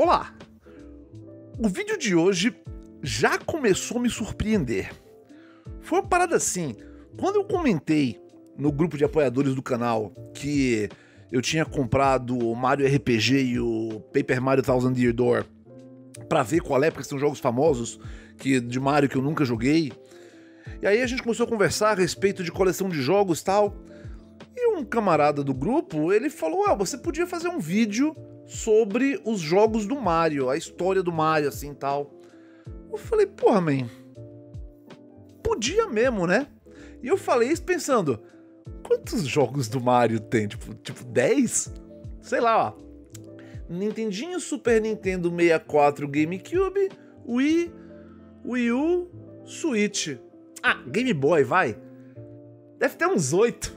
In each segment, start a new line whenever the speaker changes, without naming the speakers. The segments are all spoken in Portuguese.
Olá! O vídeo de hoje já começou a me surpreender. Foi uma parada assim, quando eu comentei no grupo de apoiadores do canal que eu tinha comprado o Mario RPG e o Paper Mario Thousand Year Door pra ver qual é, porque são jogos famosos que, de Mario que eu nunca joguei. E aí a gente começou a conversar a respeito de coleção de jogos tal. E um camarada do grupo, ele falou: Ah, você podia fazer um vídeo sobre os jogos do Mario, a história do Mario, assim tal. Eu falei, porra, man, podia mesmo, né? E eu falei isso pensando, quantos jogos do Mario tem? Tipo, tipo 10? Sei lá, ó. Nintendinho, Super Nintendo 64, GameCube, Wii, Wii U, Switch. Ah, Game Boy, vai. Deve ter uns 8.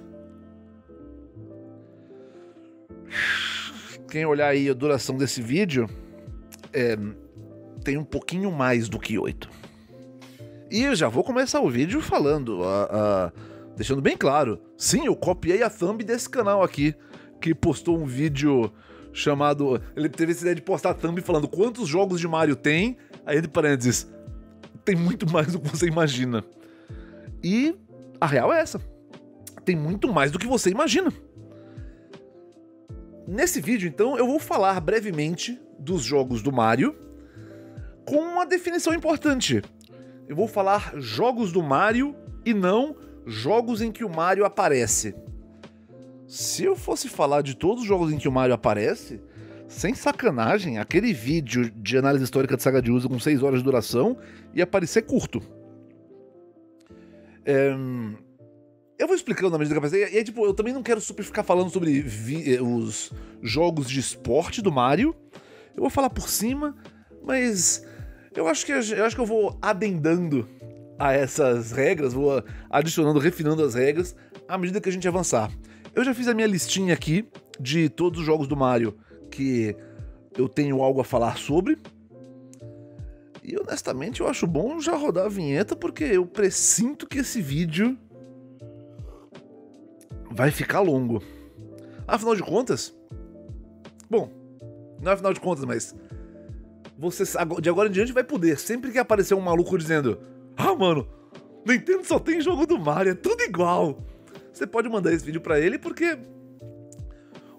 Quem olhar aí a duração desse vídeo, é, tem um pouquinho mais do que 8. E eu já vou começar o vídeo falando, deixando bem claro. Sim, eu copiei a thumb desse canal aqui, que postou um vídeo chamado. Ele teve essa ideia de postar a thumb falando quantos jogos de Mario tem, aí entre parênteses, tem muito mais do que você imagina. E a real é essa. Tem muito mais do que você imagina. Nesse vídeo, então, eu vou falar brevemente dos jogos do Mario com uma definição importante. Eu vou falar jogos do Mario e não jogos em que o Mario aparece. Se eu fosse falar de todos os jogos em que o Mario aparece, sem sacanagem, aquele vídeo de análise histórica de saga de uso com 6 horas de duração ia parecer curto. É, eu vou explicando na medida que eu pensei. E aí, tipo, eu também não quero super ficar falando sobre eh, os jogos de esporte do Mario. Eu vou falar por cima, mas eu acho que eu acho que eu vou adendando a essas regras, vou adicionando, refinando as regras à medida que a gente avançar. Eu já fiz a minha listinha aqui de todos os jogos do Mario que eu tenho algo a falar sobre. E honestamente eu acho bom já rodar a vinheta porque eu presinto que esse vídeo vai ficar longo. Afinal de contas, bom, não é afinal de contas, mas você de agora em diante vai poder, sempre que aparecer um maluco dizendo: "Ah, mano, Nintendo só tem jogo do Mario, é tudo igual". Você pode mandar esse vídeo para ele porque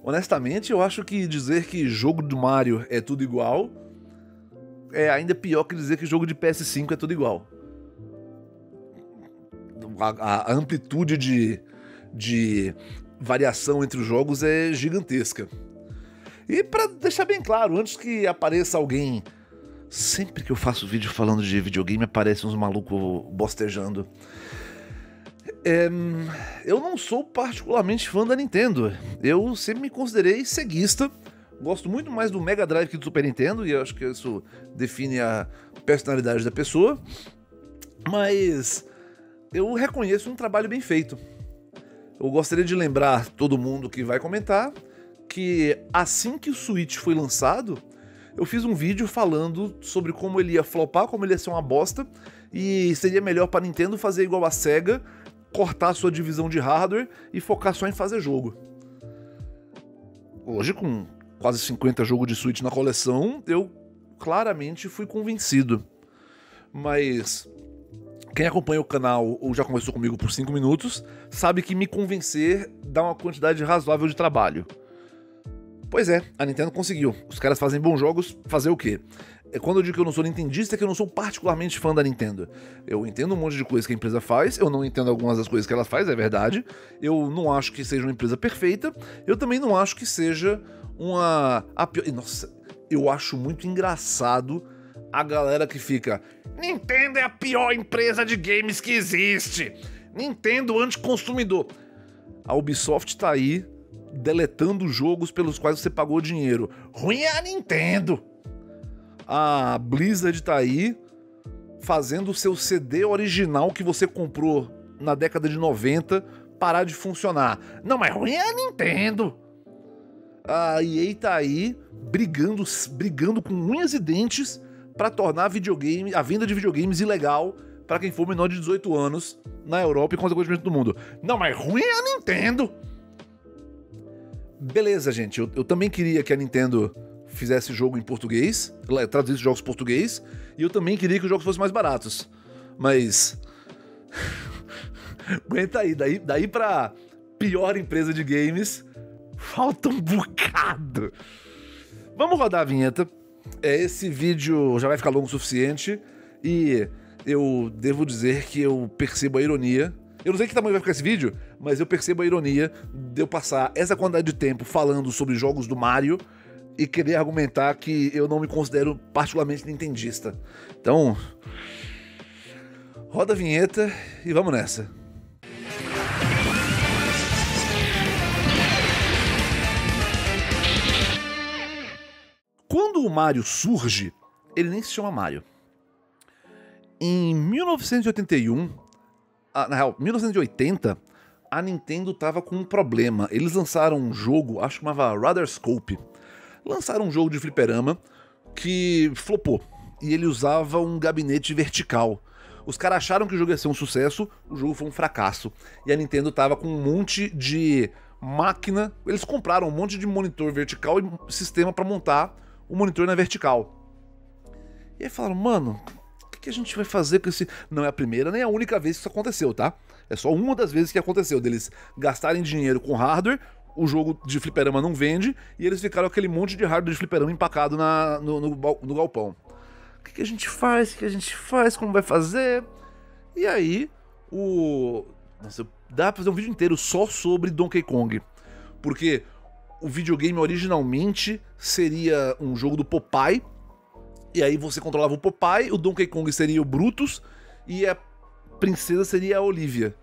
honestamente, eu acho que dizer que jogo do Mario é tudo igual é ainda pior que dizer que jogo de PS5 é tudo igual. A, a amplitude de de variação entre os jogos é gigantesca. E para deixar bem claro, antes que apareça alguém. Sempre que eu faço vídeo falando de videogame, aparecem uns malucos bostejando. É, eu não sou particularmente fã da Nintendo. Eu sempre me considerei ceguista. Gosto muito mais do Mega Drive que do Super Nintendo, e acho que isso define a personalidade da pessoa. Mas eu reconheço um trabalho bem feito. Eu gostaria de lembrar todo mundo que vai comentar que assim que o Switch foi lançado, eu fiz um vídeo falando sobre como ele ia flopar, como ele ia ser uma bosta, e seria melhor para Nintendo fazer igual a Sega, cortar sua divisão de hardware e focar só em fazer jogo. Hoje, com quase 50 jogos de Switch na coleção, eu claramente fui convencido. Mas quem acompanha o canal ou já conversou comigo por 5 minutos sabe que me convencer dá uma quantidade razoável de trabalho. Pois é, a Nintendo conseguiu. Os caras fazem bons jogos, fazer o quê? É quando eu digo que eu não sou nintendista, é que eu não sou particularmente fã da Nintendo. Eu entendo um monte de coisa que a empresa faz, eu não entendo algumas das coisas que ela faz, é verdade. Eu não acho que seja uma empresa perfeita, eu também não acho que seja uma. A pior... Nossa, eu acho muito engraçado a galera que fica. Nintendo é a pior empresa de games que existe. Nintendo anticonsumidor. A Ubisoft tá aí deletando jogos pelos quais você pagou dinheiro. Ruim é a Nintendo. A Blizzard tá aí fazendo o seu CD original que você comprou na década de 90 parar de funcionar. Não, mas ruim é a Nintendo. A EA tá aí brigando, brigando com unhas e dentes para tornar videogame, a venda de videogames ilegal para quem for menor de 18 anos na Europa e consequentemente no mundo. Não, mas ruim é a Nintendo. Beleza, gente. Eu, eu também queria que a Nintendo fizesse jogo em português, traduzisse jogos em português, e eu também queria que os jogos fossem mais baratos. Mas. Aguenta aí, daí, daí pra pior empresa de games, falta um bocado. Vamos rodar a vinheta. É, esse vídeo já vai ficar longo o suficiente e eu devo dizer que eu percebo a ironia. Eu não sei que tamanho vai ficar esse vídeo, mas eu percebo a ironia de eu passar essa quantidade de tempo falando sobre jogos do Mario e querer argumentar que eu não me considero particularmente nintendista. Então, roda a vinheta e vamos nessa. Quando o Mario surge, ele nem se chama Mario. Em 1981, na real, 1980, a Nintendo tava com um problema. Eles lançaram um jogo, acho que chamava Radar Scope. Lançaram um jogo de fliperama que flopou. E ele usava um gabinete vertical. Os caras acharam que o jogo ia ser um sucesso, o jogo foi um fracasso. E a Nintendo tava com um monte de máquina. Eles compraram um monte de monitor vertical e sistema para montar o monitor na vertical. E aí falaram, mano, o que, a gente vai fazer com esse. Não é a primeira nem a única vez que isso aconteceu, tá? É só uma das vezes que aconteceu, deles gastarem dinheiro com hardware, o jogo de fliperama não vende, e eles ficaram aquele monte de hardware de fliperama empacado na, no, no, no galpão. O que, que a gente faz? O que a gente faz? Como vai fazer? E aí, o. Nossa, dá pra fazer um vídeo inteiro só sobre Donkey Kong. Porque o videogame originalmente seria um jogo do Popeye. E aí você controlava o Popeye, o Donkey Kong seria o Brutus e a princesa seria a Olivia.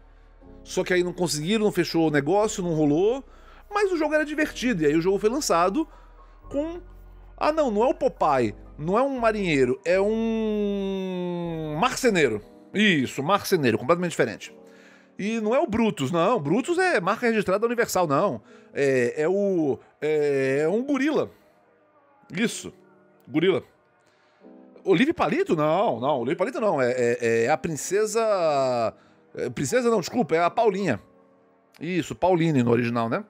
Só que aí não conseguiram, não fechou o negócio, não rolou. Mas o jogo era divertido. E aí o jogo foi lançado com. Ah, não, não é o Popeye, não é um marinheiro, é um. marceneiro. Isso, marceneiro, completamente diferente. E não é o Brutus, não. Brutus é marca registrada da Universal, não. É, é o. É, é um gorila. Isso. Gorila. Olive Palito? Não, não. Olive Palito não. É, é, é a princesa. É, princesa não, desculpa, é a Paulinha. Isso, Pauline no original, né?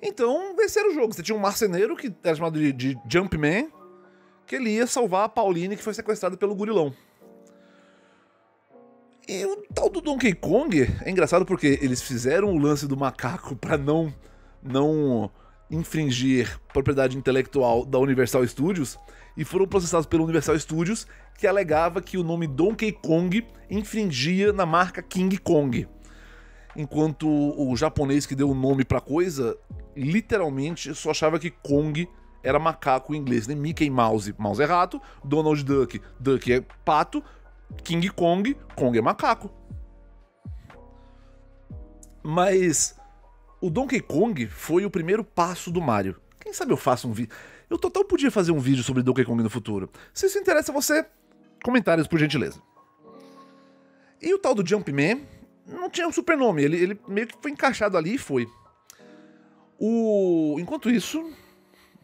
Então, era o jogo. Você tinha um marceneiro que era chamado de, de Jumpman, que ele ia salvar a Pauline que foi sequestrada pelo gorilão. E o tal do Donkey Kong é engraçado porque eles fizeram o lance do macaco para não não infringir propriedade intelectual da Universal Studios e foram processados pela Universal Studios que alegava que o nome Donkey Kong infringia na marca King Kong. Enquanto o japonês que deu o nome pra coisa, literalmente só achava que Kong era macaco em inglês, né? Mickey Mouse, mouse é rato, Donald Duck, Duck é pato, King Kong, Kong é macaco. Mas o Donkey Kong foi o primeiro passo do Mario. Quem sabe eu faço um vídeo. Eu total podia fazer um vídeo sobre Donkey Kong no futuro. Se isso interessa você, comentários por gentileza. E o tal do Jumpman não tinha um super nome, ele, ele meio que foi encaixado ali e foi. O... Enquanto isso,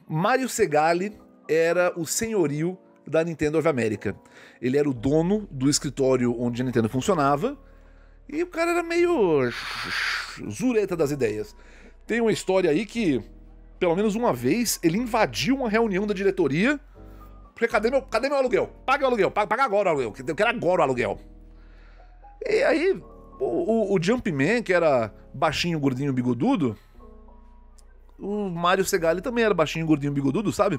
Mario Segali era o senhorio da Nintendo of America. Ele era o dono do escritório onde a Nintendo funcionava e o cara era meio zureta das ideias. Tem uma história aí que, pelo menos uma vez, ele invadiu uma reunião da diretoria. Porque cadê meu, cadê meu aluguel? Paga o aluguel, paga, paga agora o aluguel. Eu quero agora o aluguel. E aí, o, o, o Jumpman, que era baixinho, gordinho, bigodudo, o Mario Segali também era baixinho, gordinho, bigodudo, sabe?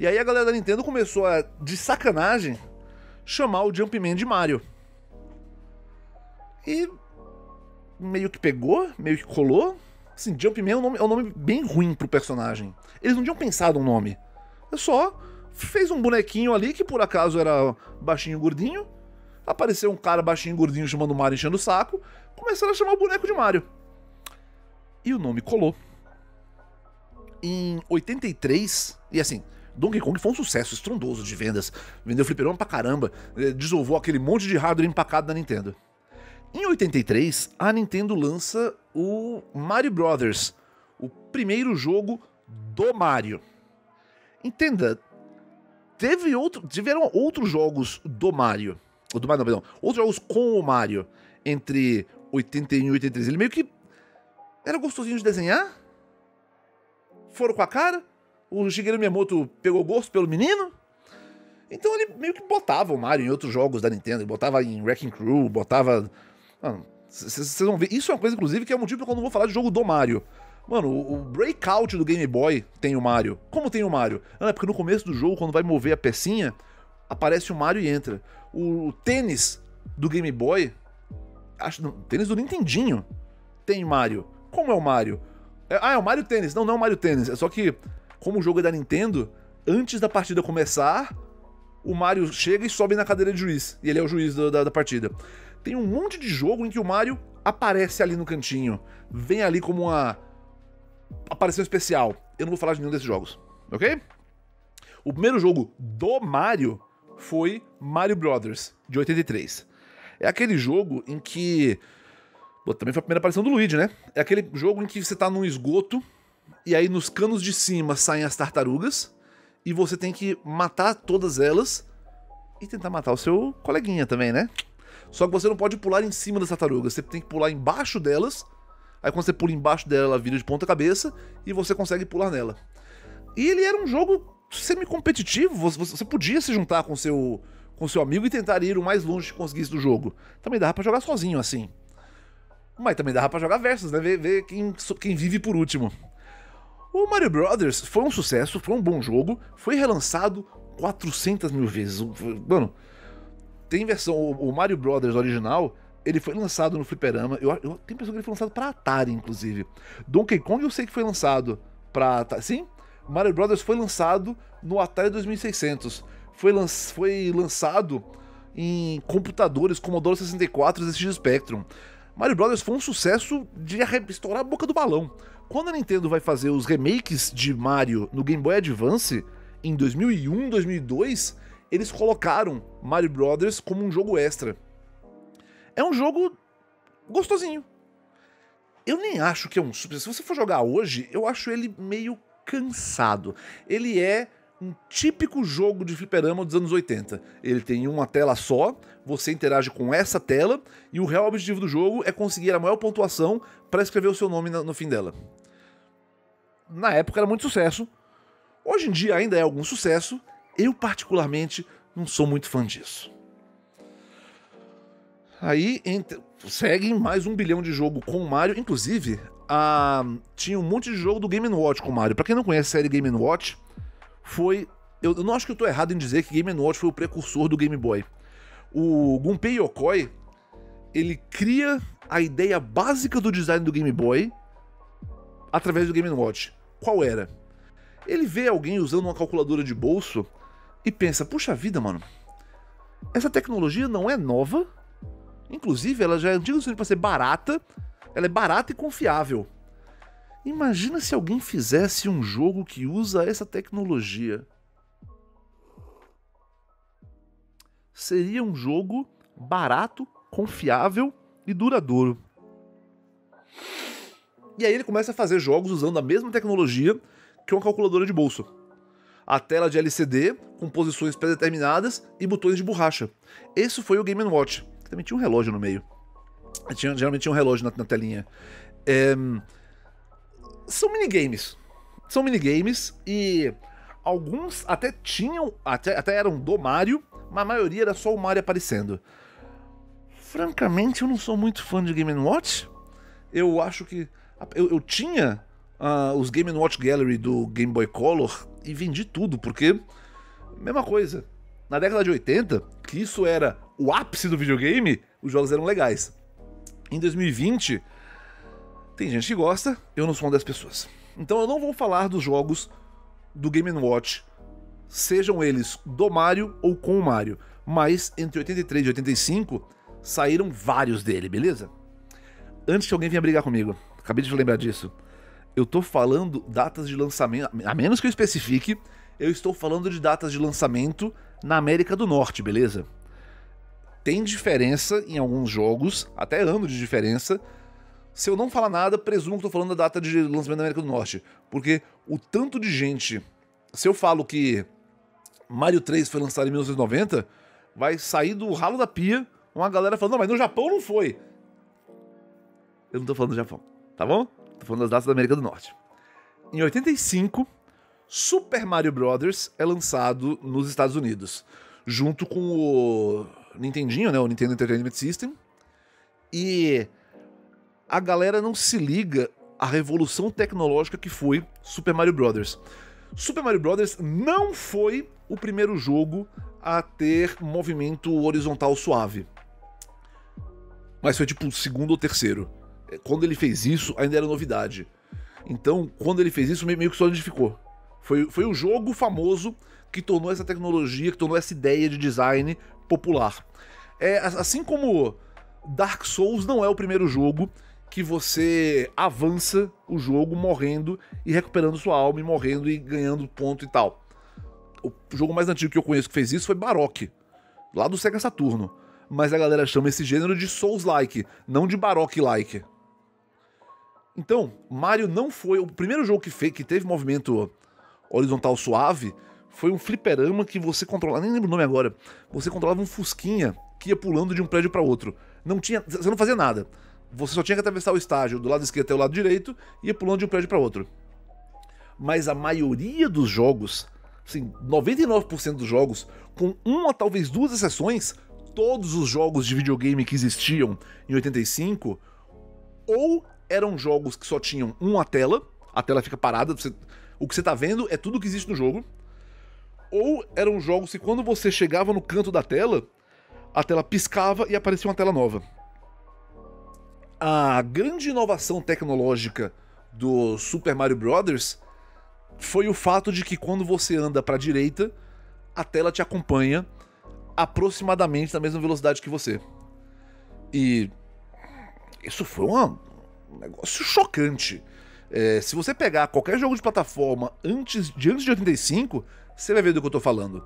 E aí a galera da Nintendo começou a, de sacanagem, chamar o Jumpman de Mario. E meio que pegou, meio que colou. Assim, Jumpman é um nome, é um nome bem ruim pro personagem. Eles não tinham pensado um nome. É só fez um bonequinho ali que por acaso era baixinho e gordinho. Apareceu um cara baixinho e gordinho chamando Mario enchendo o saco. Começaram a chamar o boneco de Mario. E o nome colou. Em 83, e assim, Donkey Kong foi um sucesso estrondoso de vendas. Vendeu fliperama pra caramba, eh, desovou aquele monte de hardware empacado da Nintendo. Em 83, a Nintendo lança o Mario Brothers, o primeiro jogo do Mario. Entenda, teve outro, tiveram outros jogos do Mario, do Mario, não, perdão, outros jogos com o Mario entre 81 e 83. Ele meio que era gostosinho de desenhar, foram com a cara, O Shigeru Miyamoto pegou gosto pelo menino. Então ele meio que botava o Mario em outros jogos da Nintendo. Ele botava em Wrecking Crew, botava. Vocês vão ver. Isso é uma coisa, inclusive, que é o motivo quando eu vou falar de jogo do Mario. Mano, o, Breakout do Game Boy tem o Mario. Como tem o Mario? Ah, é porque no começo do jogo, quando vai mover a pecinha, aparece o Mario e entra. O, o tênis do Game Boy. Acho, não, tênis do Nintendinho tem Mario. Como é o Mario? É, ah, é o Mario Tênis. Não, não é o Mario Tênis. É só que, como o jogo é da Nintendo, antes da partida começar, o Mario chega e sobe na cadeira de juiz. E ele é o juiz da, da, da partida. Tem um monte de jogo em que o Mario aparece ali no cantinho. Vem ali como uma aparição especial. Eu não vou falar de nenhum desses jogos, ok? O primeiro jogo do Mario foi Mario Brothers, de 83. É aquele jogo em que. Pô, também foi a primeira aparição do Luigi, né? É aquele jogo em que você tá num esgoto e aí nos canos de cima saem as tartarugas e você tem que matar todas elas e tentar matar o seu coleguinha também, né? Só que você não pode pular em cima das tartarugas, você tem que pular embaixo delas. Aí quando você pula embaixo dela, ela vira de ponta cabeça e você consegue pular nela. E ele era um jogo semi-competitivo, você podia se juntar com seu com seu amigo e tentar ir o mais longe que conseguisse do jogo. Também dava para jogar sozinho assim. Mas também dava para jogar versus, né? Ver, ver quem, quem vive por último. O Mario Brothers foi um sucesso, foi um bom jogo, foi relançado 400 mil vezes. Mano, tem versão, o Mario Brothers original, ele foi lançado no Fliperama. Eu, eu tenho pessoa que ele foi lançado pra Atari, inclusive. Donkey Kong eu sei que foi lançado pra Atari. Sim, Mario Brothers foi lançado no Atari 2600. Foi, lan foi lançado em computadores Commodore 64 e ZX Spectrum. Mario Brothers foi um sucesso de estourar a boca do balão. Quando a Nintendo vai fazer os remakes de Mario no Game Boy Advance, em 2001, 2002, eles colocaram Mario Brothers como um jogo extra. É um jogo gostosinho. Eu nem acho que é um super. Se você for jogar hoje, eu acho ele meio cansado. Ele é um típico jogo de fliperama dos anos 80. Ele tem uma tela só, você interage com essa tela, e o real objetivo do jogo é conseguir a maior pontuação para escrever o seu nome no fim dela. Na época era muito sucesso. Hoje em dia ainda é algum sucesso, eu, particularmente, não sou muito fã disso. Aí entre... seguem mais um bilhão de jogo com o Mario. Inclusive, a... tinha um monte de jogo do Game Watch com o Mario. Pra quem não conhece a série Game Watch, foi. Eu, não acho que eu tô errado em dizer que Game Watch foi o precursor do Game Boy. O Gunpei Yokoi ele cria a ideia básica do design do Game Boy através do Game Watch. Qual era? Ele vê alguém usando uma calculadora de bolso e pensa: puxa vida, mano, essa tecnologia não é nova. Inclusive, ela já é antiga para ser barata. Ela é barata e confiável. Imagina se alguém fizesse um jogo que usa essa tecnologia. Seria um jogo barato, confiável e duradouro. E aí ele começa a fazer jogos usando a mesma tecnologia que uma calculadora de bolso a tela de LCD com posições pré-determinadas e botões de borracha. Esse foi o Game Watch. Também tinha um relógio no meio. Tinha, geralmente tinha um relógio na, na telinha. É... São minigames. São minigames e alguns até tinham, até, até eram do Mario, mas a maioria era só o Mario aparecendo. Francamente, eu não sou muito fã de Game Watch. Eu acho que. Eu, eu tinha uh, os Game Watch Gallery do Game Boy Color e vendi tudo, porque. Mesma coisa. Na década de 80, que isso era o ápice do videogame, os jogos eram legais. Em 2020, tem gente que gosta, eu não sou uma das pessoas. Então eu não vou falar dos jogos do Game Watch, sejam eles do Mario ou com o Mario. Mas entre 83 e 85 saíram vários dele, beleza? Antes que alguém venha brigar comigo, acabei de lembrar disso eu tô falando datas de lançamento, a menos que eu especifique, eu estou falando de datas de lançamento na América do Norte, beleza? Tem diferença em alguns jogos, até ano de diferença. Se eu não falar nada, presumo que tô falando da data de lançamento na América do Norte, porque o tanto de gente, se eu falo que Mario 3 foi lançado em 1990, vai sair do ralo da pia uma galera falando, não, mas no Japão não foi. Eu não tô falando do Japão, tá bom? Tô falando das datas da América do Norte. Em 85, Super Mario Bros. é lançado nos Estados Unidos, junto com o Nintendinho, né, o Nintendo Entertainment System, e a galera não se liga à revolução tecnológica que foi Super Mario Bros. Super Mario Bros. não foi o primeiro jogo a ter movimento horizontal suave. Mas foi tipo o segundo ou terceiro. Quando ele fez isso, ainda era novidade. Então, quando ele fez isso, meio que solidificou. Foi, foi o jogo famoso que tornou essa tecnologia, que tornou essa ideia de design popular. É, assim como Dark Souls não é o primeiro jogo que você avança o jogo morrendo e recuperando sua alma e morrendo e ganhando ponto e tal. O jogo mais antigo que eu conheço que fez isso foi Baroque, lá do Sega Saturno. Mas a galera chama esse gênero de Souls-like, não de Baroque-like. Então, Mario não foi o primeiro jogo que, fez, que teve movimento horizontal suave foi um fliperama que você controlava, nem lembro o nome agora. Você controlava um fusquinha que ia pulando de um prédio para outro. Não tinha, você não fazia nada. Você só tinha que atravessar o estágio do lado esquerdo até o lado direito e ia pulando de um prédio para outro. Mas a maioria dos jogos, assim, 99% dos jogos, com uma talvez duas exceções, todos os jogos de videogame que existiam em 85 ou eram jogos que só tinham uma tela, a tela fica parada, você o que você tá vendo é tudo que existe no jogo. Ou eram jogos que quando você chegava no canto da tela, a tela piscava e aparecia uma tela nova. A grande inovação tecnológica do Super Mario Bros. foi o fato de que quando você anda para a direita, a tela te acompanha aproximadamente na mesma velocidade que você. E isso foi uma, um negócio chocante. É, se você pegar qualquer jogo de plataforma antes de, antes de 85, você vai ver do que eu tô falando.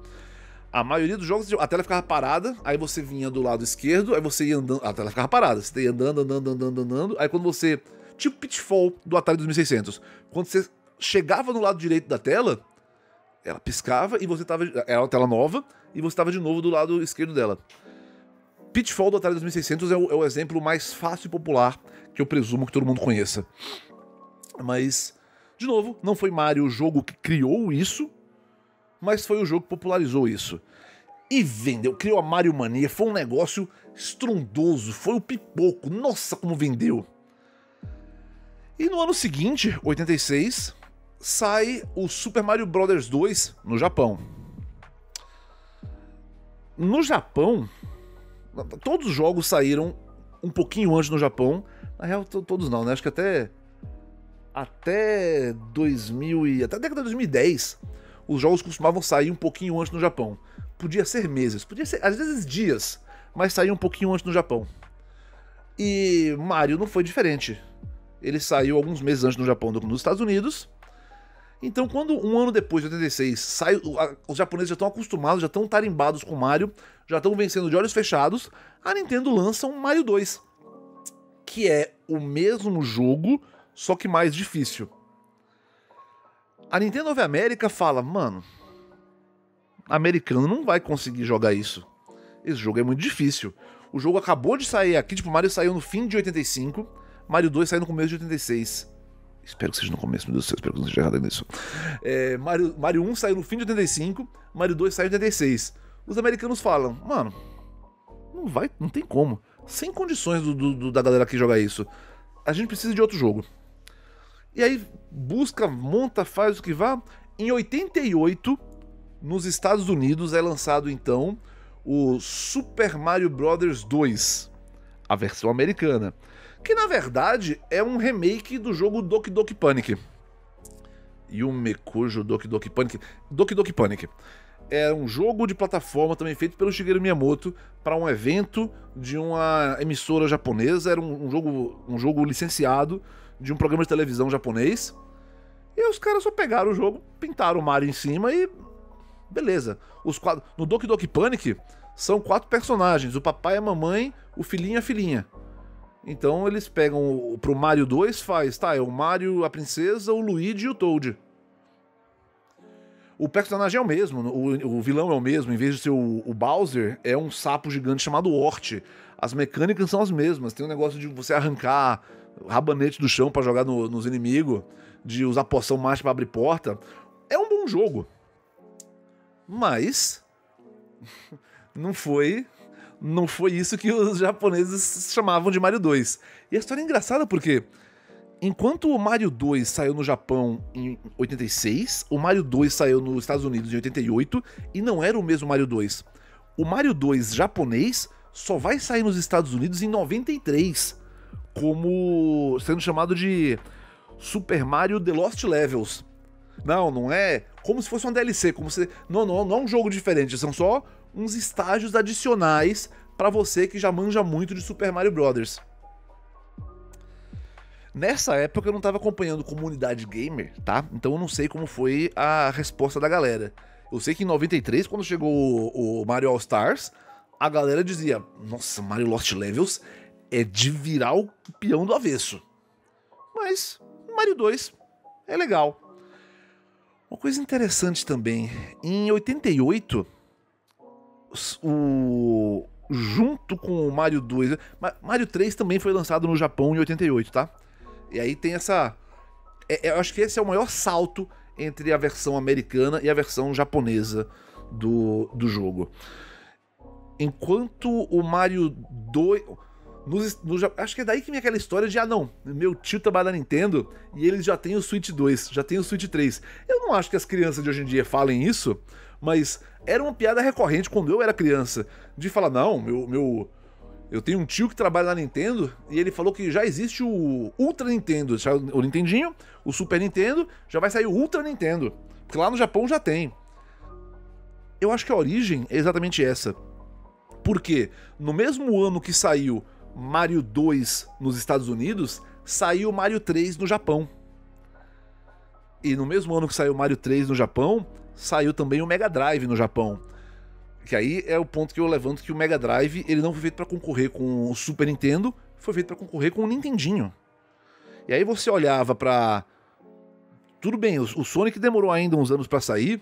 A maioria dos jogos, a tela ficava parada, aí você vinha do lado esquerdo, aí você ia andando. A tela ficava parada, você ia andando, andando, andando, andando. Aí quando você. Tipo Pitfall do Atari 2600. Quando você chegava no lado direito da tela, ela piscava e você tava. Era uma tela nova, e você tava de novo do lado esquerdo dela. Pitfall do Atari 2600 é o, é o exemplo mais fácil e popular que eu presumo que todo mundo conheça. Mas, de novo, não foi Mario o jogo que criou isso, mas foi o jogo que popularizou isso. E vendeu, criou a Mario Mania, foi um negócio estrondoso, foi o pipoco, nossa, como vendeu. E no ano seguinte, 86, sai o Super Mario Bros 2 no Japão. No Japão, todos os jogos saíram um pouquinho antes no Japão. Na real, todos não, né? Acho que até até 2000 e até a década de 2010, os jogos costumavam sair um pouquinho antes no Japão. Podia ser meses, podia ser às vezes dias, mas saía um pouquinho antes no Japão. E Mario não foi diferente. Ele saiu alguns meses antes no Japão do que nos Estados Unidos. Então, quando um ano depois, de 86, sai, os japoneses já estão acostumados, já estão tarimbados com Mario, já estão vencendo de olhos fechados, a Nintendo lança um Mario 2, que é o mesmo jogo, só que mais difícil. A Nintendo of America fala, mano, americano não vai conseguir jogar isso. Esse jogo é muito difícil. O jogo acabou de sair aqui, tipo, Mario saiu no fim de 85, Mario 2 saiu no começo de 86. Espero que seja no começo, meu Deus do céu, espero que não seja errado nisso. É, Mario, Mario 1 saiu no fim de 85, Mario 2 saiu em 86. Os americanos falam, mano, não vai, não tem como. Sem condições do, do, da galera aqui jogar isso. A gente precisa de outro jogo. E aí busca, monta, faz o que vá. Em 88, nos Estados Unidos é lançado então o Super Mario Bros 2, a versão americana, que na verdade é um remake do jogo Doki Doki Panic. E o Mekujo Doki Doki Panic, Doki Doki Panic é um jogo de plataforma também feito pelo Shigeru Miyamoto para um evento de uma emissora japonesa, era um, um jogo um jogo licenciado de um programa de televisão japonês. E os caras só pegaram o jogo, pintaram o Mario em cima e. Beleza. Os quatro... No Doki Doki Panic são quatro personagens: o papai, a mamãe, o filhinho e a filhinha. Então eles pegam pro Mario 2, faz, tá, é o Mario, a princesa, o Luigi e o Toad. O personagem é o mesmo, o, o vilão é o mesmo, em vez de ser o, o, Bowser, é um sapo gigante chamado Ort. As mecânicas são as mesmas, tem um negócio de você arrancar rabanete do chão para jogar no, nos inimigos, de usar poção mágica para abrir porta. É um bom jogo. Mas não foi não foi isso que os japoneses chamavam de Mario 2. E a história é engraçada porque enquanto o Mario 2 saiu no Japão em 86, o Mario 2 saiu nos Estados Unidos em 88 e não era o mesmo Mario 2. O Mario 2 japonês só vai sair nos Estados Unidos em 93, como sendo chamado de Super Mario The Lost Levels. Não, não é como se fosse uma DLC, como se não, não, não é um jogo diferente, são só uns estágios adicionais para você que já manja muito de Super Mario Bros. Nessa época eu não estava acompanhando comunidade gamer, tá? Então eu não sei como foi a resposta da galera. Eu sei que em 93, quando chegou o, o Mario All Stars, a galera dizia: Nossa, Mario Lost Levels é de virar o peão do avesso. Mas Mario 2 é legal. Uma coisa interessante também, em 88, o junto com o Mario 2, Mario 3 também foi lançado no Japão em 88, tá? E aí tem essa é, é, eu acho que esse é o maior salto entre a versão americana e a versão japonesa do, do jogo. Enquanto o Mario 2 nos, no, acho que é daí que vem aquela história de, ah não, meu tio trabalha na Nintendo e eles já tem o Switch 2, já tem o Switch 3. Eu não acho que as crianças de hoje em dia falem isso, mas era uma piada recorrente quando eu era criança, de falar, não, meu, meu, eu tenho um tio que trabalha na Nintendo e ele falou que já existe o Ultra Nintendo, o Nintendinho, o Super Nintendo, já vai sair o Ultra Nintendo, porque lá no Japão já tem. Eu acho que a origem é exatamente essa. Porque no mesmo ano que saiu Mario 2 nos Estados Unidos, saiu Mario 3 no Japão. E no mesmo ano que saiu Mario 3 no Japão, saiu também o Mega Drive no Japão. Que aí é o ponto que eu levanto que o Mega Drive ele não foi feito para concorrer com o Super Nintendo, foi feito para concorrer com o Nintendinho. E aí você olhava para tudo bem, o Sonic demorou ainda uns anos para sair,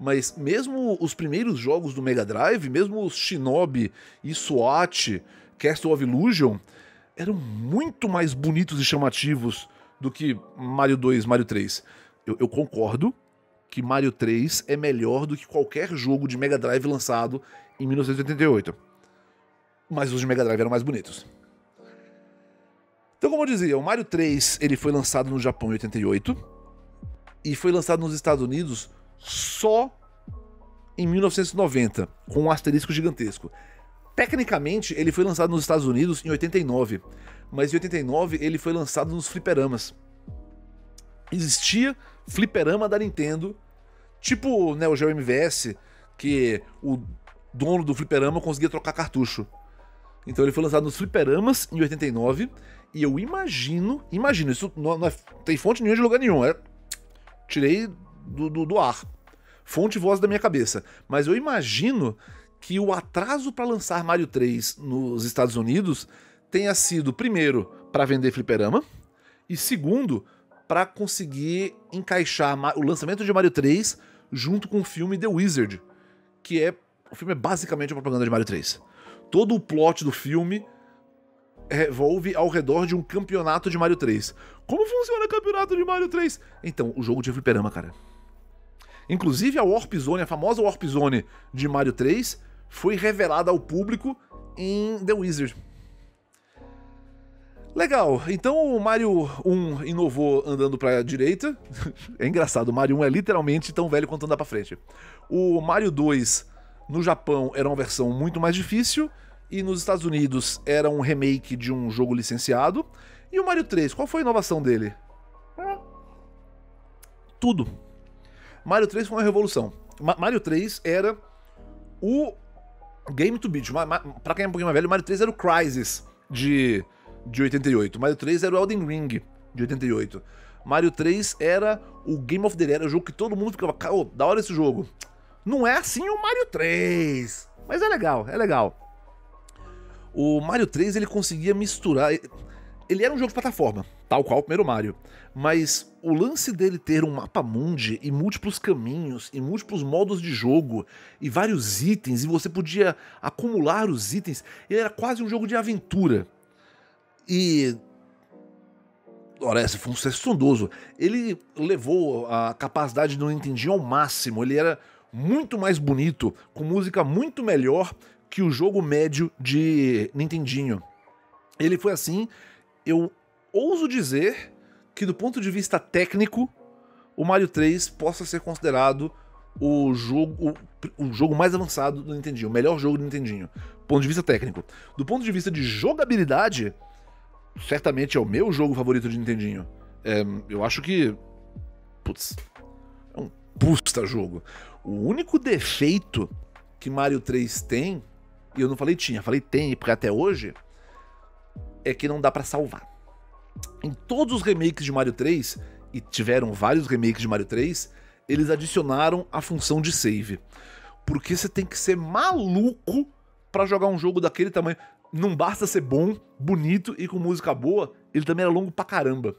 mas mesmo os primeiros jogos do Mega Drive, mesmo os Shinobi e SWAT Castle of Illusion eram muito mais bonitos e chamativos do que Mario 2, Mario 3. Eu, eu, concordo que Mario 3 é melhor do que qualquer jogo de Mega Drive lançado em 1988. Mas os de Mega Drive eram mais bonitos. Então, como eu dizia, o Mario 3 ele foi lançado no Japão em 88 e foi lançado nos Estados Unidos só em 1990, com um asterisco gigantesco. Tecnicamente, ele foi lançado nos Estados Unidos em 89, mas em 89 ele foi lançado nos fliperamas. Existia fliperama da Nintendo, tipo o Neo Geo MVS, que o dono do fliperama conseguia trocar cartucho. Então ele foi lançado nos fliperamas em 89, e eu imagino, imagino, isso não, não é, tem fonte nenhuma de lugar nenhum, é, tirei do, do, do ar. Fonte e voz da minha cabeça. Mas eu imagino que o atraso para lançar Mario 3 nos Estados Unidos tenha sido, primeiro, para vender fliperama, e segundo, para conseguir encaixar o lançamento de Mario 3 junto com o filme The Wizard, que é. O filme é basicamente a propaganda de Mario 3. Todo o plot do filme revolve ao redor de um campeonato de Mario 3. Como funciona o campeonato de Mario 3? Então, o jogo de fliperama, cara. Inclusive a Warp Zone, a famosa Warp Zone de Mario 3, foi revelada ao público em The Wizard. Legal, então o Mario 1 inovou andando pra direita. é engraçado, o Mario 1 é literalmente tão velho quanto andar pra frente. O Mario 2 no Japão era uma versão muito mais difícil e nos Estados Unidos era um remake de um jogo licenciado. E o Mario 3, qual foi a inovação dele? Tudo. Mario 3 foi uma revolução. Ma Mario 3 era o Game to Beat. Pra quem é um pouquinho mais velho, Mario 3 era o Crysis de, de 88. O Mario 3 era o Elden Ring de 88. Mario 3 era o Game of the Year, era o jogo que todo mundo ficava, oh, da hora esse jogo. Não é assim o Mario 3, mas é legal, é legal. O Mario 3 ele conseguia misturar. Ele era um jogo de plataforma, tal qual o primeiro Mario. Mas o lance dele ter um mapa mundi e múltiplos caminhos e múltiplos modos de jogo e vários itens, e você podia acumular os itens, ele era quase um jogo de aventura. E esse foi um sucesso estrondoso. Ele levou a capacidade do Nintendinho ao máximo. Ele era muito mais bonito, com música muito melhor que o jogo médio de Nintendinho. Ele foi assim, eu ouso dizer que do ponto de vista técnico, o Mario 3 possa ser considerado o jogo, o, o, jogo mais avançado do Nintendinho, o melhor jogo do Nintendinho, do ponto de vista técnico. Do ponto de vista de jogabilidade, certamente é o meu jogo favorito de Nintendinho. É, eu acho que. Putz. É um pusta jogo. O único defeito que Mario 3 tem e eu não falei tinha, falei tem, porque até hoje é que não dá para salvar. Em todos os remakes de Mario 3, e tiveram vários remakes de Mario 3, eles adicionaram a função de save. Porque você tem que ser maluco para jogar um jogo daquele tamanho. Não basta ser bom, bonito e com música boa, ele também era longo pra caramba.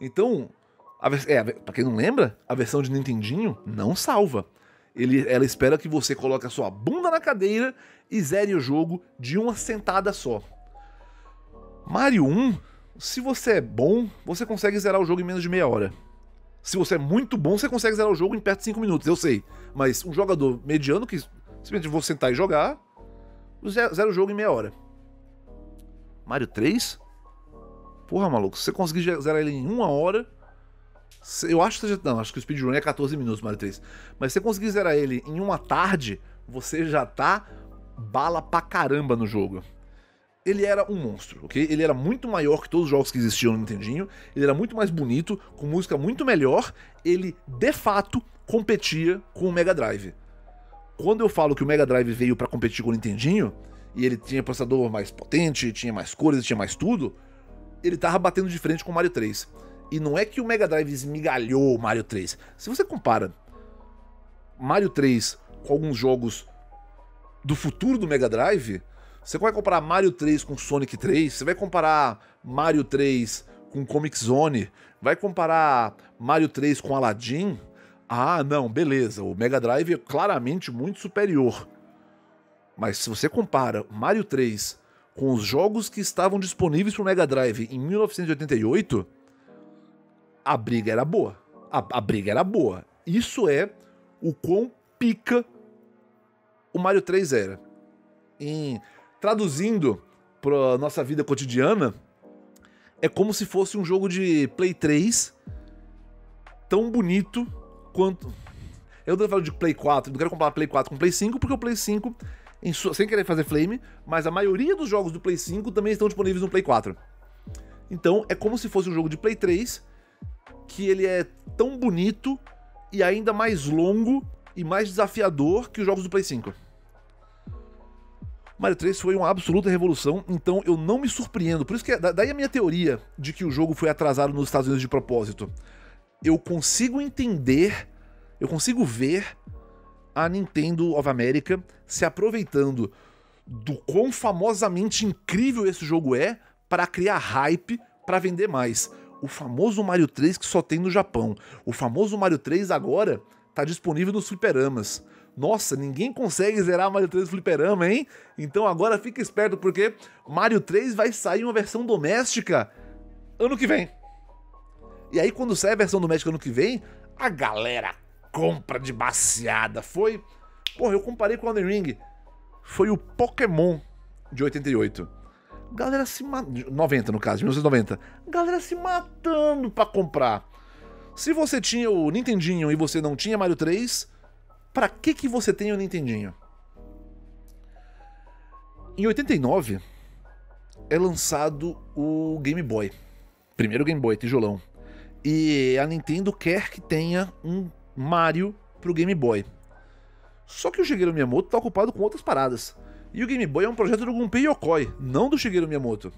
Então, a, é, pra quem não lembra, a versão de Nintendinho não salva. Ele, ela espera que você coloque a sua bunda na cadeira e zere o jogo de uma sentada só. Mario 1, se você é bom, você consegue zerar o jogo em menos de meia hora. Se você é muito bom, você consegue zerar o jogo em perto de 5 minutos, eu sei. Mas um jogador mediano que simplesmente vou sentar e jogar, zera o jogo em meia hora. Mario 3? Porra, maluco, se você conseguir zerar ele em uma hora, eu acho que. Não, acho que o speedrun é 14 minutos, Mario 3. Mas se você conseguir zerar ele em uma tarde, você já tá bala pra caramba no jogo. Ele era um monstro, ok? Ele era muito maior que todos os jogos que existiam no Nintendinho. Ele era muito mais bonito, com música muito melhor. Ele, de fato, competia com o Mega Drive. Quando eu falo que o Mega Drive veio para competir com o Nintendinho, e ele tinha processador mais potente, tinha mais cores, tinha mais tudo, ele tava batendo de frente com o Mario 3. E não é que o Mega Drive esmigalhou o Mario 3. Se você compara Mario 3 com alguns jogos do futuro do Mega Drive, você vai comparar Mario 3 com Sonic 3, você vai comparar Mario 3 com Comic Zone, vai comparar Mario 3 com Aladdin. Ah, não, beleza, o Mega Drive é claramente muito superior. Mas se você compara Mario 3 com os jogos que estavam disponíveis para o Mega Drive em 1988, a briga era boa. A, a briga era boa. Isso é o quão pica o Mario 3 era. Em, traduzindo para nossa vida cotidiana, é como se fosse um jogo de Play 3 tão bonito quanto. Eu não falo de Play 4, não quero comparar Play 4 com Play 5, porque o Play 5, sua... sem querer fazer flame, mas a maioria dos jogos do Play 5 também estão disponíveis no Play 4. Então é como se fosse um jogo de Play 3 que ele é tão bonito e ainda mais longo e mais desafiador que os jogos do Play 5. Mario 3 foi uma absoluta revolução, então eu não me surpreendo. Por isso que daí a minha teoria de que o jogo foi atrasado nos Estados Unidos de propósito. Eu consigo entender, eu consigo ver a Nintendo of America se aproveitando do quão famosamente incrível esse jogo é para criar hype para vender mais o famoso Mario 3 que só tem no Japão. O famoso Mario 3 agora tá disponível nos fliperamas. Nossa, ninguém consegue zerar Mario 3 no fliperama, hein? Então agora fica esperto porque Mario 3 vai sair uma versão doméstica ano que vem. E aí quando sai a versão doméstica ano que vem, a galera compra de baseada. Foi, porra, eu comparei com o Elden Ring. Foi o Pokémon de 88. Galera se matando. 90 no caso, 1990. Galera se matando pra comprar. Se você tinha o Nintendinho e você não tinha Mario 3, pra que que você tem o Nintendinho? Em 89 é lançado o Game Boy. Primeiro Game Boy, tijolão. E a Nintendo quer que tenha um Mario pro Game Boy. Só que o Shigeru Miyamoto tá ocupado com outras paradas. E o Game Boy é um projeto do Gunpei Yokoi, não do Shigeru Miyamoto.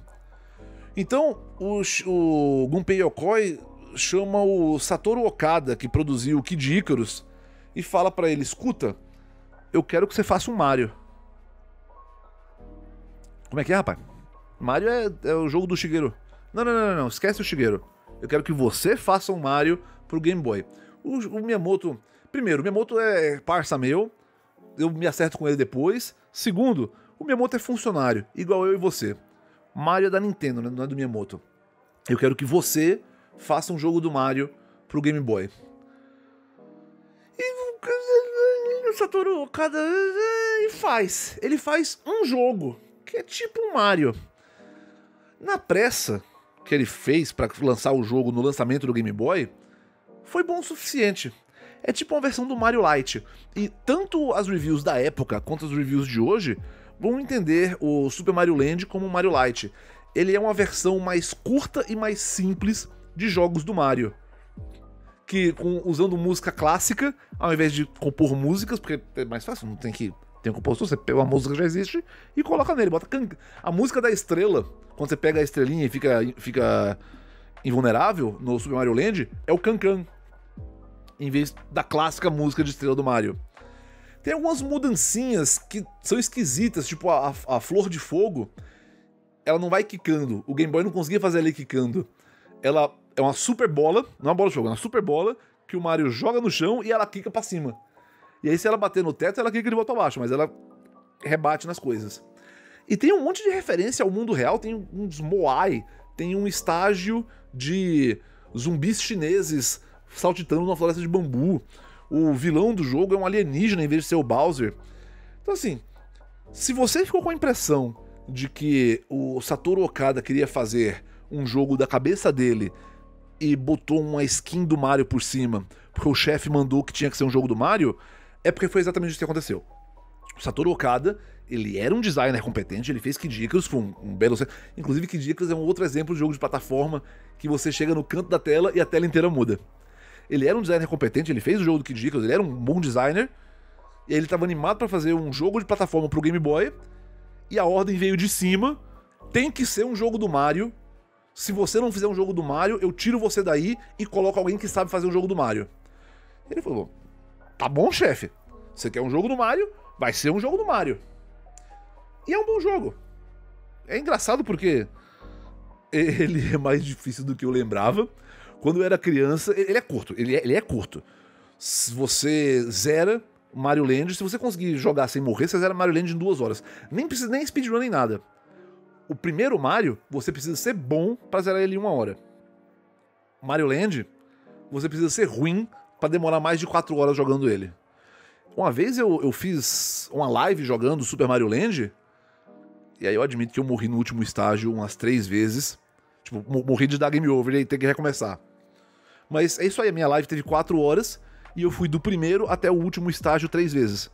Então, o, o Gunpei Yokoi chama o Satoru Okada, que produziu o Kid Icarus, e fala para ele: escuta, eu quero que você faça um Mario. Como é que é, rapaz? Mario é, é o jogo do Shigeru. Não, não, não, não, esquece o Shigeru. Eu quero que você faça um Mario pro Game Boy. O, o Miyamoto. Primeiro, o Miyamoto é parça meu. Eu me acerto com ele depois. Segundo, o Miyamoto é funcionário, igual eu e você. Mario é da Nintendo, né? não é do Miyamoto. Eu quero que você faça um jogo do Mario pro Game Boy. E o Satoru Okada e faz. Ele faz um jogo, que é tipo um Mario. Na pressa que ele fez para lançar o jogo no lançamento do Game Boy, foi bom o suficiente. É tipo uma versão do Mario Lite. E tanto as reviews da época quanto as reviews de hoje vão entender o Super Mario Land como Mario Lite. Ele é uma versão mais curta e mais simples de jogos do Mario. Que com, usando música clássica, ao invés de compor músicas, porque é mais fácil, não tem que tem um compositor, você pega uma música que já existe e coloca nele, bota can... a música da estrela, quando você pega a estrelinha e fica, fica invulnerável no Super Mario Land, é o Cancan, em vez da clássica música de estrela do Mario. Tem algumas mudancinhas que são esquisitas, tipo a, a, flor de fogo, ela não vai quicando. O Game Boy não conseguia fazer ela quicando. Ela é uma super bola, não é uma bola de fogo, é uma super bola que o Mario joga no chão e ela quica para cima. E aí, se ela bater no teto, ela quica de volta abaixo, mas ela rebate nas coisas. E tem um monte de referência ao mundo real, tem uns Moai, tem um estágio de zumbis chineses saltitando numa floresta de bambu. O vilão do jogo é um alienígena em vez de ser o Bowser. Então, assim, se você ficou com a impressão de que o Satoru Okada queria fazer um jogo da cabeça dele e botou uma skin do Mario por cima, porque o chefe mandou que tinha que ser um jogo do Mario, é porque foi exatamente isso que aconteceu. O Satoru Okada, ele era um designer competente, ele fez Kid Icarus, foi um, um belo... Inclusive, Kid Icarus é um outro exemplo de jogo de plataforma que você chega no canto da tela e a tela inteira muda. Ele era um designer competente, ele fez o jogo do Kid Icarus, ele era um bom designer, e ele estava animado para fazer um jogo de plataforma pro Game Boy, e a ordem veio de cima, tem que ser um jogo do Mario, se você não fizer um jogo do Mario, eu tiro você daí e coloco alguém que sabe fazer um jogo do Mario. Ele falou: Tá bom, chefe. Você quer um jogo do Mario? Vai ser um jogo do Mario. E é um bom jogo. É engraçado porque ele é mais difícil do que eu lembrava. Quando eu era criança, ele é curto, ele é, ele é curto. Se você zera Mario Land, se você conseguir jogar sem morrer, você zera Mario Land em duas horas. Nem precisa nem speedrun nem nada. O primeiro Mario, você precisa ser bom para zerar ele em uma hora. Mario Land, você precisa ser ruim para demorar mais de 4 horas jogando ele. Uma vez eu, eu fiz uma live jogando Super Mario Land, e aí eu admito que eu morri no último estágio umas três vezes. Tipo, morri de dar game over e ter que recomeçar. Mas é isso aí, a minha live teve 4 horas e eu fui do primeiro até o último estágio três vezes.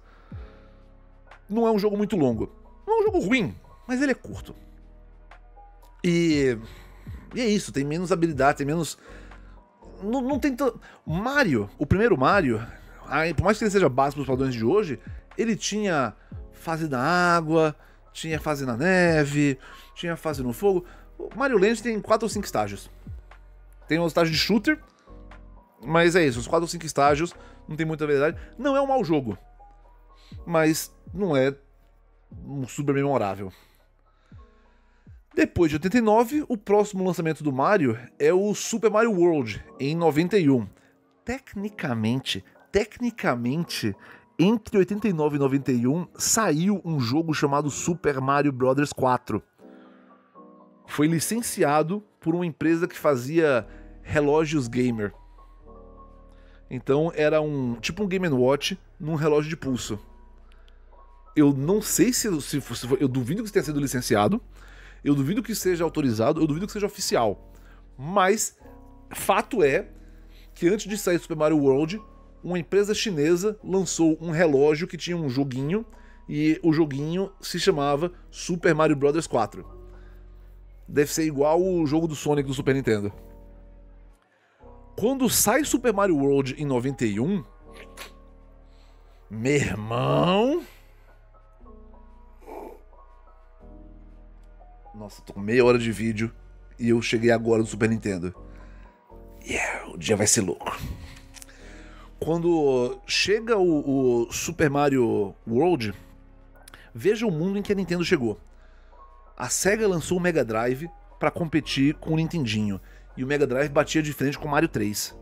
Não é um jogo muito longo. Não é um jogo ruim, mas ele é curto. E, e é isso, tem menos habilidade, tem menos não, não tem tanto. Mario, o primeiro Mario, por mais que ele seja básico para os padrões de hoje, ele tinha fase na água, tinha fase na neve, tinha fase no fogo. O Mario Land tem 4 ou 5 estágios. Tem um estágio de shooter, mas é isso, os 4 ou 5 estágios, não tem muita verdade. Não é um mau jogo, mas não é um super memorável. Depois de 89, o próximo lançamento do Mario é o Super Mario World, em 91. Tecnicamente, tecnicamente, entre 89 e 91 saiu um jogo chamado Super Mario Bros 4. Foi licenciado por uma empresa que fazia relógios gamer. Então era um tipo um Game Watch num relógio de pulso. Eu não sei se, se, se eu duvido que tenha sido licenciado. Eu duvido que seja autorizado, eu duvido que seja oficial. Mas, fato é que antes de sair Super Mario World, uma empresa chinesa lançou um relógio que tinha um joguinho e o joguinho se chamava Super Mario Bros 4. Deve ser igual o jogo do Sonic do Super Nintendo. Quando sai Super Mario World em 91, meu irmão, Nossa, tô com meia hora de vídeo e eu cheguei agora no Super Nintendo. Yeah, o dia vai ser louco. Quando chega o, o Super Mario World, veja o mundo em que a Nintendo chegou. A SEGA lançou o Mega Drive para competir com o Nintendinho, e o Mega Drive batia de frente com o Mario 3.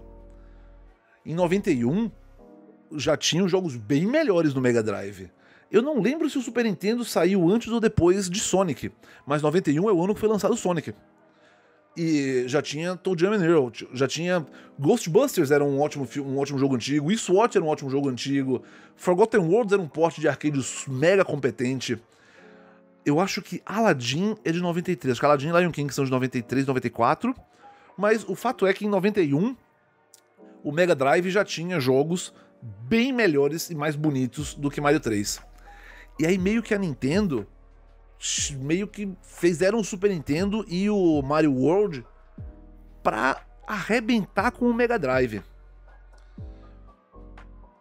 Em 91, já tinham jogos bem melhores no Mega Drive. Eu não lembro se o Super Nintendo saiu antes ou depois de Sonic, mas 91 é o ano que foi lançado o Sonic. E já tinha Toe Jam Earl, já tinha Ghostbusters era um ótimo, um ótimo jogo antigo, e SWAT era um ótimo jogo antigo, Forgotten Worlds era um porte de arcade mega competente. Eu acho que Aladdin é de 93, acho que Aladdin e Lion King são de 93, 94, mas o fato é que em 91 o Mega Drive já tinha jogos bem melhores e mais bonitos do que Mario 3. E aí meio que a Nintendo meio que fizeram o Super Nintendo e o Mario World pra arrebentar com o Mega Drive.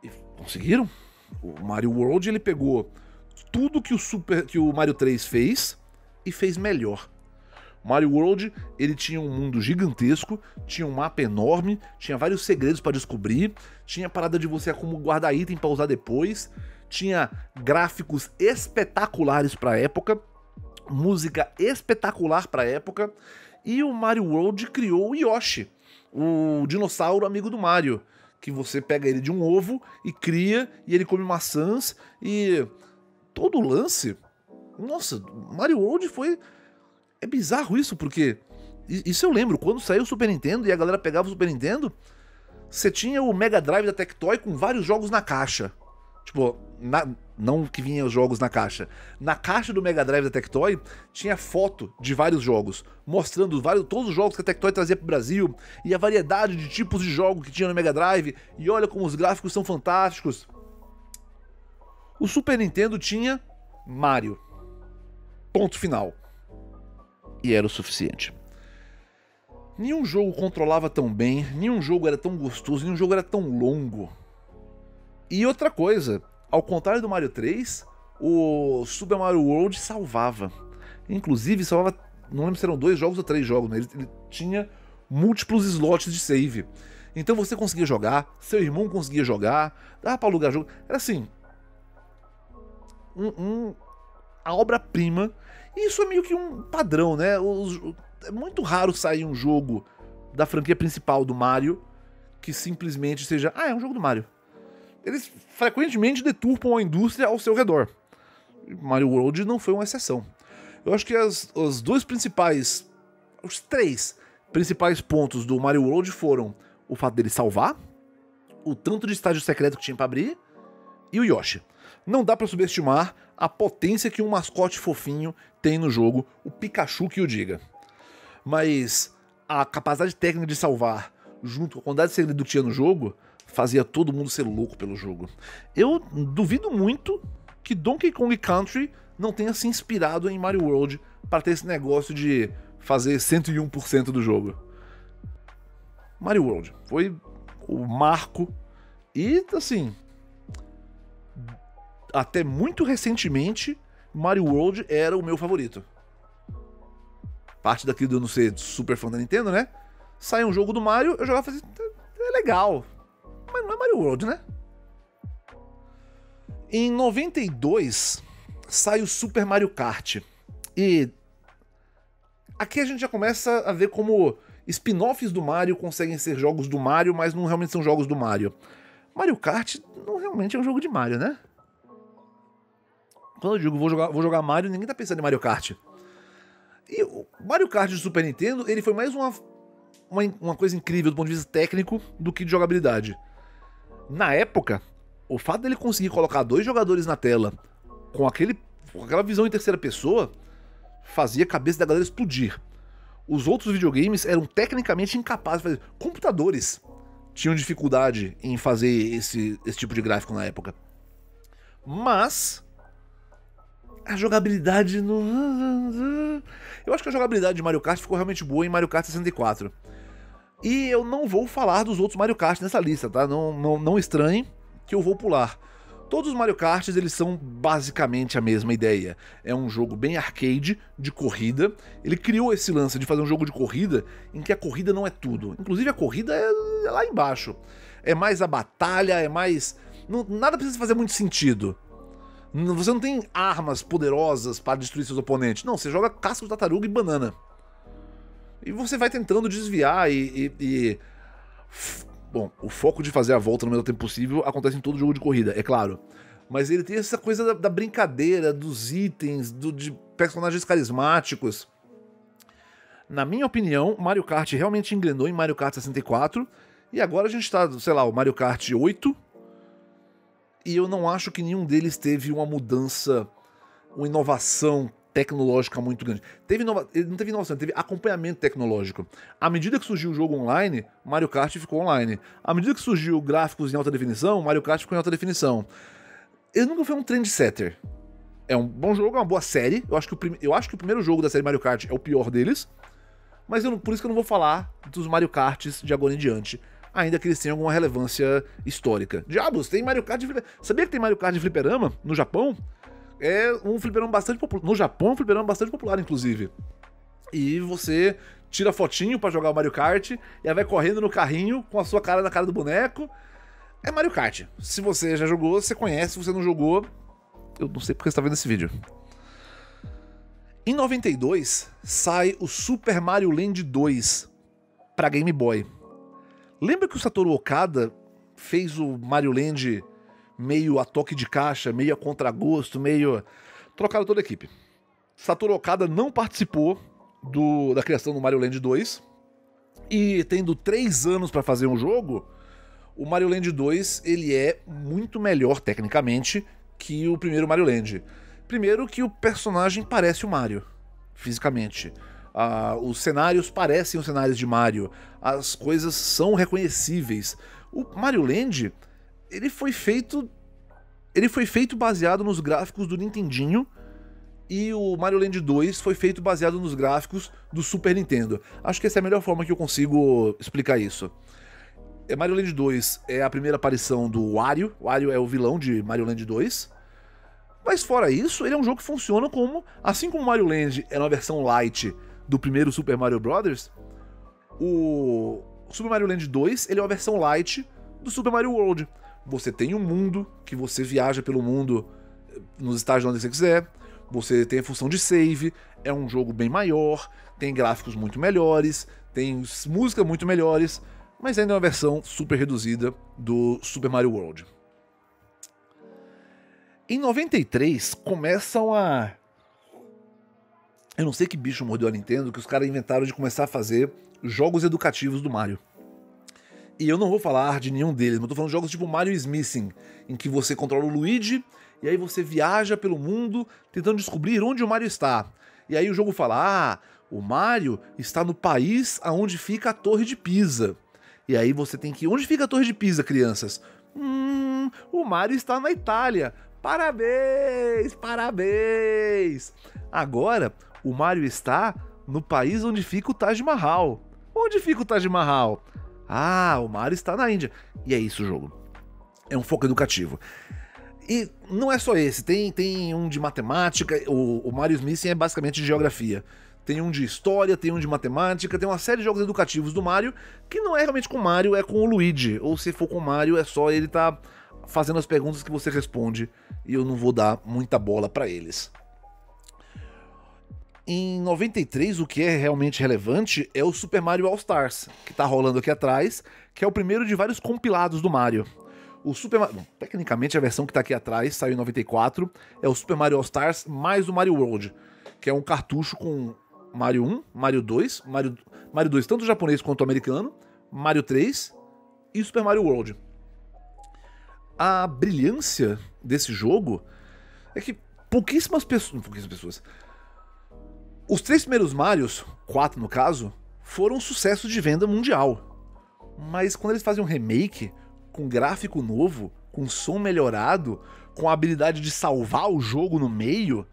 E conseguiram? O Mario World ele pegou tudo que o Super que o Mario 3 fez e fez melhor. Mario World, ele tinha um mundo gigantesco, tinha um mapa enorme, tinha vários segredos para descobrir, tinha parada de você como guardar item para usar depois, tinha gráficos espetaculares para época, música espetacular para época, e o Mario World criou o Yoshi, o dinossauro amigo do Mario, que você pega ele de um ovo e cria e ele come maçãs e todo o lance. Nossa, Mario World foi é bizarro isso, porque. Isso eu lembro, quando saiu o Super Nintendo e a galera pegava o Super Nintendo, você tinha o Mega Drive da Tectoy com vários jogos na caixa. Tipo, na, não que vinha os jogos na caixa. Na caixa do Mega Drive da Tectoy tinha foto de vários jogos, mostrando vários, todos os jogos que a Tectoy trazia pro Brasil e a variedade de tipos de jogo que tinha no Mega Drive. E olha como os gráficos são fantásticos. O Super Nintendo tinha Mario. Ponto final e era o suficiente. Nenhum jogo controlava tão bem, nenhum jogo era tão gostoso, nenhum jogo era tão longo. E outra coisa, ao contrário do Mario 3, o Super Mario World salvava. Inclusive, salvava, não lembro se eram dois jogos ou três jogos, né? ele, ele tinha múltiplos slots de save. Então você conseguia jogar, seu irmão conseguia jogar, dava pra alugar jogo. Era assim. Um, um, a obra-prima isso é meio que um padrão, né? Os, é muito raro sair um jogo da franquia principal do Mario que simplesmente seja, ah, é um jogo do Mario. Eles frequentemente deturpam a indústria ao seu redor. Mario World não foi uma exceção. Eu acho que as, os dois principais, os três principais pontos do Mario World foram o fato dele salvar, o tanto de estágio secreto que tinha para abrir e o Yoshi. Não dá para subestimar a potência que um mascote fofinho tem no jogo, o Pikachu que o diga. Mas a capacidade técnica de salvar, junto com a quantidade de segredo que tinha no jogo, fazia todo mundo ser louco pelo jogo. Eu duvido muito que Donkey Kong Country não tenha se inspirado em Mario World para ter esse negócio de fazer 101% do jogo. Mario World foi o marco e assim, até muito recentemente, Mario World era o meu favorito. Parte daquilo de eu não ser super fã da Nintendo, né? Sai um jogo do Mario, eu jogava e falei, é legal. Mas não é Mario World, né? Em 92, sai o Super Mario Kart. E aqui a gente já começa a ver como spin-offs do Mario conseguem ser jogos do Mario, mas não realmente são jogos do Mario. Mario Kart não realmente é um jogo de Mario, né? Quando eu digo vou jogar, vou jogar Mario, ninguém tá pensando em Mario Kart. E o Mario Kart de Super Nintendo, ele foi mais uma, uma, uma coisa incrível do ponto de vista técnico do que de jogabilidade. Na época, o fato dele conseguir colocar dois jogadores na tela com, aquele, com aquela visão em terceira pessoa fazia a cabeça da galera explodir. Os outros videogames eram tecnicamente incapazes de fazer. Computadores tinham dificuldade em fazer esse, esse tipo de gráfico na época. Mas a jogabilidade no. Eu acho que a jogabilidade de Mario Kart ficou realmente boa em Mario Kart 64. E eu não vou falar dos outros Mario Kart nessa lista, tá? Não, não, não estranhe que eu vou pular. Todos os Mario Karts eles são basicamente a mesma ideia. É um jogo bem arcade, de corrida. Ele criou esse lance de fazer um jogo de corrida em que a corrida não é tudo. Inclusive a corrida é, é lá embaixo. É mais a batalha, é mais. Nada precisa fazer muito sentido. Você não tem armas poderosas para destruir seus oponentes. Não, você joga casco de tartaruga e banana. E você vai tentando desviar e, e, e... Bom, o foco de fazer a volta no melhor tempo possível acontece em todo jogo de corrida, é claro. Mas ele tem essa coisa da, da brincadeira, dos itens, do, de personagens carismáticos. Na minha opinião, Mario Kart realmente engrenou em Mario Kart 64. E agora a gente tá, sei lá, o Mario Kart 8. E eu não acho que nenhum deles teve uma mudança, uma inovação tecnológica muito grande. Teve inova... Não teve inovação, teve acompanhamento tecnológico. À medida que surgiu o jogo online, Mario Kart ficou online. À medida que surgiu gráficos em alta definição, Mario Kart ficou em alta definição. Ele nunca foi um trendsetter. É um bom jogo, é uma boa série. Eu acho que o, prim... eu acho que o primeiro jogo da série Mario Kart é o pior deles. Mas eu, por isso que eu não vou falar dos Mario Karts de agora em diante. Ainda que eles tenham alguma relevância histórica. Diabos, tem Mario Kart de Sabia que tem Mario Kart de fliperama no Japão? É um fliperama bastante popular. No Japão um fliperama bastante popular, inclusive. E você tira fotinho para jogar o Mario Kart e aí vai correndo no carrinho com a sua cara na cara do boneco. É Mario Kart. Se você já jogou, você conhece. Se você não jogou, eu não sei porque você tá vendo esse vídeo. Em 92, sai o Super Mario Land 2 para Game Boy. Lembra que o Satoru Okada fez o Mario Land meio a toque de caixa, meio a contragosto, meio. Trocaram toda a equipe. Satoru Okada não participou do, da criação do Mario Land 2. E tendo três anos para fazer um jogo, o Mario Land 2 ele é muito melhor tecnicamente que o primeiro Mario Land. Primeiro que o personagem parece o Mario, fisicamente. Ah, os cenários parecem os cenários de Mario. As coisas são reconhecíveis. O Mario Land, ele foi feito. Ele foi feito baseado nos gráficos do Nintendinho. E o Mario Land 2 foi feito baseado nos gráficos do Super Nintendo. Acho que essa é a melhor forma que eu consigo explicar isso. É, Mario Land 2 é a primeira aparição do Wario. Wario é o vilão de Mario Land 2. Mas fora isso, ele é um jogo que funciona como, assim como Mario Land era uma versão light do primeiro Super Mario Bros., o Super Mario Land 2 ele é uma versão light do Super Mario World. Você tem um mundo que você viaja pelo mundo eh, nos estágios onde você quiser. Você tem a função de save, é um jogo bem maior, tem gráficos muito melhores, tem músicas muito melhores, mas ainda é uma versão super reduzida do Super Mario World. Em 93, começam a. Eu não sei que bicho mordeu a Nintendo que os caras inventaram de começar a fazer jogos educativos do Mario. E eu não vou falar de nenhum deles, mas tô falando de jogos tipo Mario is Missing, em que você controla o Luigi e aí você viaja pelo mundo tentando descobrir onde o Mario está. E aí o jogo fala: "Ah, o Mario está no país aonde fica a Torre de Pisa". E aí você tem que onde fica a Torre de Pisa, crianças? Hum, o Mario está na Itália. Parabéns, parabéns! Agora, o Mario está no país onde fica o Taj Mahal. Onde fica o Taj Mahal? Ah, o Mario está na Índia. E é isso o jogo. É um foco educativo. E não é só esse, tem, tem um de matemática, o, o Mario Smith é basicamente de geografia. Tem um de história, tem um de matemática, tem uma série de jogos educativos do Mario, que não é realmente com o Mario, é com o Luigi. Ou se for com o Mario, é só ele tá fazendo as perguntas que você responde e eu não vou dar muita bola para eles. Em 93, o que é realmente relevante é o Super Mario All Stars, que tá rolando aqui atrás, que é o primeiro de vários compilados do Mario. O Super Mario. Tecnicamente, a versão que tá aqui atrás, saiu em 94, é o Super Mario All Stars mais o Mario World, que é um cartucho com Mario 1, Mario 2, Mario, Mario 2 tanto japonês quanto americano, Mario 3 e Super Mario World a brilhância desse jogo é que pouquíssimas pessoas. Pouquíssimas pessoas. Os três primeiros Marios, quatro no caso, foram sucessos de venda mundial. Mas quando eles fazem um remake, com gráfico novo, com som melhorado, com a habilidade de salvar o jogo no meio,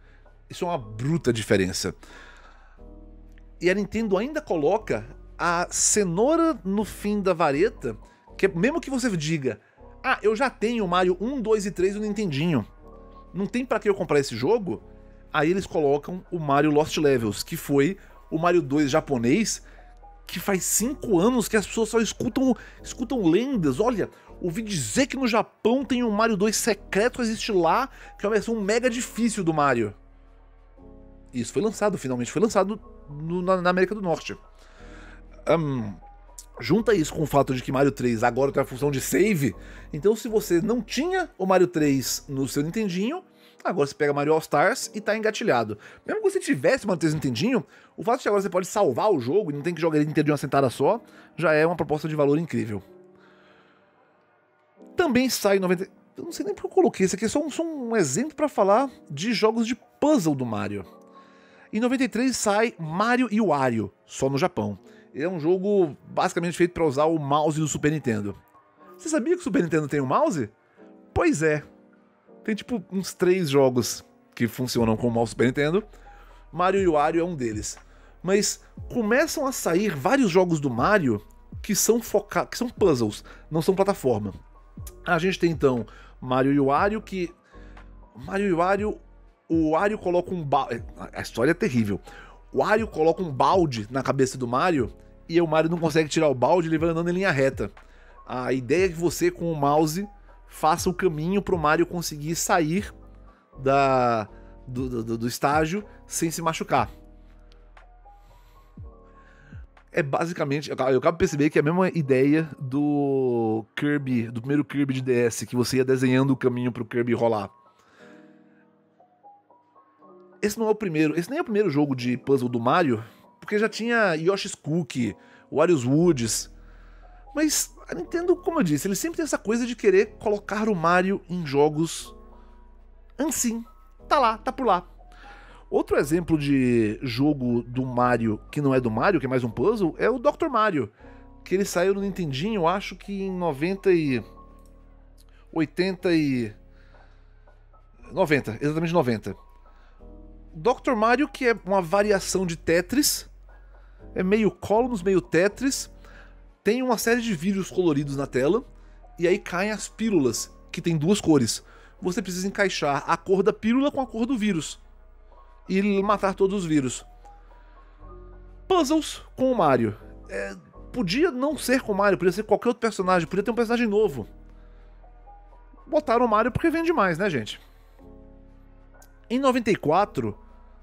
isso é uma bruta diferença. E a Nintendo ainda coloca a cenoura no fim da vareta, que mesmo que você diga, ah, eu já tenho o Mario 1, 2 e 3 no Nintendinho. Não tem para que eu comprar esse jogo? Aí eles colocam o Mario Lost Levels, que foi o Mario 2 japonês, que faz 5 anos que as pessoas só escutam, escutam lendas. Olha, ouvi dizer que no Japão tem um Mario 2 secreto existe lá, que é uma versão mega difícil do Mario. Isso foi lançado, finalmente foi lançado no, na, na, América do Norte. Um, Junta isso com o fato de que Mario 3 agora tem a função de save. Então, se você não tinha o Mario 3 no seu Nintendinho, agora você pega Mario All Stars e tá engatilhado. Mesmo que você tivesse Mario 3 Nintendinho, o fato de agora você pode salvar o jogo e não tem que jogar ele inteiro de uma sentada só, já é uma proposta de valor incrível. Também sai em 90. Eu não sei nem porque eu coloquei isso aqui, é só um, só um exemplo para falar de jogos de puzzle do Mario. Em 93 sai Mario e Wario, só no Japão. É um jogo basicamente feito para usar o mouse do Super Nintendo. Você sabia que o Super Nintendo tem um mouse? Pois é. Tem tipo uns três jogos que funcionam com o mouse Super Nintendo. Mario e Wario é um deles. Mas começam a sair vários jogos do Mario que são foca que são puzzles, não são plataforma. A gente tem então Mario e Wario que Mario e Wario o Wario coloca um balde. A história é terrível. O Wario coloca um balde na cabeça do Mario e o Mario não consegue tirar o balde, ele vai andando em linha reta. A ideia é que você, com o mouse, faça o caminho para o Mario conseguir sair da, do, do, do estágio sem se machucar. É basicamente. Eu acabo de perceber que é a mesma ideia do Kirby, do primeiro Kirby de DS, que você ia desenhando o caminho pro Kirby rolar esse não é o primeiro, esse nem é o primeiro jogo de puzzle do Mario, porque já tinha Yoshi's Cookie, Wario's Woods. Mas a Nintendo, como eu disse, ele sempre tem essa coisa de querer colocar o Mario em jogos assim. Tá lá, tá por lá. Outro exemplo de jogo do Mario que não é do Mario, que é mais um puzzle, é o Dr. Mario. Que ele saiu no Nintendinho, acho que em 90 e. 80 e. 90, exatamente 90. Dr. Mario, que é uma variação de Tetris, é meio Columns, meio Tetris, tem uma série de vídeos coloridos na tela, e aí caem as pílulas, que tem duas cores. Você precisa encaixar a cor da pílula com a cor do vírus. E matar todos os vírus. Puzzles com o Mario. É, podia não ser com o Mario, podia ser qualquer outro personagem, podia ter um personagem novo. Botaram o Mario porque vende mais, né, gente? Em 94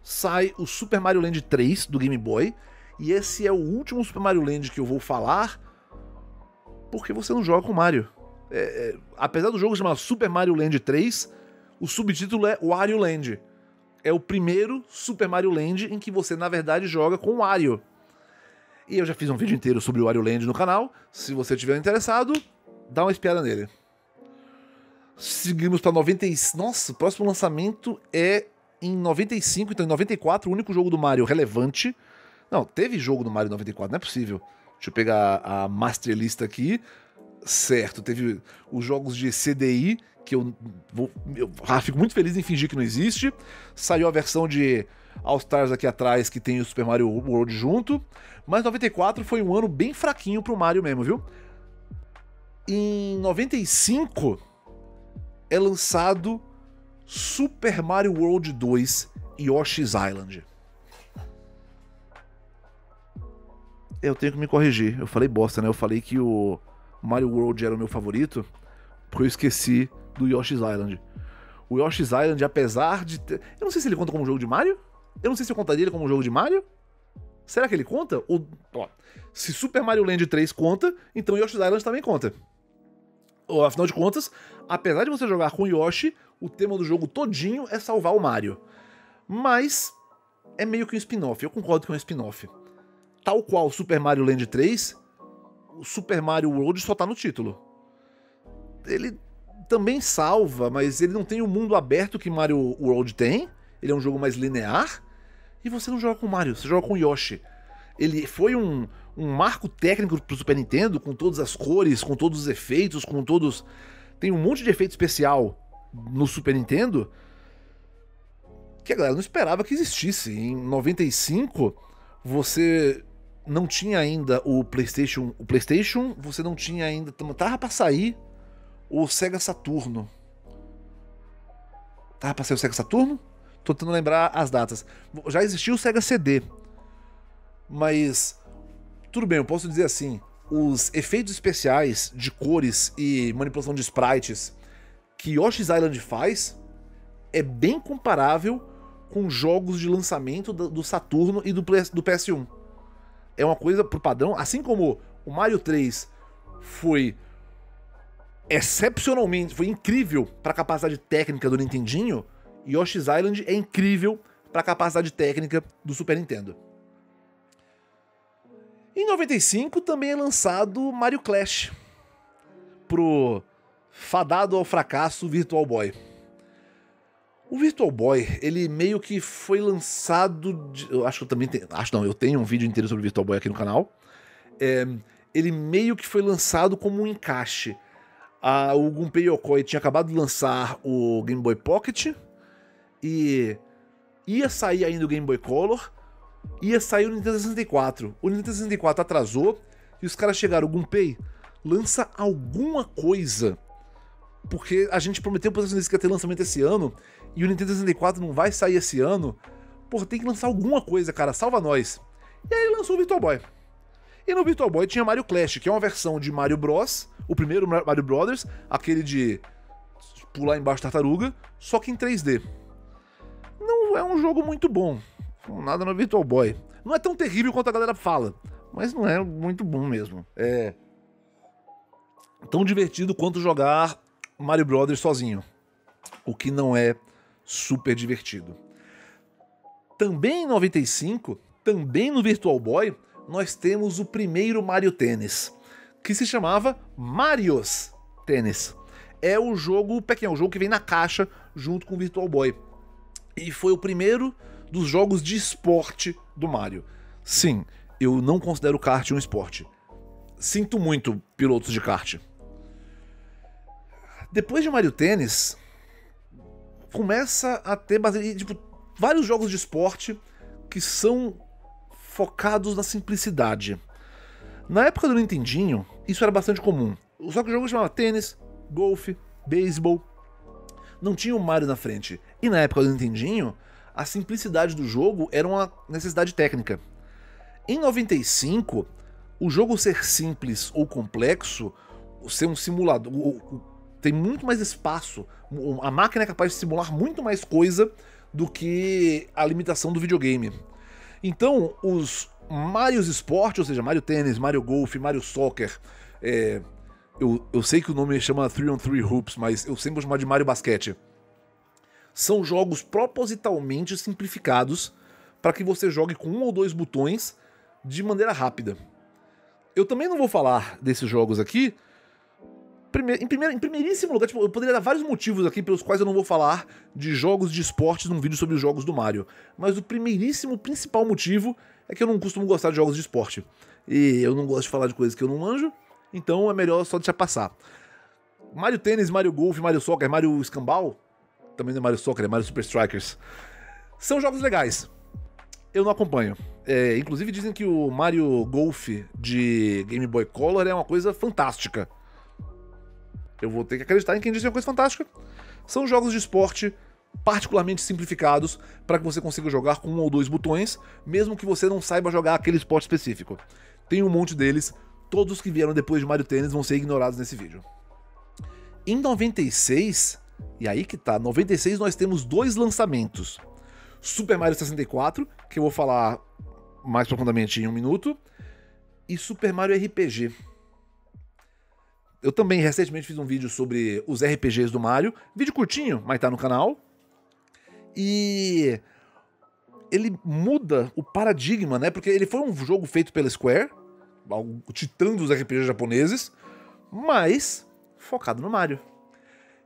sai o Super Mario Land 3 do Game Boy, e esse é o último Super Mario Land que eu vou falar, porque você não joga com Mario. É, é, apesar do jogo chamar Super Mario Land 3, o subtítulo é Wario Land. É o primeiro Super Mario Land em que você, na verdade, joga com Wario. E eu já fiz um vídeo inteiro sobre o Wario Land no canal. Se você estiver interessado, dá uma espiada nele. Seguimos para 95. Nossa, o próximo lançamento é em 95, então em 94, o único jogo do Mario relevante. Não, teve jogo do Mario 94, não é possível. Deixa eu pegar a master lista aqui. Certo, teve os jogos de CDI, que eu, vou, eu ah, fico muito feliz em fingir que não existe. Saiu a versão de All Stars aqui atrás, que tem o Super Mario World junto. Mas 94 foi um ano bem fraquinho pro Mario mesmo, viu? Em 95, é lançado Super Mario World 2 Yoshi's Island. Eu tenho que me corrigir. Eu falei bosta, né? Eu falei que o Mario World era o meu favorito, porque eu esqueci do Yoshi's Island. O Yoshi's Island, apesar de ter... Eu não sei se ele conta como um jogo de Mario. Eu não sei se eu contaria ele como um jogo de Mario. Será que ele conta? Ou... Ó, se Super Mario Land 3 conta, então Yoshi's Island também conta. Afinal de contas, apesar de você jogar com Yoshi, o tema do jogo todinho é salvar o Mario. Mas é meio que um spin-off, eu concordo que é um spin-off. Tal qual Super Mario Land 3, o Super Mario World só tá no título. Ele também salva, mas ele não tem o mundo aberto que Mario World tem. Ele é um jogo mais linear. E você não joga com Mario, você joga com Yoshi. Ele foi um, um marco técnico pro Super Nintendo, com todas as cores, com todos os efeitos, com todos. Tem um monte de efeito especial no Super Nintendo que a galera não esperava que existisse. Em 95, você não tinha ainda o PlayStation. O PlayStation, você não tinha ainda. Tava pra sair o Sega Saturno. Tava pra sair o Sega Saturno? Tô tentando lembrar as datas. Já existia o Sega CD. Mas tudo bem, eu posso dizer assim, os efeitos especiais de cores e manipulação de sprites que Yoshi's Island faz é bem comparável com jogos de lançamento do Saturno e do PS1. É uma coisa pro padrão, assim como O Mario 3 foi excepcionalmente, foi incrível para a capacidade técnica do Nintendinho, Yoshi's Island é incrível para a capacidade técnica do Super Nintendo. Em 95 também é lançado Mario Clash pro fadado ao fracasso Virtual Boy. O Virtual Boy, ele meio que foi lançado. De, eu acho que eu também tenho. Acho não, eu tenho um vídeo inteiro sobre o Virtual Boy aqui no canal. É, ele meio que foi lançado como um encaixe. A, o Gunpei Yokoi tinha acabado de lançar o Game Boy Pocket e ia sair ainda o Game Boy Color, ia sair o Nintendo 64. O Nintendo 64 atrasou e os caras chegaram, Gunpei, lança alguma coisa. Porque a gente prometeu para vocês que ia ter lançamento esse ano e o Nintendo 64 não vai sair esse ano. Pô, tem que lançar alguma coisa, cara, salva nós. E aí ele lançou o Virtual Boy. E no Virtual Boy tinha Mario Clash, que é uma versão de Mario Bros, o primeiro Mario Brothers, aquele de pular embaixo da tartaruga, só que em 3D. Não é um jogo muito bom. Nada no Virtual Boy. Não é tão terrível quanto a galera fala, mas não é muito bom mesmo. É tão divertido quanto jogar Mario Brothers sozinho, o que não é super divertido. Também em 95, também no Virtual Boy, nós temos o primeiro Mario Tennis, que se chamava Marios Tennis. É o jogo pequeno, é jogo que vem na caixa junto com o Virtual Boy. E foi o primeiro dos jogos de esporte do Mario. Sim, eu não considero kart um esporte. Sinto muito, pilotos de kart. Depois de Mario Tênis, começa a ter tipo, vários jogos de esporte que são focados na simplicidade. Na época do Nintendinho, isso era bastante comum. Só que o jogo chamava tênis, golfe, beisebol. Não tinha o Mario na frente. E na época do Nintendinho, a simplicidade do jogo era uma necessidade técnica. Em 95, o jogo ser simples ou complexo, ser um simulador, tem muito mais espaço. A máquina é capaz de simular muito mais coisa do que a limitação do videogame. Então, os Marios Sport, ou seja, Mario Tênis, Mario Golf, Mario Soccer, é, eu, eu sei que o nome chama 3 on 3 Hoops, mas eu sempre vou chamar de Mario Basquete. São jogos propositalmente simplificados para que você jogue com um ou dois botões de maneira rápida. Eu também não vou falar desses jogos aqui, Em, primeiro, em primeiríssimo lugar, tipo, eu poderia dar vários motivos aqui pelos quais eu não vou falar de jogos de esportes num vídeo sobre os jogos do Mario. Mas o primeiríssimo, principal motivo é que eu não costumo gostar de jogos de esporte. E eu não gosto de falar de coisas que eu não manjo, então é melhor só deixar passar. Mario Tênis, Mario Golf, Mario Soccer, Mario Scambal, também não é Mario Soccer, é Mario Super Strikers. São jogos legais. Eu não acompanho. É, inclusive dizem que o Mario Golf de Game Boy Color é uma coisa fantástica. Eu vou ter que acreditar em quem disse uma coisa fantástica. São jogos de esporte particularmente simplificados para que você consiga jogar com um ou dois botões, mesmo que você não saiba jogar aquele esporte específico. Tem um monte deles, todos que vieram depois de Mario Tennis vão ser ignorados nesse vídeo. Em 96, e aí que tá, 96 nós temos dois lançamentos. Super Mario 64, que eu vou falar mais profundamente em um minuto, e Super Mario RPG. Eu também recentemente fiz um vídeo sobre os RPGs do Mario. Vídeo curtinho, mas tá no canal. E ele muda o paradigma, né? Porque ele foi um jogo feito pela Square, o titã dos RPGs japoneses, mas focado no Mario.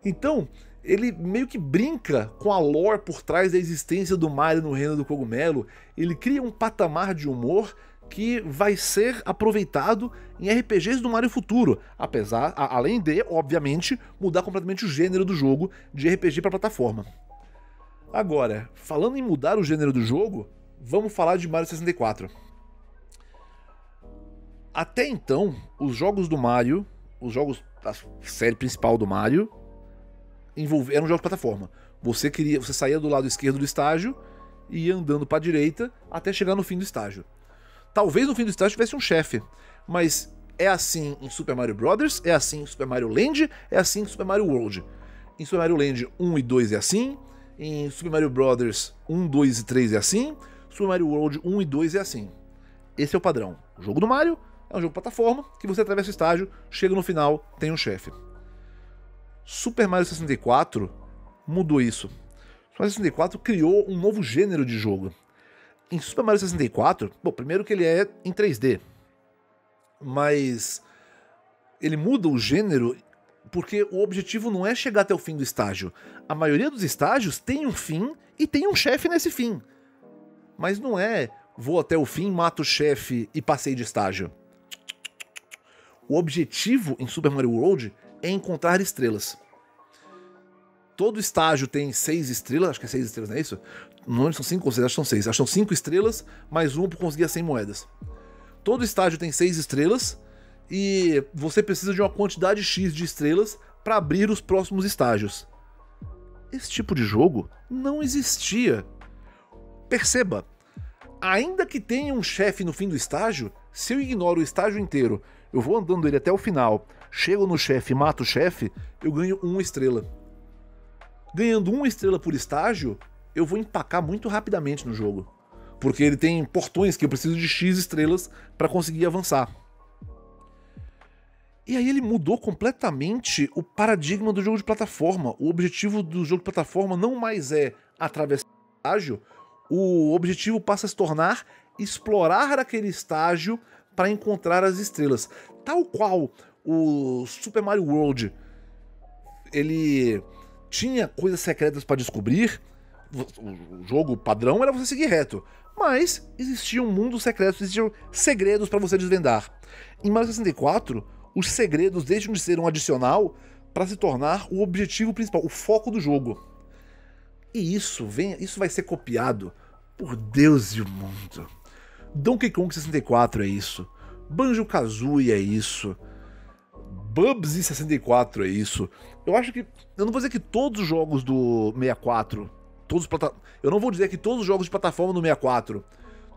Então, ele meio que brinca com a lore por trás da existência do Mario no reino do cogumelo. Ele cria um patamar de humor que vai ser aproveitado em RPGs do Mario futuro, apesar, a, além de, obviamente, mudar completamente o gênero do jogo de RPG para plataforma. Agora, falando em mudar o gênero do jogo, vamos falar de Mario 64. Até então, os jogos do Mario, os jogos da série principal do Mario, eram jogos de plataforma. Você queria, você saía do lado esquerdo do estágio e ia andando para a direita até chegar no fim do estágio. Talvez no fim do estágio tivesse um chefe, mas é assim em Super Mario Bros., é assim em Super Mario Land, é assim em Super Mario World. Em Super Mario Land 1 e 2 é assim, em Super Mario Bros. 1, 2 e 3 é assim, Super Mario World 1 e 2 é assim. Esse é o padrão. Jogo do Mario, É um jogo plataforma que você atravessa o estágio, chega no final, tem um chefe. Super Mario 64 mudou isso. Super Mario 64 criou um novo gênero de jogo. Em Super Mario 64, bom, primeiro que ele é em 3D, mas ele muda o gênero porque o objetivo não é chegar até o fim do estágio. A maioria dos estágios tem um fim e tem um chefe nesse fim. Mas não é vou até o fim, mato o chefe e passei de estágio. O objetivo em Super Mario World é encontrar estrelas. Todo estágio tem seis estrelas, acho que é seis estrelas, não é isso? Não são cinco ou seis, acho que são seis. São cinco estrelas, mais um por conseguir as 100 moedas. Todo estágio tem seis estrelas e você precisa de uma quantidade X de estrelas para abrir os próximos estágios. Esse tipo de jogo não existia. Perceba, ainda que tenha um chefe no fim do estágio, se eu ignoro o estágio inteiro, eu vou andando ele até o final, chego no chefe mato o chefe, eu ganho uma estrela. Ganhando uma estrela por estágio, eu vou empacar muito rapidamente no jogo. Porque ele tem portões que eu preciso de X estrelas para conseguir avançar. E aí ele mudou completamente o paradigma do jogo de plataforma. O objetivo do jogo de plataforma não mais é atravessar o estágio, o objetivo passa a se tornar explorar aquele estágio para encontrar as estrelas. Tal qual o Super Mario World, ele tinha coisas secretas para descobrir. O jogo padrão era você seguir reto, mas existiam mundos secretos, existiam segredos para você desvendar. Em Mario 64, os segredos deixam de ser um adicional para se tornar o objetivo principal, o foco do jogo. E isso vem, isso vai ser copiado por Deus e o mundo. Donkey Kong 64 é isso. Banjo Kazooie é isso. Bubsy 64 é isso. Eu acho que. Eu não vou dizer que todos os jogos do 64. Todos plata... Eu não vou dizer que todos os jogos de plataforma do 64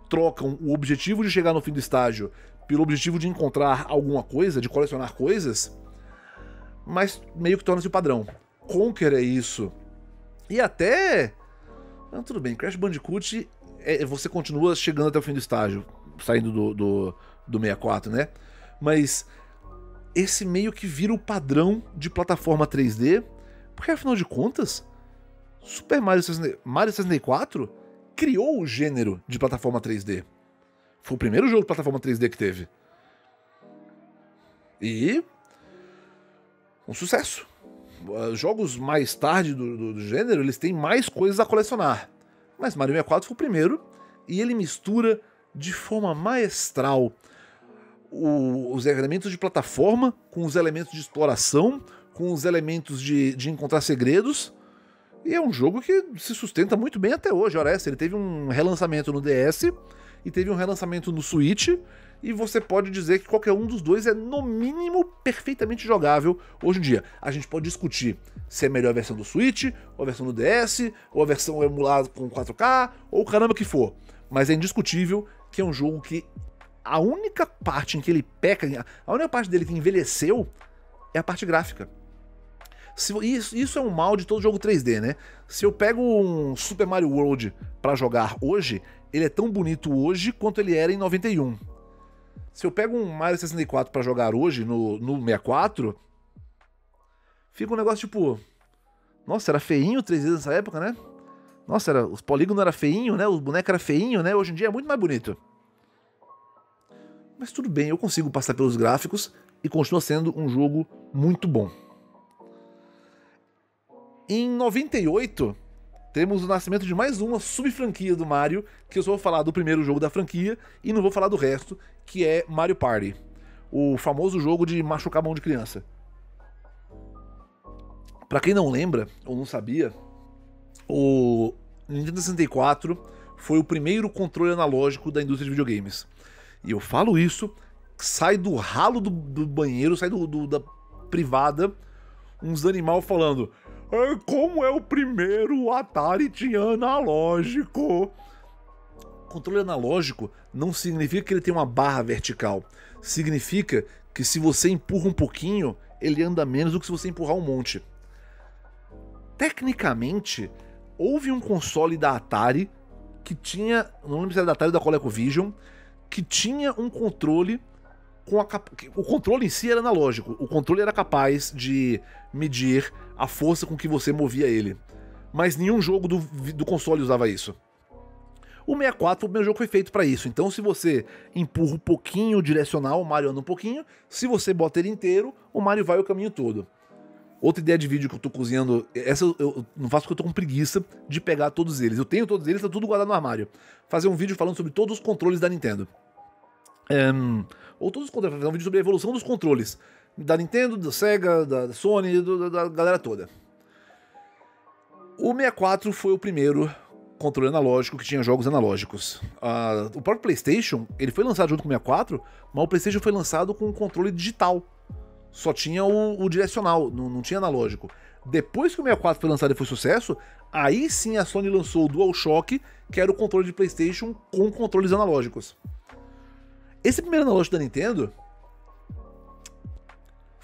trocam o objetivo de chegar no fim do estágio pelo objetivo de encontrar alguma coisa, de colecionar coisas, mas meio que torna-se o padrão. Conker é isso. E até. Ah, tudo bem, Crash Bandicoot é, você continua chegando até o fim do estágio, saindo do, do, do 64, né? Mas esse meio que vira o padrão de plataforma 3D, porque afinal de contas, Super Mario 64, Mario 64 criou o gênero de plataforma 3D. Foi o primeiro jogo de plataforma 3D que teve. E. Um sucesso. Jogos mais tarde do, do, do, gênero, eles têm mais coisas a colecionar. Mas Mario 64 foi o primeiro, e ele mistura de forma maestral o, os elementos de plataforma com os elementos de exploração, com os elementos de, de encontrar segredos. E é um jogo que se sustenta muito bem até hoje. Ora, essa, ele teve um relançamento no DS e teve um relançamento no Switch, e você pode dizer que qualquer um dos dois é, no mínimo, perfeitamente jogável hoje em dia. A gente pode discutir se é melhor a versão do Switch, ou a versão do DS, ou a versão emulada com 4K, ou caramba que for. Mas é indiscutível que é um jogo que a única parte em que ele peca, a única parte dele que envelheceu é a parte gráfica. Se, isso, isso, é um mal de todo jogo 3D, né? Se eu pego um Super Mario World para jogar hoje, ele é tão bonito hoje quanto ele era em 91. Se eu pego um Mario 64 para jogar hoje no, no 64, fica um negócio tipo. Nossa, era feinho 3D nessa época, né? Nossa, era, os polígonos eram feinho, né? Os bonecos eram feinho, né? Hoje em dia é muito mais bonito. Mas tudo bem, eu consigo passar pelos gráficos e continua sendo um jogo muito bom. Em 98, temos o nascimento de mais uma sub-franquia do Mario, que eu só vou falar do primeiro jogo da franquia e não vou falar do resto, que é Mario Party. O famoso jogo de machucar mão de criança. Para quem não lembra ou não sabia, o Nintendo 64 foi o primeiro controle analógico da indústria de videogames. E eu falo isso, sai do ralo do, do banheiro, sai do, do, da privada, uns animal falando: como é o primeiro Atari tinha analógico. Controle analógico não significa que ele tem uma barra vertical. Significa que se você empurra um pouquinho, ele anda menos do que se você empurrar um monte. Tecnicamente, houve um console da Atari que tinha, não lembro se era da Atari ou da ColecoVision, que tinha um controle com a o controle em si era analógico. O controle era capaz de medir a força com que você movia ele. Mas nenhum jogo do, do console usava isso. O 64, o meu jogo foi feito para isso. Então, se você empurra um pouquinho o direcional, o Mario anda um pouquinho. Se você bota ele inteiro, o Mario vai o caminho todo. Outra ideia de vídeo que eu tô cozinhando, essa eu, eu não faço porque eu tô com preguiça de pegar todos eles. Eu tenho todos eles, tá tudo guardado no armário. Fazer um vídeo falando sobre todos os controles da Nintendo. Um, ou todos os controles, fazer um vídeo sobre a evolução dos controles. Da Nintendo, da Sega, da Sony, do, da, galera toda. O 64 foi o primeiro controle analógico que tinha jogos analógicos. Uh, o próprio PlayStation, ele foi lançado junto com o 64, mas o PlayStation foi lançado com um controle digital. Só tinha o, o direcional, não, não, tinha analógico. Depois que o 64 foi lançado e foi sucesso, aí sim a Sony lançou o DualShock, que era o controle de PlayStation com controles analógicos. Esse primeiro analógico da Nintendo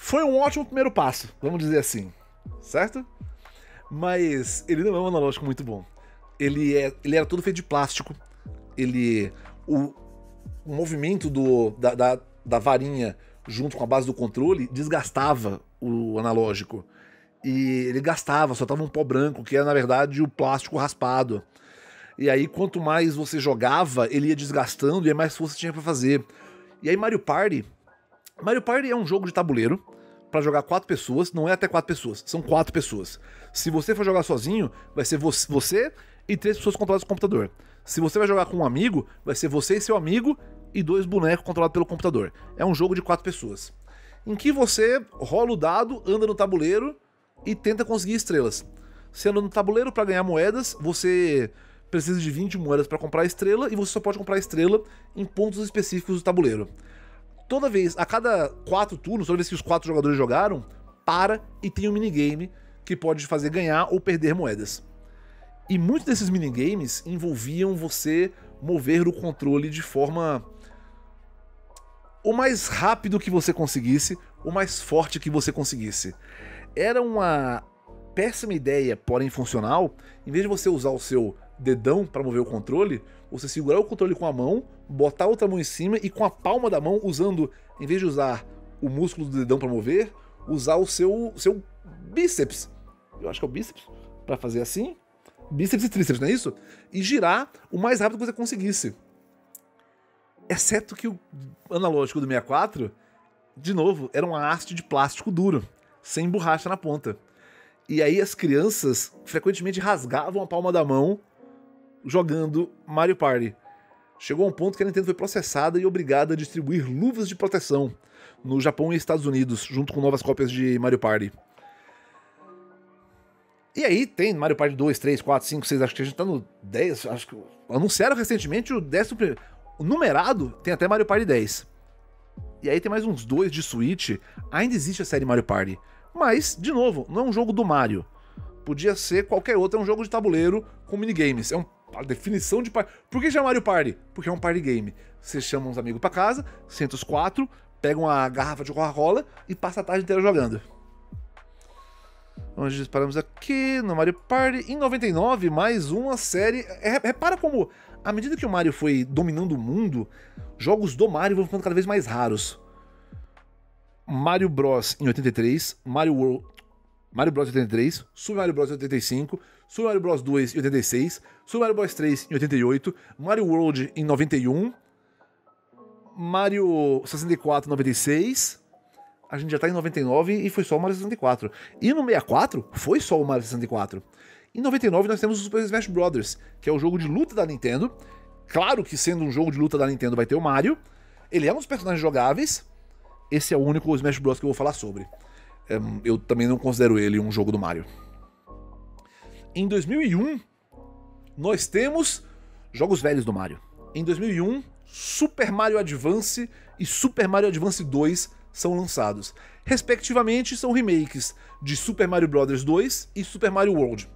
foi um ótimo primeiro passo, vamos dizer assim, certo? Mas ele não é um analógico muito bom ele, é, ele era todo feito de plástico. Ele. O, o movimento do, da, da, da varinha junto com a base do controle desgastava o analógico. E ele gastava, só tava um pó branco, que é na verdade o plástico raspado. E aí, quanto mais você jogava, ele ia desgastando e mais força tinha para fazer. E aí, Mario Party. Mario Party é um jogo de tabuleiro para jogar quatro pessoas, não é até quatro pessoas, são quatro pessoas. Se você for jogar sozinho, vai ser você e três pessoas controladas pelo computador. Se você vai jogar com um amigo, vai ser você e seu amigo e dois bonecos controlados pelo computador. É um jogo de quatro pessoas. Em que você rola o dado, anda no tabuleiro e tenta conseguir estrelas. Sendo no tabuleiro para ganhar moedas, você precisa de 20 moedas para comprar estrela e você só pode comprar estrela em pontos específicos do tabuleiro. Toda vez, a cada quatro turnos, toda vez que os quatro jogadores jogaram, para e tem um minigame que pode fazer ganhar ou perder moedas. E muitos desses minigames envolviam você mover o controle de forma o mais rápido que você conseguisse, o mais forte que você conseguisse. Era uma péssima ideia, porém funcional, em vez de você usar o seu dedão para mover o controle, você segurar o controle com a mão, botar outra mão em cima e com a palma da mão usando, em vez de usar o músculo do dedão para mover, usar o seu seu bíceps. Eu acho que é o bíceps para fazer assim bíceps e tríceps, não é isso? E girar o mais rápido que você conseguisse. Exceto que o analógico do 64, de novo, era uma haste de plástico duro, sem borracha na ponta. E aí as crianças frequentemente rasgavam a palma da mão jogando Mario Party. Chegou a um ponto que a Nintendo foi processada e obrigada a distribuir luvas de proteção no Japão e Estados Unidos, junto com novas cópias de Mario Party. E aí tem Mario Party 2, 3, 4, 5, 6, acho que a gente tá no 10, acho que anunciaram recentemente o décimo primeiro. O numerado tem até Mario Party 10. E aí tem mais uns dois de Switch. Ainda existe a série Mario Party. Mas, de novo, não é um jogo do Mario. Podia ser qualquer outro, é um jogo de tabuleiro com minigames. É um, a definição de party. Por que chama Mario Party? Porque é um party game. Você chama uns amigos para casa, senta os quatro, pega uma garrafa de Coca-Cola e passa a tarde inteira jogando. Onde paramos aqui no Mario Party. Em 99, mais uma série. É, repara como, à medida que o Mario foi dominando o mundo, jogos do Mario vão ficando cada vez mais raros. Mario Bros. em 83, Mario World. Mario Bros. 83, Super Mario Bros. 85, Super Mario Bros. 2 em 86, Super Mario Bros. 3 em 88, Mario World em 91, Mario 64 em 96, a gente já tá em 99 e foi só o Mario 64. E no 64 foi só o Mario 64. Em 99 nós temos o Super Smash Bros., que é o jogo de luta da Nintendo. Claro que sendo um jogo de luta da Nintendo vai ter o Mario. Ele é um dos personagens jogáveis. Esse é o único Smash Bros. que eu vou falar sobre. Eu também não considero ele um jogo do Mario. Em 2001, nós temos jogos velhos do Mario. Em 2001, Super Mario Advance e Super Mario Advance 2 são lançados. Respectivamente, são remakes de Super Mario Bros. 2 e Super Mario World.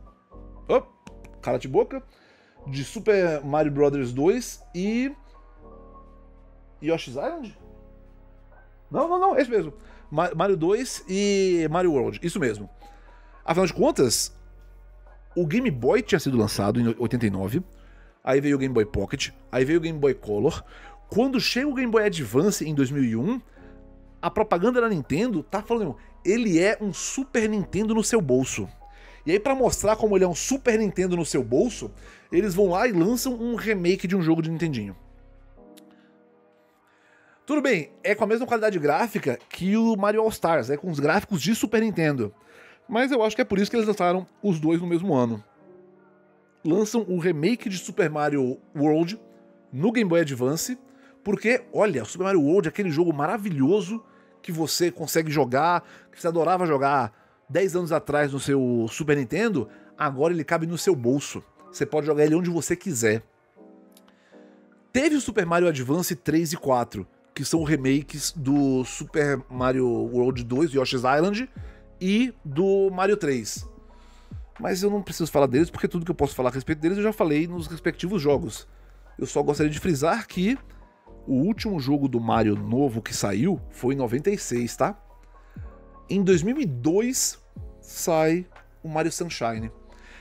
Oh, cara de boca. De Super Mario Bros. 2 e. Yoshi's Island? Não, não, não, esse mesmo. Mario 2 e Mario World, isso mesmo. Afinal de contas, o Game Boy tinha sido lançado em 89, aí veio o Game Boy Pocket, aí veio o Game Boy Color. Quando chega o Game Boy Advance em 2001, a propaganda da Nintendo tá falando, ele é um Super Nintendo no seu bolso. E aí, para mostrar como ele é um Super Nintendo no seu bolso, eles vão lá e lançam um remake de um jogo de Nintendinho. Tudo bem, é com a mesma qualidade gráfica que o Mario All Stars, é com os gráficos de Super Nintendo. Mas eu acho que é por isso que eles lançaram os dois no mesmo ano. Lançam o remake de Super Mario World no Game Boy Advance, porque, olha, Super Mario World é aquele jogo maravilhoso que você consegue jogar, que você adorava jogar 10 anos atrás no seu Super Nintendo, agora ele cabe no seu bolso. Você pode jogar ele onde você quiser. Teve o Super Mario Advance 3 e 4, que são remakes do Super Mario World 2, Yoshi's Island, e do Mario 3. Mas eu não preciso falar deles, porque tudo que eu posso falar a respeito deles eu já falei nos respectivos jogos. Eu só gostaria de frisar que o último jogo do Mario novo que saiu foi em 96, tá? Em 2002 sai o Mario Sunshine.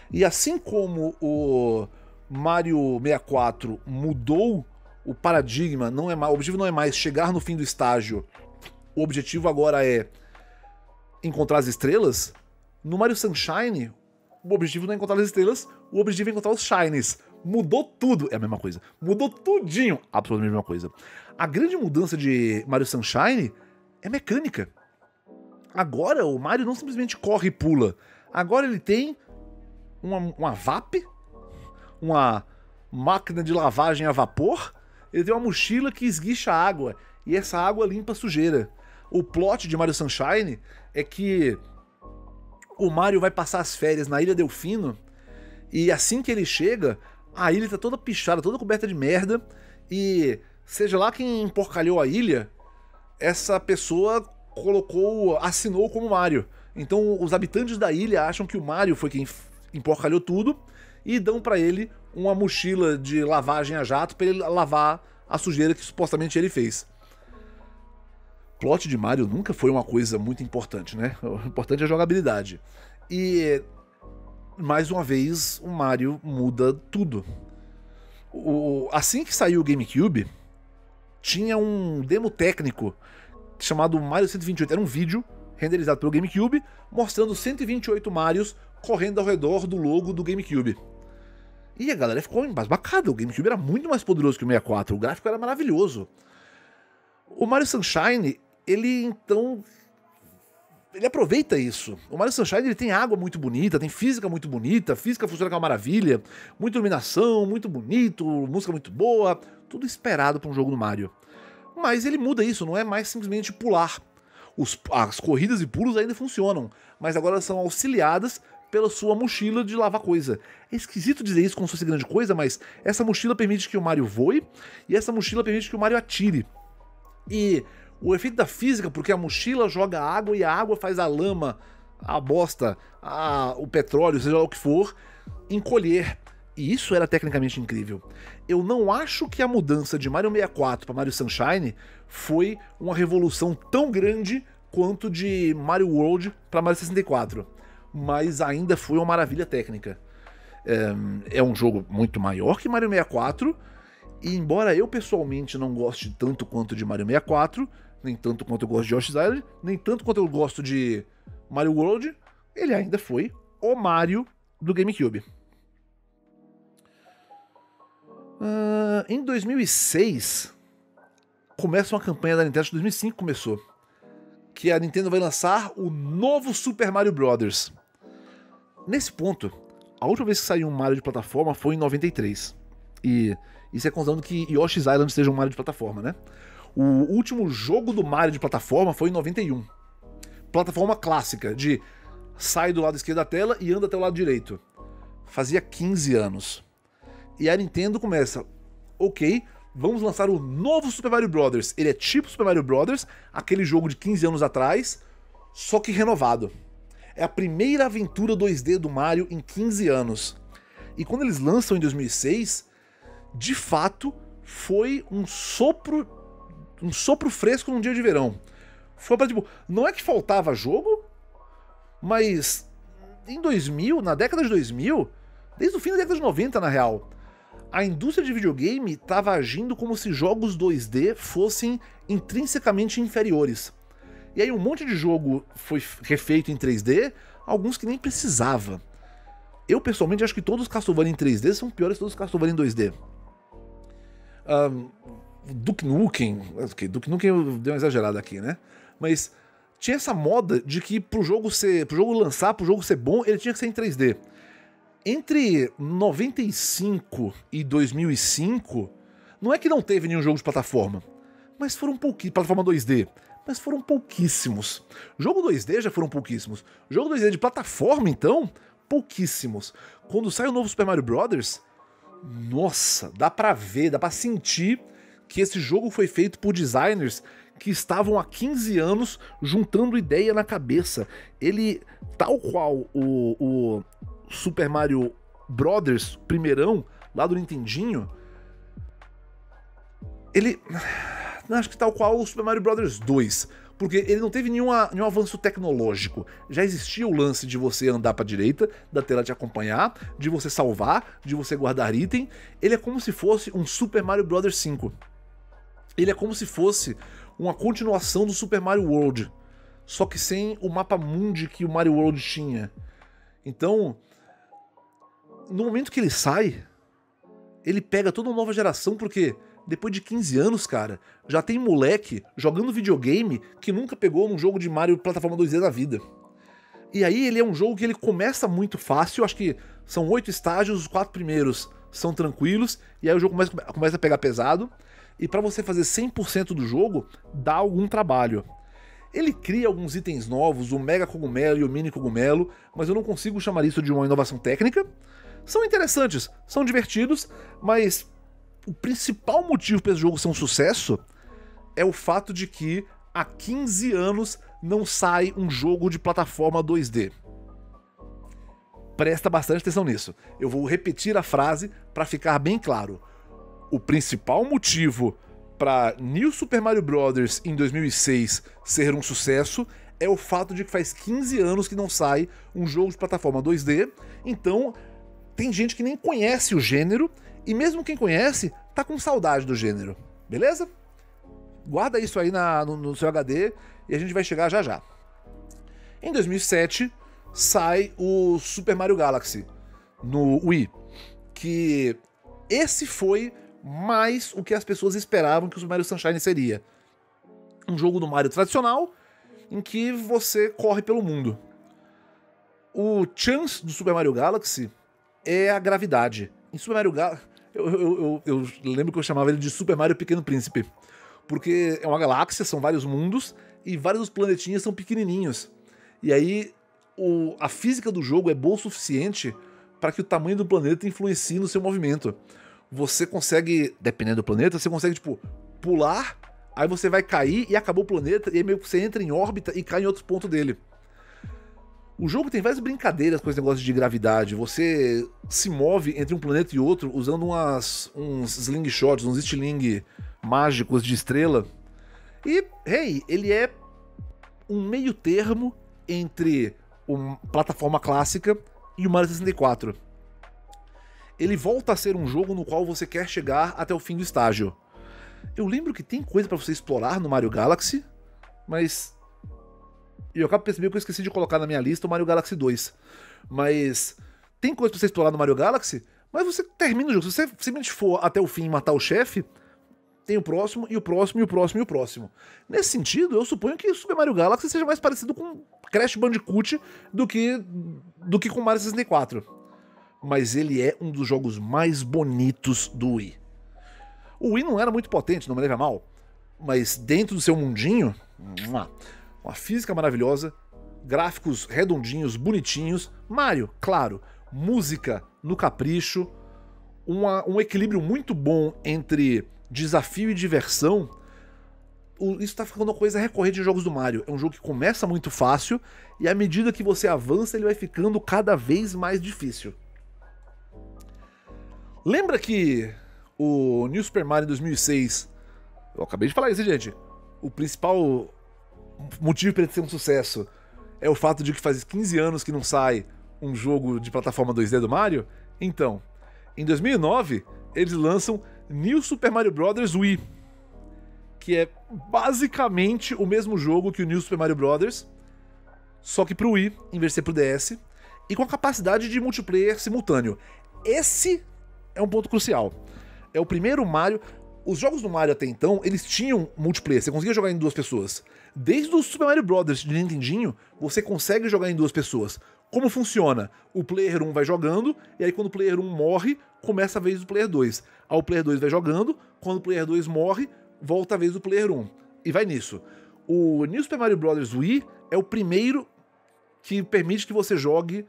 E assim como o Mario 64 mudou o paradigma, não é mais, o objetivo não é mais chegar no fim do estágio. O objetivo agora é encontrar as estrelas. No Mario Sunshine, o objetivo não é encontrar as estrelas, o objetivo é encontrar os shines. Mudou tudo, é a mesma coisa. Mudou tudinho, absolutamente a mesma coisa. A grande mudança de Mario Sunshine é mecânica. Agora o Mario não simplesmente corre e pula. Agora ele tem uma, uma VAP, uma máquina de lavagem a vapor, ele tem uma mochila que esguicha água e essa água limpa a sujeira. O plot de Mario Sunshine é que o Mario vai passar as férias na Ilha Delfino e assim que ele chega, a ilha tá toda pichada, toda coberta de merda e seja lá quem emporcalhou a ilha, essa pessoa colocou, assinou como Mario. Então os habitantes da ilha acham que o Mario foi quem emporcalhou tudo e dão para ele uma mochila de lavagem a jato para ele lavar a sujeira que supostamente ele fez. Plot de Mario nunca foi uma coisa muito importante, né? O importante é a jogabilidade. E mais uma vez o Mario muda tudo. O, assim que saiu o GameCube, tinha um demo técnico chamado Mario 128. Era um vídeo renderizado pelo GameCube mostrando 128 Marios correndo ao redor do logo do GameCube. E a galera ficou embasbacada. O GameCube era muito mais poderoso que o 64. O gráfico era maravilhoso. O Mario Sunshine, ele então. Ele aproveita isso. O Mario Sunshine ele tem água muito bonita, tem física muito bonita, física funciona com uma maravilha, muita iluminação, muito bonito, música muito boa, tudo esperado para um jogo do Mario. Mas ele muda isso, não é mais simplesmente pular. Os, as corridas e pulos ainda funcionam, mas agora são auxiliadas pela sua mochila de lavar coisa. É esquisito dizer isso como se fosse grande coisa, mas essa mochila permite que o Mario voe e essa mochila permite que o Mario atire. E o efeito da física, porque a mochila joga água e a água faz a lama, a bosta, a, o petróleo, seja lá o que for, encolher. E isso era tecnicamente incrível. Eu não acho que a mudança de Mario 64 para Mario Sunshine foi uma revolução tão grande quanto de Mario World para Mario 64, mas ainda foi uma maravilha técnica. É, é um jogo muito maior que Mario 64, e embora eu pessoalmente não goste tanto quanto de Mario 64, nem tanto quanto eu gosto de Yoshi's Island, nem tanto quanto eu gosto de Mario World, ele ainda foi o Mario do GameCube. Uh, em 2006, começa uma campanha da Nintendo, acho que 2005 começou, que a Nintendo vai lançar o novo Super Mario Bros. Nesse ponto, a última vez que saiu um Mario de plataforma foi em 93. E isso é contando que Yoshi's Island seja um Mario de plataforma, né? O último jogo do Mario de plataforma foi em 91. Plataforma clássica, de sai do lado esquerdo da tela e anda até o lado direito. Fazia 15 anos. E a Nintendo começa, ok, vamos lançar o novo Super Mario Bros. Ele é tipo Super Mario Bros., aquele jogo de 15 anos atrás, só que renovado. É a primeira aventura 2D do Mario em 15 anos. E quando eles lançam em 2006, de fato foi um sopro um sopro fresco num dia de verão. Foi para tipo, não é que faltava jogo, mas em 2000, na década de 2000, desde o fim da década de 90 na real, a indústria de videogame estava agindo como se jogos 2D fossem intrinsecamente inferiores. E aí um monte de jogo foi refeito em 3D, alguns que nem precisava. Eu pessoalmente acho que todos os Castlevania em 3D são piores que todos os Castlevania em 2D. Um, Duke Nukem, okay, Duke Nukem deu uma exagerada aqui, né? Mas tinha essa moda de que pro jogo ser, pro jogo lançar, pro jogo ser bom, ele tinha que ser em 3D. Entre 95 e 2005, não é que não teve nenhum jogo de plataforma, mas foram pouquíssimos, plataforma 2D, mas foram pouquíssimos. Jogo 2D já foram pouquíssimos. Jogo 2D de plataforma, então, pouquíssimos. Quando sai o novo Super Mario Bros., nossa, dá pra ver, dá pra sentir que esse jogo foi feito por designers que estavam há 15 anos juntando ideia na cabeça. Ele, tal qual o, o Super Mario Brothers primeirão, lá do Nintendinho, ele. Acho que tal qual o Super Mario Brothers 2. Porque ele não teve nenhuma, nenhum avanço tecnológico. Já existia o lance de você andar para direita, da tela te acompanhar, de você salvar, de você guardar item. Ele é como se fosse um Super Mario Brothers 5. Ele é como se fosse uma continuação do Super Mario World, só que sem o mapa mundi que o Mario World tinha. Então, no momento que ele sai, ele pega toda uma nova geração, porque depois de 15 anos, cara, já tem moleque jogando videogame que nunca pegou num jogo de Mario plataforma 2D da vida. E aí ele é um jogo que ele começa muito fácil, acho que são oito estágios, os quatro primeiros são tranquilos, e aí o jogo começa, começa a pegar pesado e para você fazer 100% do jogo, dá algum trabalho. Ele cria alguns itens novos, o Mega Cogumelo e o Mini Cogumelo, mas eu não consigo chamar isso de uma inovação técnica. São interessantes, são divertidos, mas o principal motivo para esse jogo ser um sucesso é o fato de que há 15 anos não sai um jogo de plataforma 2D. Presta bastante atenção nisso. Eu vou repetir a frase para ficar bem claro o principal motivo para New Super Mario Bros. em 2006 ser um sucesso é o fato de que faz 15 anos que não sai um jogo de plataforma 2D, então tem gente que nem conhece o gênero e mesmo quem conhece tá com saudade do gênero, beleza? Guarda isso aí na, no, no seu HD e a gente vai chegar já já. Em 2007 sai o Super Mario Galaxy no Wii, que esse foi mais o que as pessoas esperavam que o Super Mario Sunshine seria. Um jogo do Mario tradicional, em que você corre pelo mundo. O chance do Super Mario Galaxy é a gravidade. Em Super Mario Galaxy. Eu, eu, eu, eu, lembro que eu chamava ele de Super Mario Pequeno Príncipe. Porque é uma galáxia, são vários mundos, e vários dos planetinhas são pequenininhos. E aí, o, a física do jogo é boa o suficiente para que o tamanho do planeta influencie no seu movimento você consegue, dependendo do planeta, você consegue, tipo, pular, aí você vai cair e acabou o planeta, e aí meio que você entra em órbita e cai em outro ponto dele. O jogo tem várias brincadeiras com esse negócio de gravidade. Você se move entre um planeta e outro usando umas, uns slingshots, uns stiling mágicos de estrela. E, hey, ele é um meio termo entre uma plataforma clássica e o Mario 64 ele volta a ser um jogo no qual você quer chegar até o fim do estágio. Eu lembro que tem coisa para você explorar no Mario Galaxy, mas. E eu acabo percebendo que eu esqueci de colocar na minha lista o Mario Galaxy 2. Mas. Tem coisa pra você explorar no Mario Galaxy, mas você termina o jogo. Se você simplesmente for até o fim e matar o chefe, tem o próximo, e o próximo, e o próximo, e o próximo. Nesse sentido, eu suponho que Super Mario Galaxy seja mais parecido com Crash Bandicoot do que, do que com Mario 64 mas ele é um dos jogos mais bonitos do Wii. O Wii não era muito potente, não me leva mal, mas dentro do seu mundinho, uma, uma física maravilhosa, gráficos redondinhos, bonitinhos, Mario, claro, música no capricho, uma, um equilíbrio muito bom entre desafio e diversão. Isso tá ficando uma coisa recorrente em jogos do Mario. É um jogo que começa muito fácil e à medida que você avança, ele vai ficando cada vez mais difícil. Lembra que o New Super Mario 2006, eu acabei de falar isso, gente, o principal motivo para ele ser um sucesso é o fato de que faz 15 anos que não sai um jogo de plataforma 2D do Mario? Então, em 2009, eles lançam New Super Mario Bros. Wii, que é basicamente o mesmo jogo que o New Super Mario Bros., só que pro Wii, em vez de ser pro DS, e com a capacidade de multiplayer simultâneo. Esse é um ponto crucial. É o primeiro Mario. Os jogos do Mario até então, eles tinham multiplayer, você conseguia jogar em duas pessoas. Desde o Super Mario Bros. de Nintendinho, você consegue jogar em duas pessoas. Como funciona? O player 1 vai jogando, e aí quando o player 1 morre, começa a vez do player 2. Aí o player 2 vai jogando, quando o player 2 morre, volta a vez do player 1. E vai nisso. O New Super Mario Bros. Wii é o primeiro que permite que você jogue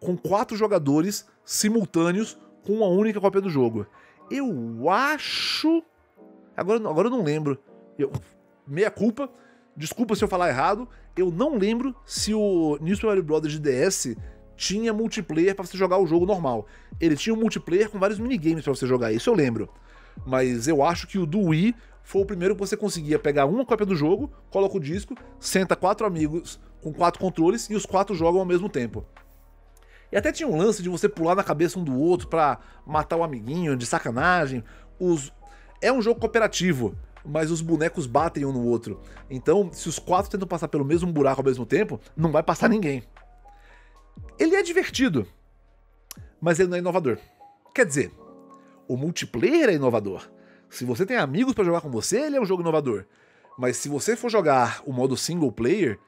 com quatro jogadores simultâneos com uma única cópia do jogo. Eu acho. Agora, agora eu não lembro. Eu... Meia culpa. Desculpa se eu falar errado. Eu não lembro se o New Super Bros. de DS tinha multiplayer para você jogar o jogo normal. Ele tinha um multiplayer com vários minigames para você jogar, isso eu lembro. Mas eu acho que o do Wii foi o primeiro que você conseguia pegar uma cópia do jogo, coloca o disco, senta quatro amigos com quatro controles e os quatro jogam ao mesmo tempo. E até tinha um lance de você pular na cabeça um do outro para matar o amiguinho, de sacanagem. Os... É um jogo cooperativo, mas os bonecos batem um no outro. Então, se os quatro tentam passar pelo mesmo buraco ao mesmo tempo, não vai passar ninguém. Ele é divertido, mas ele não é inovador. Quer dizer, o multiplayer é inovador. Se você tem amigos para jogar com você, ele é um jogo inovador. Mas se você for jogar o modo single player,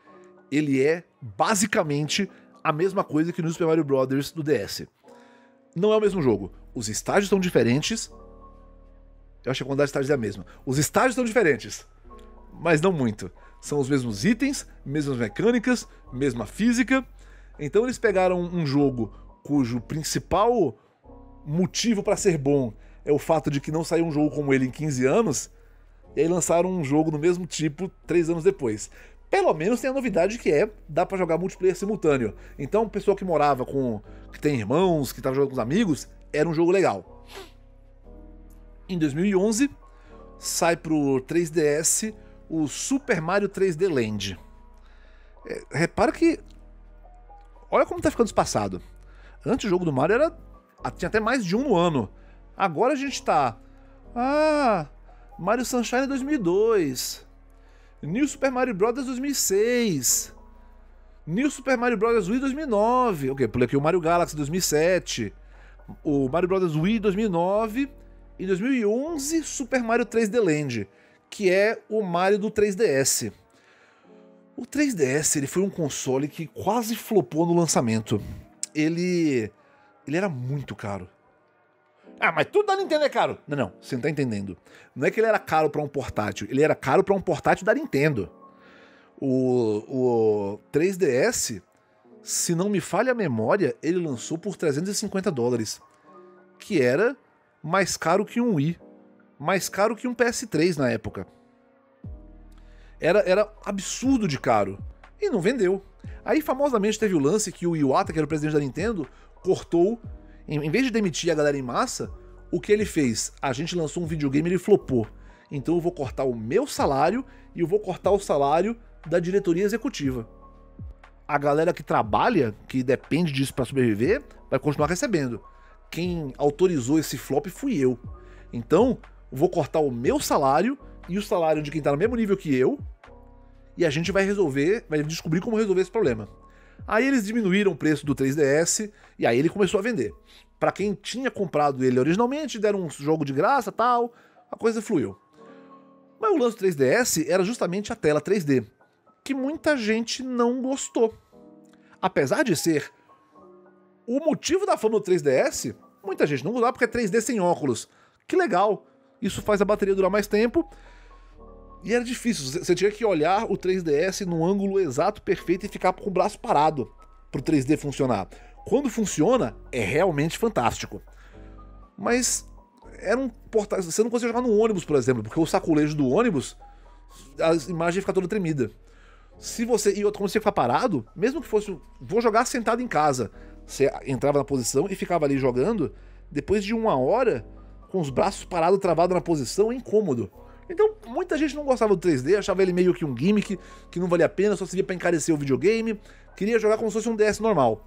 ele é basicamente a mesma coisa que no Super Mario Bros. do DS. Não é o mesmo jogo. Os estágios são diferentes. Eu acho que a quantidade de estágios é a mesma. Os estágios são diferentes, mas não muito. São os mesmos itens, mesmas mecânicas, mesma física. Então eles pegaram um jogo cujo principal motivo para ser bom é o fato de que não saiu um jogo como ele em 15 anos, e aí lançaram um jogo do mesmo tipo 3 anos depois. Pelo menos tem a novidade que é, dá para jogar multiplayer simultâneo. Então, pessoa que morava com. que tem irmãos, que tava jogando com os amigos, era um jogo legal. Em 2011, sai pro 3DS o Super Mario 3D Land. É, repara que. Olha como tá ficando espaçado. Antes o jogo do Mario era. tinha até mais de um no ano. Agora a gente tá. Ah! Mario Sunshine 2002. New Super Mario Bros. 2006. New Super Mario Bros. Wii 2009. Ok, pulei aqui o Mario Galaxy 2007. O Mario Bros. Wii 2009. E 2011, Super Mario 3D Land, que é o Mario do 3DS. O 3DS ele foi um console que quase flopou no lançamento. Ele ele era muito caro. Ah, mas tudo da Nintendo é caro. Não, não, você não tá entendendo. Não é que ele era caro para um portátil, ele era caro para um portátil da Nintendo. O, o 3DS, se não me falha a memória, ele lançou por 350 dólares. Que era mais caro que um Wii. Mais caro que um PS3 na época. Era, era absurdo de caro. E não vendeu. Aí famosamente teve o lance que o Iwata, que era o presidente da Nintendo, cortou em, vez de demitir a galera em massa, o que ele fez? A gente lançou um videogame e ele flopou. Então eu vou cortar o meu salário e eu vou cortar o salário da diretoria executiva. A galera que trabalha, que depende disso para sobreviver, vai continuar recebendo. Quem autorizou esse flop fui eu. Então, vou cortar o meu salário e o salário de quem tá no mesmo nível que eu, e a gente vai resolver, vai descobrir como resolver esse problema. Aí eles diminuíram o preço do 3DS e aí ele começou a vender. Para quem tinha comprado ele originalmente, deram um jogo de graça, tal, a coisa fluiu. Mas o lance do 3DS era justamente a tela 3D, que muita gente não gostou. Apesar de ser o motivo da fama do 3DS, muita gente não gostou porque é 3D sem óculos. Que legal! Isso faz a bateria durar mais tempo e era difícil, você tinha que olhar o 3DS no ângulo exato, perfeito e ficar com o braço parado pro 3D funcionar. Quando funciona, é realmente fantástico. Mas era um portal. Você não conseguia jogar no ônibus, por exemplo, porque o saculejo do ônibus, a imagem fica toda tremida. Se você. E como você ficar parado, mesmo que fosse. Vou jogar sentado em casa. Você entrava na posição e ficava ali jogando. Depois de uma hora, com os braços parados, travados na posição, é incômodo. Então, muita gente não gostava do 3D, achava ele meio que um gimmick, que não valia a pena, só servia para encarecer o videogame, queria jogar como se fosse um DS normal.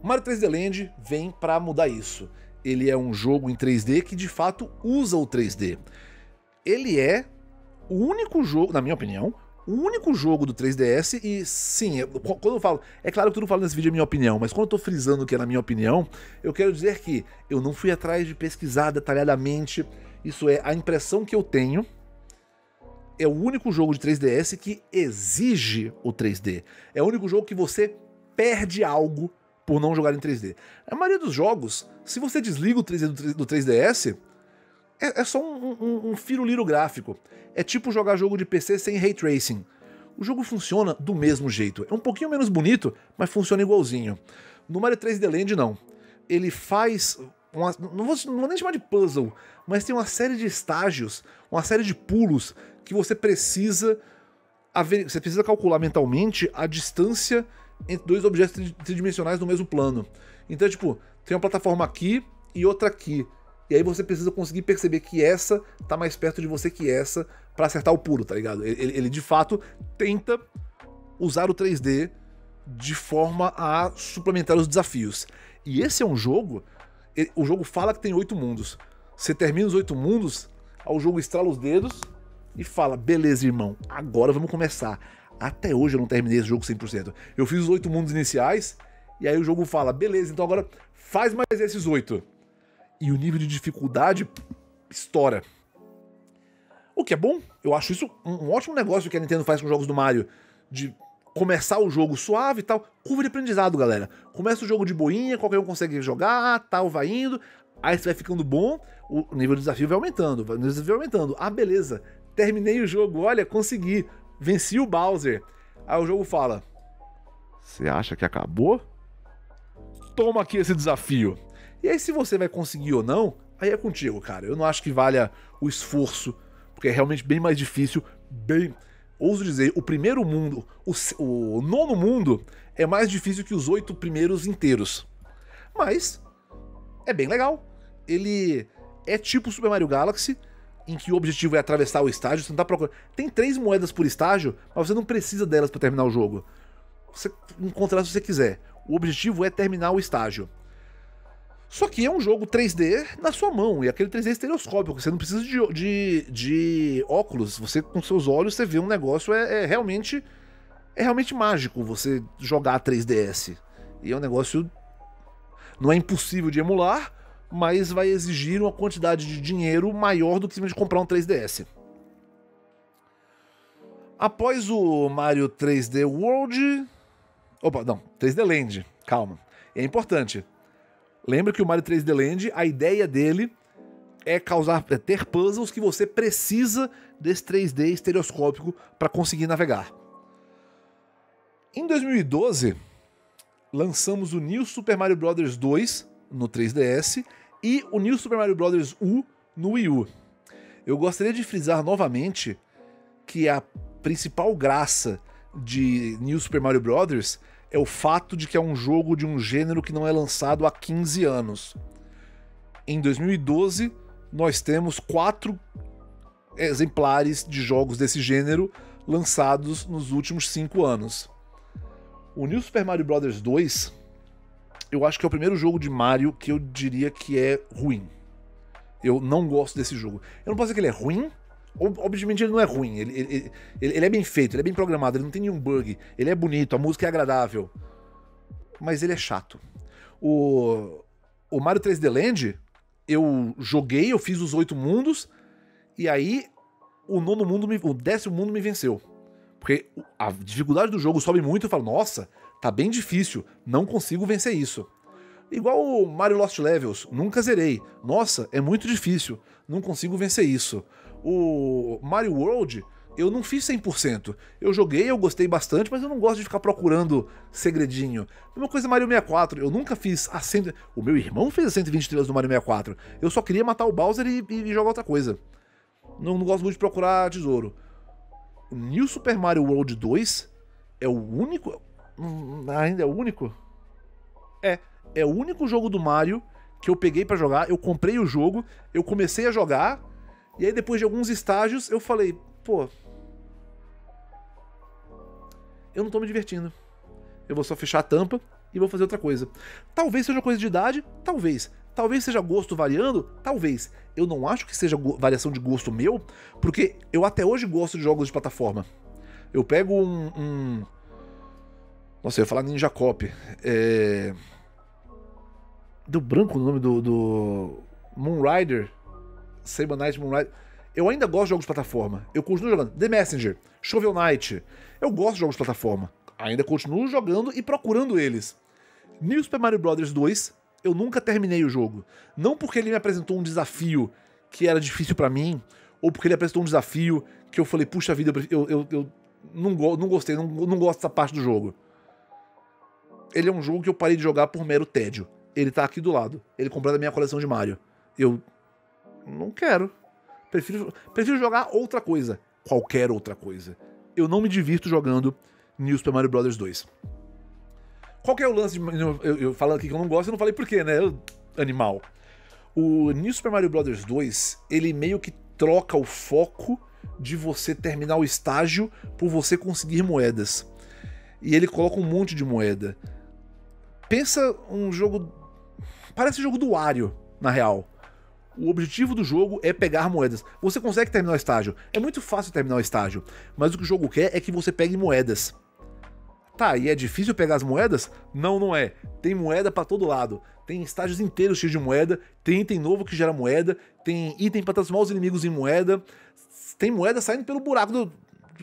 Mario 3D Land vem para mudar isso. Ele é um jogo em 3D que de fato usa o 3D. ele é o único jogo, na minha opinião, o único jogo do 3DS, e sim, quando eu falo, é claro que tudo falo nesse vídeo é minha opinião, mas quando eu tô frisando que é na minha opinião, eu quero dizer que eu não fui atrás de pesquisar detalhadamente, isso é, a impressão que eu tenho é o único jogo de 3DS que exige o 3D. É o único jogo que você perde algo por não jogar em 3D. A maioria dos jogos, se você desliga o 3D do 3DS, é, é só um, um, um firuliro gráfico. É tipo jogar jogo de PC sem ray tracing. O jogo funciona do mesmo jeito. É um pouquinho menos bonito, mas funciona igualzinho. No Mario 3D Land, não. Ele faz. Uma, não, vou, não vou nem chamar de puzzle, mas tem uma série de estágios, uma série de pulos que você precisa. Você precisa calcular mentalmente a distância entre dois objetos tridimensionais no mesmo plano. Então, tipo, tem uma plataforma aqui e outra aqui. E aí você precisa conseguir perceber que essa tá mais perto de você que essa para acertar o pulo, tá ligado? Ele, ele, de fato tenta usar o 3D de forma a suplementar os desafios. E esse é um jogo. O jogo fala que tem oito mundos. Você termina os oito mundos, o jogo estrala os dedos e fala: beleza, irmão, agora vamos começar. Até hoje eu não terminei esse jogo 100%. Eu fiz os oito mundos iniciais, e aí o jogo fala: beleza, então agora faz mais esses oito e o nível de dificuldade estoura. O que é bom, eu acho isso um ótimo negócio que a Nintendo faz com jogos do Mario, de começar o jogo suave e tal. Curva de aprendizado, galera. Começa o jogo de boinha, qualquer um consegue jogar, tal, vai indo, aí você vai ficando bom, o nível de desafio vai aumentando, o nível de desafio vai aumentando. Ah, beleza, terminei o jogo, olha, consegui, venci o Bowser. Aí o jogo fala: Você acha que acabou? Toma aqui esse desafio. E aí, se você vai conseguir ou não, aí é contigo, cara. Eu não acho que valha o esforço, porque é realmente bem mais difícil, bem. Ouso dizer, o primeiro mundo, o, o nono mundo, é mais difícil que os oito primeiros inteiros. Mas é bem legal. Ele é tipo Super Mario Galaxy, em que o objetivo é atravessar o estágio, você não tá procurando. Tem três moedas por estágio, mas você não precisa delas para terminar o jogo. Você encontra se você quiser. O objetivo é terminar o estágio. Só que é um jogo 3D na sua mão, e aquele 3D estereoscópico, você não precisa de, de, de óculos, você com seus olhos você vê um negócio, é, é, realmente é realmente mágico você jogar 3DS. E é um negócio não é impossível de emular, mas vai exigir uma quantidade de dinheiro maior do que simplesmente comprar um 3DS. Após o Mario 3D World. Opa, não, 3D Land, calma. É importante. Lembra que o Mario 3D Land, a ideia dele é causar é ter puzzles que você precisa desse 3D estereoscópico para conseguir navegar. Em 2012, lançamos o New Super Mario Bros. 2 no 3DS e o New Super Mario Bros. U no Wii U. Eu gostaria de frisar novamente que a principal graça de New Super Mario Bros é o fato de que é um jogo de um gênero que não é lançado há 15 anos. Em 2012, nós temos quatro exemplares de jogos desse gênero lançados nos últimos cinco anos. O New Super Mario Bros. 2, eu acho que é o primeiro jogo de Mario que eu diria que é ruim. Eu não gosto desse jogo. Eu não posso dizer que ele é ruim, Obviamente ele não é ruim, ele, ele, ele, ele, é bem feito, ele é bem programado, ele não tem nenhum bug, ele é bonito, a música é agradável. Mas ele é chato. O, o Mario 3D Land, eu joguei, eu fiz os oito mundos, e aí o nono mundo, me, o décimo mundo me venceu. Porque a dificuldade do jogo sobe muito eu falo, nossa, tá bem difícil, não consigo vencer isso. Igual o Mario Lost Levels, nunca zerei. Nossa, é muito difícil, não consigo vencer isso. O Mario World, eu não fiz 100%. Eu joguei, eu gostei bastante, mas eu não gosto de ficar procurando segredinho. Uma coisa Mario 64, eu nunca fiz a 100... O meu irmão fez a 120 estrelas do Mario 64. Eu só queria matar o Bowser e, e jogar outra coisa. Não, não gosto muito de procurar tesouro. O New Super Mario World 2 é o único... Hum, ainda é o único? É, é o único jogo do Mario que eu peguei para jogar. Eu comprei o jogo, eu comecei a jogar e aí, depois de alguns estágios, eu falei, pô. Eu não tô me divertindo. Eu vou só fechar a tampa e vou fazer outra coisa. Talvez seja coisa de idade, talvez. Talvez seja gosto variando? Talvez. Eu não acho que seja variação de gosto meu, porque eu até hoje gosto de jogos de plataforma. Eu pego um. um... Nossa, eu ia falar Ninja Cop. É. Deu branco o nome do. do... Moonrider. Saber Knight Moonrider. Eu ainda gosto de jogos de plataforma. Eu continuo jogando. The Messenger, Shovel Knight. Eu gosto de jogos de plataforma. Ainda continuo jogando e procurando eles. New Super Mario Bros. 2, eu nunca terminei o jogo. Não porque ele me apresentou um desafio que era difícil para mim, ou porque ele apresentou um desafio que eu falei, puxa vida, eu, eu, eu não, go não gostei, não, não gosto dessa parte do jogo. Ele é um jogo que eu parei de jogar por mero tédio. Ele tá aqui do lado. Ele comprou da minha coleção de Mario. Eu não quero. Prefiro, prefiro jogar outra coisa. Qualquer outra coisa. Eu não me divirto jogando New Super Mario Bros. 2. Qual que é o lance de. Eu, eu falando aqui que eu não gosto, eu não falei por quê, né? Eu, animal. O New Super Mario Bros. 2, ele meio que troca o foco de você terminar o estágio por você conseguir moedas. E ele coloca um monte de moeda. Pensa um jogo. Parece jogo do Wario, na real. O objetivo do jogo é pegar moedas. Você consegue terminar o estágio. É muito fácil terminar o estágio. Mas o que o jogo quer é que você pegue moedas. Tá, e é difícil pegar as moedas? Não, não é. Tem moeda para todo lado. Tem estágios inteiros cheios de moeda, tem item novo que gera moeda, tem item para transformar os inimigos em moeda, tem moeda saindo pelo buraco do.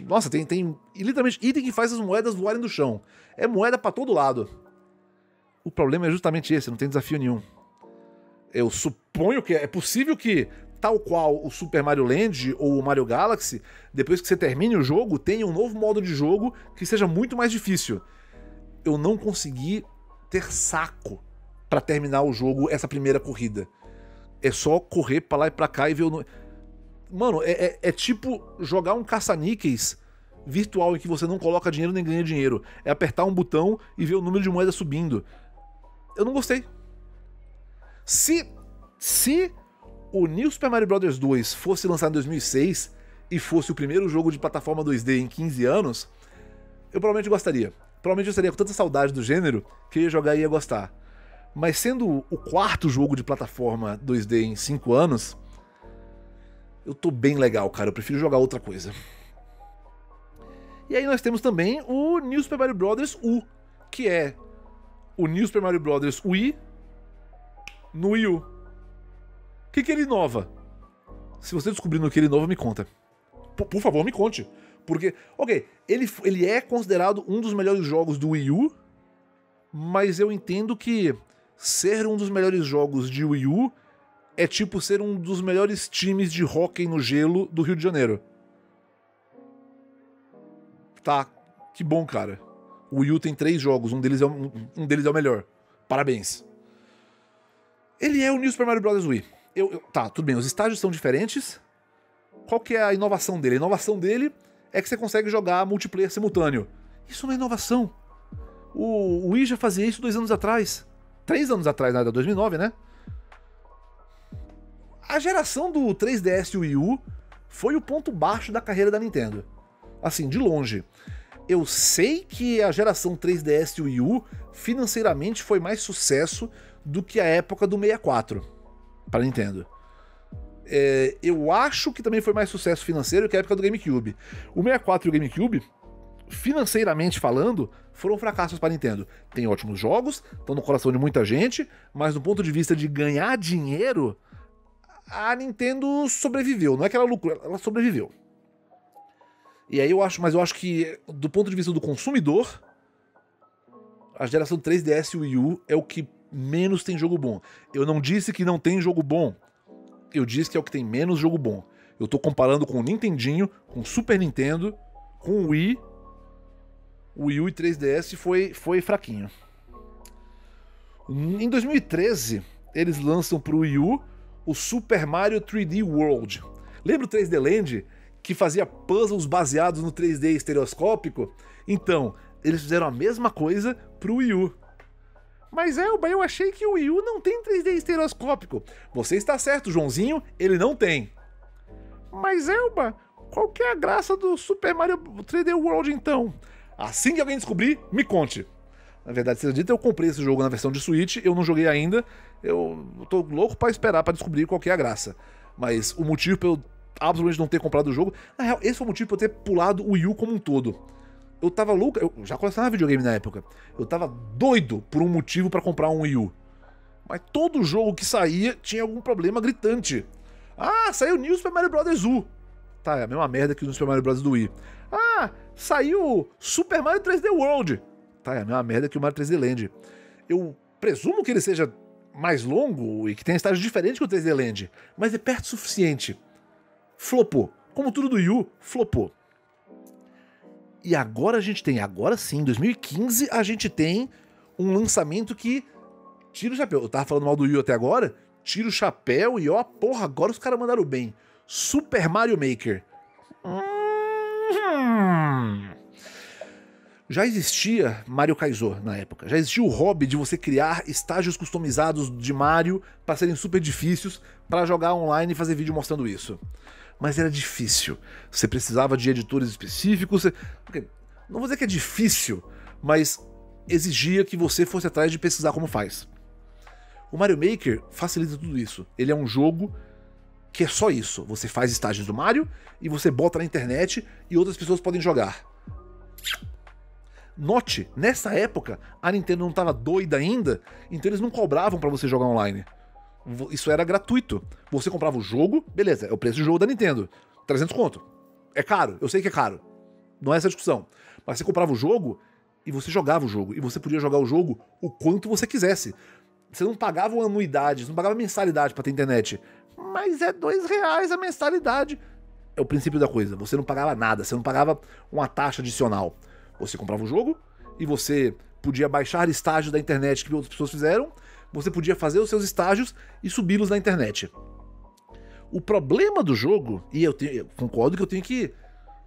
Nossa, tem, tem literalmente item que faz as moedas voarem do chão. É moeda para todo lado. O problema é justamente esse, não tem desafio nenhum. Eu suponho que é possível que, tal qual o Super Mario Land ou o Mario Galaxy, depois que você termine o jogo, tenha um novo modo de jogo que seja muito mais difícil. Eu não consegui ter saco para terminar o jogo essa primeira corrida. É só correr para lá e pra cá e ver o. Mano, é, é, é tipo jogar um caça-níqueis virtual em que você não coloca dinheiro nem ganha dinheiro. É apertar um botão e ver o número de moedas subindo. Eu não gostei. Se. Se o New Super Mario Bros. 2 fosse lançado em 2006 e fosse o primeiro jogo de plataforma 2D em 15 anos, eu provavelmente gostaria. Provavelmente eu estaria com tanta saudade do gênero que ia jogar e ia gostar. Mas sendo o quarto jogo de plataforma 2D em 5 anos, eu tô bem legal, cara. Eu prefiro jogar outra coisa. E aí nós temos também o New Super Mario Bros. U, que é o New Super Mario Bros. Wii no Wii U. O que, que ele inova? Se você descobrir no que ele inova, me conta. Por, por, favor, me conte. Porque, ok, ele, ele é considerado um dos melhores jogos do Wii U, mas eu entendo que ser um dos melhores jogos de Wii U é tipo ser um dos melhores times de hóquei no gelo do Rio de Janeiro. Tá, que bom, cara. O Wii U tem três jogos, um deles é, um, um deles é o melhor. Parabéns. Ele é o New Super Mario Bros. Wii. Eu, eu, tá, tudo bem, os estágios são diferentes. Qual que é a inovação dele? A inovação dele é que você consegue jogar multiplayer simultâneo. Isso não é inovação. O, o Wii já fazia isso dois anos atrás. Três anos atrás, na 2009, né? A geração do 3DS e Wii U foi o ponto baixo da carreira da Nintendo. Assim, de longe. Eu sei que a geração 3DS e Wii U financeiramente foi mais sucesso do que a época do 64 para Nintendo. É, eu acho que também foi mais sucesso financeiro que a época do GameCube. O 64 e o GameCube, financeiramente falando, foram fracassos para Nintendo. Tem ótimos jogos, estão no coração de muita gente, mas do ponto de vista de ganhar dinheiro, a Nintendo sobreviveu. Não é que ela lucrou, ela sobreviveu. E aí eu acho, mas eu acho que do ponto de vista do consumidor, a geração 3DS e Wii U é o que menos tem jogo bom. Eu não disse que não tem jogo bom. Eu disse que é o que tem menos jogo bom. Eu tô comparando com o Nintendinho, com o Super Nintendo, com o Wii. O Wii U e 3DS foi, foi fraquinho. Em 2013, eles lançam pro Wii U o Super Mario 3D World. Lembra o 3D Land que fazia puzzles baseados no 3D estereoscópico? Então, eles fizeram a mesma coisa pro Wii U. Mas Elba, eu achei que o Wii U não tem 3D estereoscópico. Você está certo, Joãozinho, ele não tem. Mas Elba, qual que é a graça do Super Mario 3D World então? Assim que alguém descobrir, me conte. Na verdade, seja dito, eu comprei esse jogo na versão de Switch, eu não joguei ainda. Eu tô louco para esperar para descobrir qual que é a graça. Mas o motivo pelo absolutamente não ter comprado o jogo, na real, esse foi o motivo pra eu ter pulado o Wii U como um todo. Eu tava louco, eu já colecionava videogame na época. Eu tava doido por um motivo para comprar um Wii U. Mas todo jogo que saía tinha algum problema gritante. Ah, saiu New Super Mario Bros. U. Tá, é a mesma merda que o Super Mario Bros. do Wii. Ah, saiu Super Mario 3D World. Tá, é a mesma merda que o Mario 3D Land. Eu presumo que ele seja mais longo e que tenha estágios diferentes que o 3D Land, mas é perto o suficiente. Flopou. Como tudo do Wii U, flopou. E agora a gente tem, agora sim, em 2015, a gente tem um lançamento que tira o chapéu. Eu tava falando mal do Wii até agora, tira o chapéu e ó, porra, agora os caras mandaram bem. Super Mario Maker. Hum. Já existia Mario Kaizo na época. Já existia o hobby de você criar estágios customizados de Mario para serem super difíceis para jogar online e fazer vídeo mostrando isso. Mas era difícil. Você precisava de editores específicos. Você... Não vou dizer que é difícil, mas exigia que você fosse atrás de pesquisar como faz. O Mario Maker facilita tudo isso. Ele é um jogo que é só isso. Você faz estágios do Mario e você bota na internet e outras pessoas podem jogar. Note, nessa época a Nintendo não estava doida ainda, então eles não cobravam para você jogar online. Isso era gratuito. Você comprava o jogo, beleza, é o preço do jogo da Nintendo. 300 conto. É caro, eu sei que é caro. Não é essa discussão. Mas você comprava o jogo e você jogava o jogo. E você podia jogar o jogo o quanto você quisesse. Você não pagava uma anuidade, você não pagava mensalidade para ter internet. Mas é dois reais a mensalidade. É o princípio da coisa. Você não pagava nada, você não pagava uma taxa adicional. Você comprava o jogo e você podia baixar estágios da internet que outras pessoas fizeram. Você podia fazer os seus estágios e subi-los na internet. O problema do jogo, e eu, tenho, eu concordo que eu tenho que,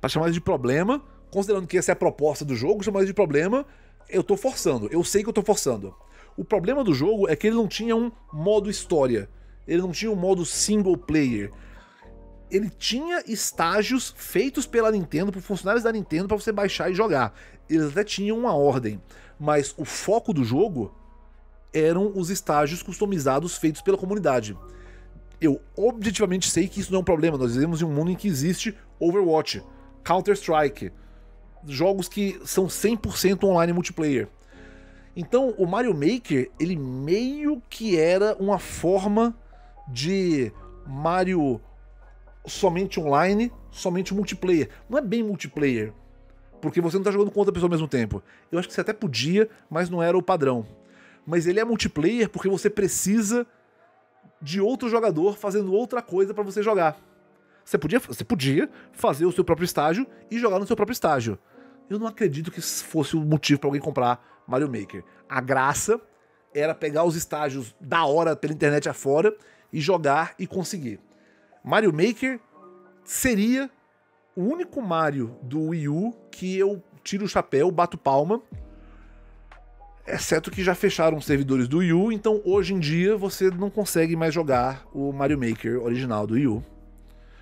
para chamar de problema, considerando que essa é a proposta do jogo, chamar de problema, eu tô forçando. Eu sei que eu tô forçando. O problema do jogo é que ele não tinha um modo história. Ele não tinha um modo single player. Ele tinha estágios feitos pela Nintendo, por funcionários da Nintendo, para você baixar e jogar. Eles até tinham uma ordem. Mas o foco do jogo eram os estágios customizados feitos pela comunidade. Eu objetivamente sei que isso não é um problema. Nós vivemos em um mundo em que existe Overwatch, Counter-Strike, jogos que são 100% online multiplayer. Então, o Mario Maker, ele meio que era uma forma de Mario somente online, somente multiplayer. Não é bem multiplayer, porque você não tá jogando com outra pessoa ao mesmo tempo. Eu acho que você até podia, mas não era o padrão. Mas ele é multiplayer porque você precisa de outro jogador fazendo outra coisa para você jogar. Você podia, você podia fazer o seu próprio estágio e jogar no seu próprio estágio. Eu não acredito que fosse o motivo para alguém comprar Mario Maker. A graça era pegar os estágios da hora pela internet afora e jogar e conseguir. Mario Maker seria o único Mario do Wii U que eu tiro o chapéu, bato palma. Exceto que já fecharam os servidores do Wii U, então hoje em dia você não consegue mais jogar o Mario Maker original do Wii U.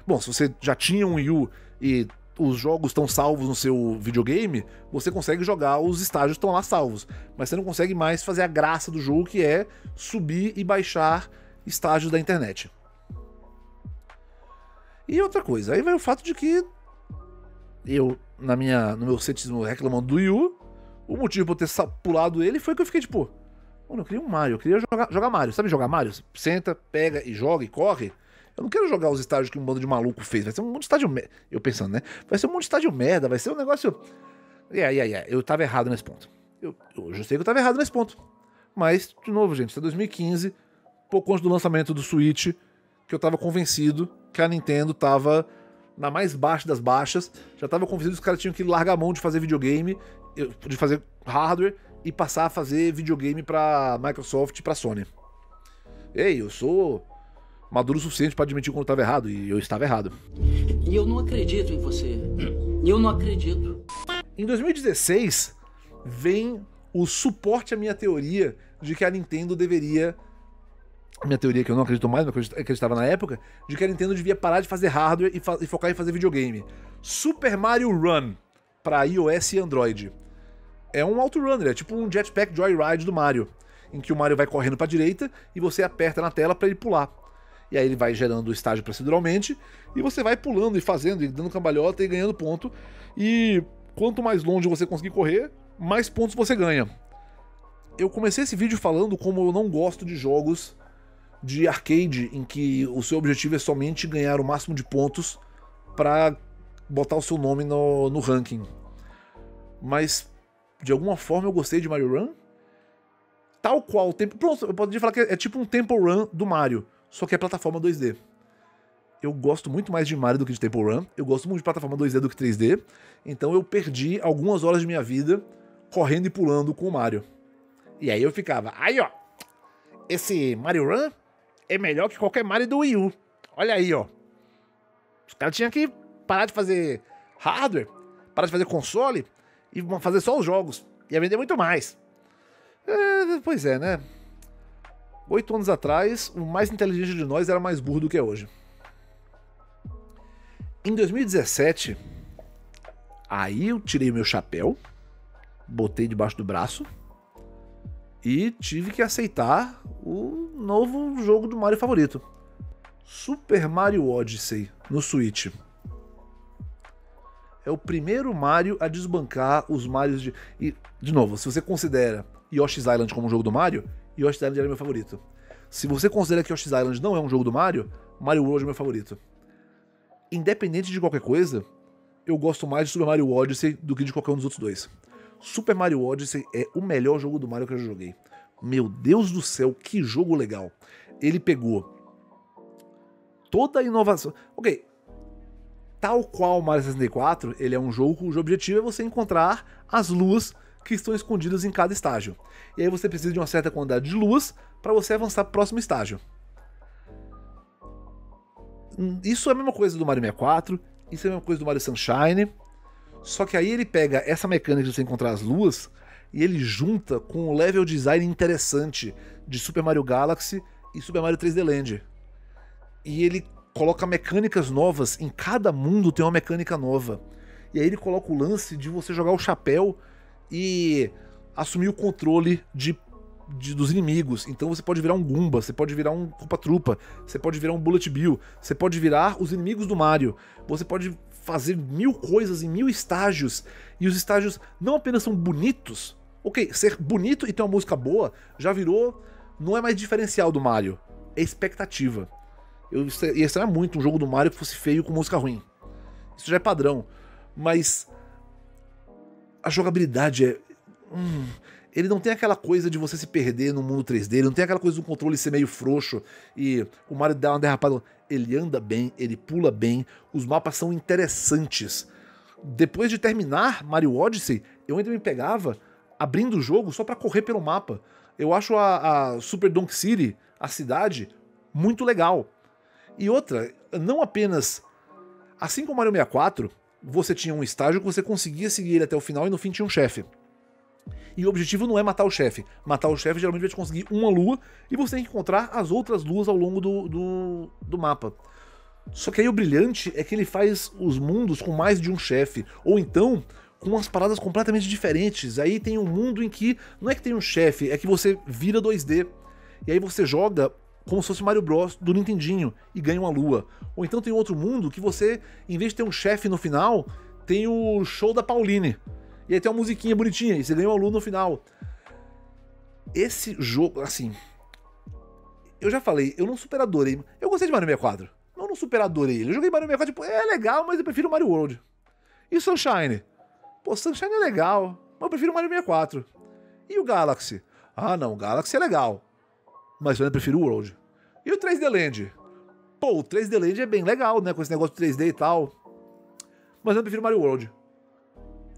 Bom, se você já tinha um Wii U e os jogos estão salvos no seu videogame, você consegue jogar, os estágios estão lá salvos. Mas você não consegue mais fazer a graça do jogo, que é subir e baixar estágios da internet. E outra coisa, aí vai o fato de que eu, na minha, no meu cetismo reclamando do Wii U, o motivo por eu ter pulado ele foi que eu fiquei tipo, mano, eu queria um Mario, eu queria jogar, jogar Mario. Sabe jogar Mario? Senta, pega e joga e corre. Eu não quero jogar os estádios que um bando de maluco fez. Vai ser um monte de estádio merda. Eu pensando, né? Vai ser um monte de estádio merda, vai ser um negócio. Yeah, yeah, yeah. Eu tava errado nesse ponto. Eu, eu sei que eu tava errado nesse ponto. Mas, de novo, gente, isso é 2015, pouco antes do lançamento do Switch, que eu tava convencido que a Nintendo tava na mais baixa das baixas. Já tava convencido que os caras tinham que largar a mão de fazer videogame, de fazer hardware e passar a fazer videogame pra Microsoft e pra Sony. Ei, eu sou maduro o suficiente para admitir quando eu estava errado, e eu estava errado.
E eu não acredito em você. Eu não acredito.
Em 2016, vem o suporte à minha teoria de que a Nintendo deveria. Minha teoria que eu não acredito mais, mas eu acreditava na época, de que a Nintendo devia parar de fazer hardware e, fa e focar em fazer videogame. Super Mario Run para iOS e Android. É um autorunner, é tipo um Jetpack Joyride do Mario. em que o Mario vai correndo pra direita e você aperta na tela para ele pular. E aí ele vai gerando o estágio proceduralmente e você vai pulando e fazendo e dando cambalhota e ganhando ponto. E quanto mais longe você conseguir correr, mais pontos você ganha. Eu comecei esse vídeo falando como eu não gosto de jogos de arcade em que o seu objetivo é somente ganhar o máximo de pontos para botar o seu nome no, no ranking. Mas de alguma forma eu gostei de Mario Run. Tal qual o tempo. Pronto, eu poderia falar que é tipo um Temple Run do Mario, só que é plataforma 2D. Eu gosto muito mais de Mario do que de Temple Run. Eu gosto muito de plataforma 2D do que 3D. Então eu perdi algumas horas de minha vida correndo e pulando com o Mario. E aí eu ficava, aí ó, esse Mario Run é melhor que qualquer Mario do Wii U. Olha aí, ó. Os caras tinham que parar de fazer hardware, parar de fazer console e fazer só os jogos. Ia vender muito mais. É, pois é, né? Oito anos atrás, o mais inteligente de nós era mais burro do que é hoje. Em 2017, aí eu tirei meu chapéu, botei debaixo do braço e tive que aceitar o novo jogo do Mario favorito. Super Mario Odyssey no Switch. É o primeiro Mario a desbancar os Marios de. E, de novo, se você considera Yoshi's Island como um jogo do Mario, Yoshi's Island era meu favorito. Se você considera que Yoshi's Island não é um jogo do Mario, Mario World é meu favorito. Independente de qualquer coisa, eu gosto mais de Super Mario Odyssey do que de qualquer um dos outros dois. Super Mario Odyssey é o melhor jogo do Mario que eu já joguei. Meu Deus do céu, que jogo legal. Ele pegou toda a inovação. Ok, tal qual Mario 64, ele é um jogo cujo objetivo é você encontrar as luas que estão escondidas em cada estágio. E aí você precisa de uma certa quantidade de luas para você avançar para o próximo estágio. Hum, isso é a mesma coisa do Mario 64, isso é a mesma coisa do Mario Sunshine, só que aí ele pega essa mecânica de você encontrar as luas e ele junta com um level design interessante de Super Mario Galaxy e Super Mario 3D Land. E ele coloca mecânicas novas, em cada mundo tem uma mecânica nova. E aí ele coloca o lance de você jogar o chapéu e assumir o controle de, de, dos inimigos. Então você pode virar um Goomba, você pode virar um Culpa Trupa, você pode virar um Bullet Bill, você pode virar os inimigos do Mario. Você pode fazer mil coisas em mil estágios. E os estágios não apenas são bonitos. Ok, ser bonito e ter uma música boa já virou. Não é mais diferencial do Mario. É expectativa. Eu ia estranhar muito um jogo do Mario que fosse feio com música ruim. Isso já é padrão. Mas. A jogabilidade é. Hum, ele não tem aquela coisa de você se perder no mundo 3D, ele não tem aquela coisa do controle ser meio frouxo e o Mario dar uma derrapada. Ele anda bem, ele pula bem, os mapas são interessantes. Depois de terminar Mario Odyssey, eu ainda me pegava abrindo o jogo só para correr pelo mapa. Eu acho a, a Super Donk City, a cidade, muito legal. E outra, não apenas. Assim como Mario 64, você tinha um estágio que você conseguia seguir ele até o final e no fim tinha um chefe. E o objetivo não é matar o chefe. Matar o chefe geralmente vai te conseguir uma lua e você tem que encontrar as outras luas ao longo do, do, do mapa. Só que aí o brilhante é que ele faz os mundos com mais de um chefe. Ou então, com umas paradas completamente diferentes. Aí tem um mundo em que não é que tem um chefe, é que você vira 2D. E aí você joga como se fosse Mario Bros do Nintendinho e ganha uma lua. Ou então tem outro mundo que você, em vez de ter um chefe no final, tem o show da Pauline. E aí tem uma musiquinha bonitinha e você ganha uma lua no final. Esse jogo, assim. Eu já falei, eu não super adorei. Eu gostei de Mario 64. Eu não super adorei ele. Eu joguei Mario 64, tipo, é legal, mas eu prefiro Mario World. E Sunshine? Pô, Sunshine é legal, mas eu prefiro Mario 64. E o Galaxy? Ah, não, o Galaxy é legal mas eu ainda prefiro o World. E o 3D Land? Pô, o 3D Land é bem legal, né? Com esse negócio de 3D e tal. Mas eu prefiro Mario World.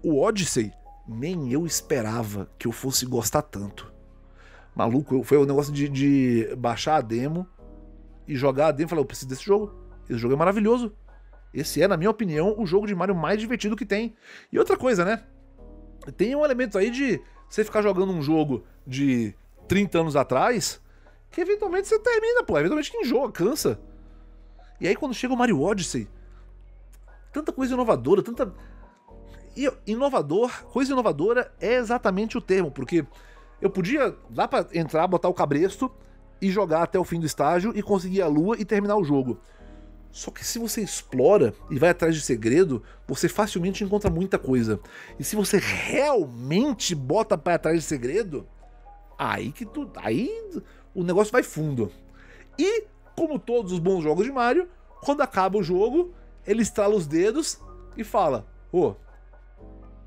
O Odyssey, nem eu esperava que eu fosse gostar tanto. Maluco, foi o um negócio de, de, baixar a demo e jogar a demo e falar, eu preciso desse jogo. Esse jogo é maravilhoso. Esse é, na minha opinião, o jogo de Mario mais divertido que tem. E outra coisa, né? Tem um elemento aí de você ficar jogando um jogo de 30 anos atrás que eventualmente você termina, pô. Eventualmente que enjoa, cansa. E aí quando chega o Mario Odyssey, tanta coisa inovadora, tanta. Inovador, coisa inovadora é exatamente o termo, porque Eu podia, dá pra entrar, botar o cabresto e jogar até o fim do estágio e conseguir a lua e terminar o jogo. Só que se você explora e vai atrás de segredo, você facilmente encontra muita coisa. E se você realmente bota para atrás de segredo, aí que tu, aí o negócio vai fundo. E como todos os bons jogos de Mario, quando acaba o jogo, ele estrala os dedos e fala: "Ô, oh,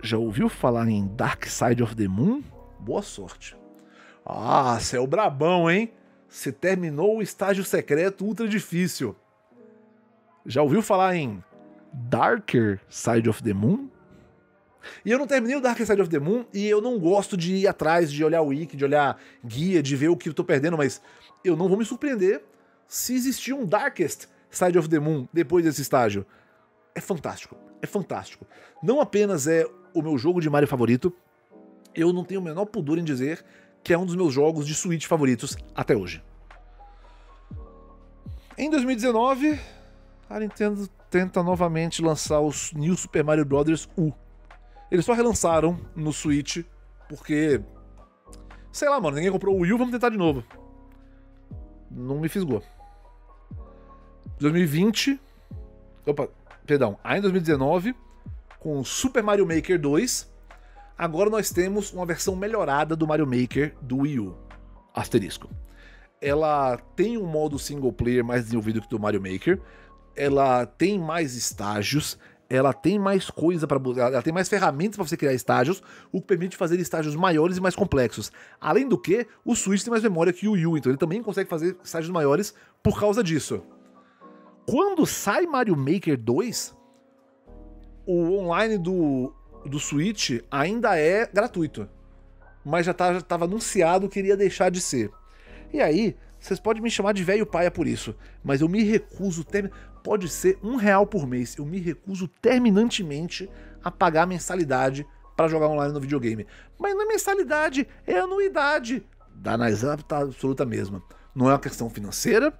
já ouviu falar em Dark Side of the Moon? Boa sorte." Ah, você é o brabão, hein? Você terminou o estágio secreto ultra difícil. Já ouviu falar em Darker Side of the Moon? E eu não terminei o Dark Side of the Moon e eu não gosto de ir atrás, de olhar o wiki, de olhar guia, de ver o que eu tô perdendo, mas eu não vou me surpreender se existir um Darkest Side of the Moon depois desse estágio. É fantástico, é fantástico. Não apenas é o meu jogo de Mario favorito, eu não tenho o menor pudor em dizer que é um dos meus jogos de Switch favoritos até hoje. Em 2019, a Nintendo tenta novamente lançar os New Super Mario Bros. U. Eles só relançaram no Switch porque. Sei lá, mano, ninguém comprou o Wii vamos tentar de novo. Não me fisgou. 2020. Opa, perdão. Aí em 2019, com Super Mario Maker 2, Agora nós temos uma versão melhorada do Mario Maker do Wii U. Asterisco. Ela tem um modo single player mais desenvolvido que o do Mario Maker. Ela tem mais estágios. Ela tem mais coisa para ela tem mais ferramentas para você criar estágios, o que permite fazer estágios maiores e mais complexos. Além do que, o Switch tem mais memória que o Wii então ele também consegue fazer estágios maiores por causa disso. Quando sai Mario Maker 2, o online do do Switch ainda é gratuito. Mas já, tá, já tava anunciado que iria deixar de ser. E aí, vocês podem me chamar de velho paia por isso, mas eu me recuso. Pode ser um real por mês. Eu me recuso terminantemente a pagar mensalidade para jogar online no videogame. Mas não é mensalidade, é anuidade. Dá na exata absoluta mesma. Não é uma questão financeira,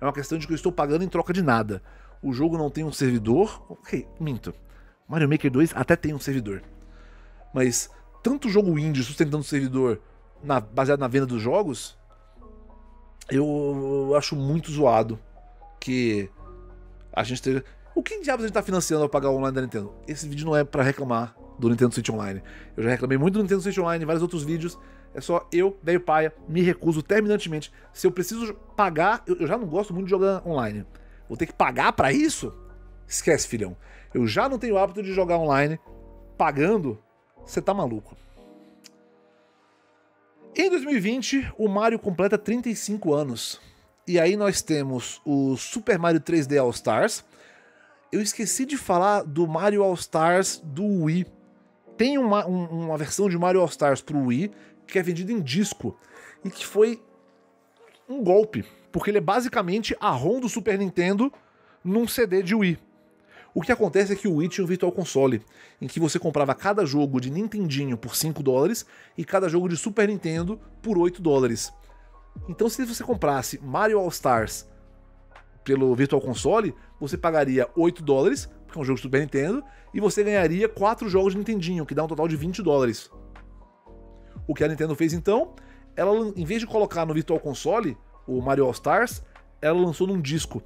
é uma questão de que eu estou pagando em troca de nada. O jogo não tem um servidor. Ok, minto. Mario Maker 2 até tem um servidor. Mas tanto jogo indie sustentando servidor na, baseado na venda dos jogos, eu acho muito zoado que a gente esteja. O que diabos a gente tá financiando ao pagar o online da Nintendo? Esse vídeo não é para reclamar do Nintendo Switch Online. Eu já reclamei muito do Nintendo Switch Online em vários outros vídeos. É só eu, velho paia, me recuso terminantemente. Se eu preciso pagar, eu, eu já não gosto muito de jogar online. Vou ter que pagar para isso? Esquece, filhão. Eu já não tenho hábito de jogar online pagando. Você tá maluco. Em 2020, o Mario completa 35 anos. E aí nós temos o Super Mario 3D All Stars. Eu esqueci de falar do Mario All Stars do Wii. Tem uma, um, uma versão de Mario All Stars pro Wii que é vendido em disco e que foi um golpe, porque ele é basicamente a ROM do Super Nintendo num CD de Wii. O que acontece é que o Wii tinha um Virtual Console, em que você comprava cada jogo de Nintendinho por 5 dólares e cada jogo de Super Nintendo por 8 dólares. Então, se você comprasse Mario All Stars pelo Virtual Console, você pagaria 8 dólares, porque é um jogo de Super Nintendo, e você ganharia 4 jogos de Nintendinho, que dá um total de 20 dólares. O que a Nintendo fez então, ela em vez de colocar no Virtual Console o Mario All Stars, ela lançou num disco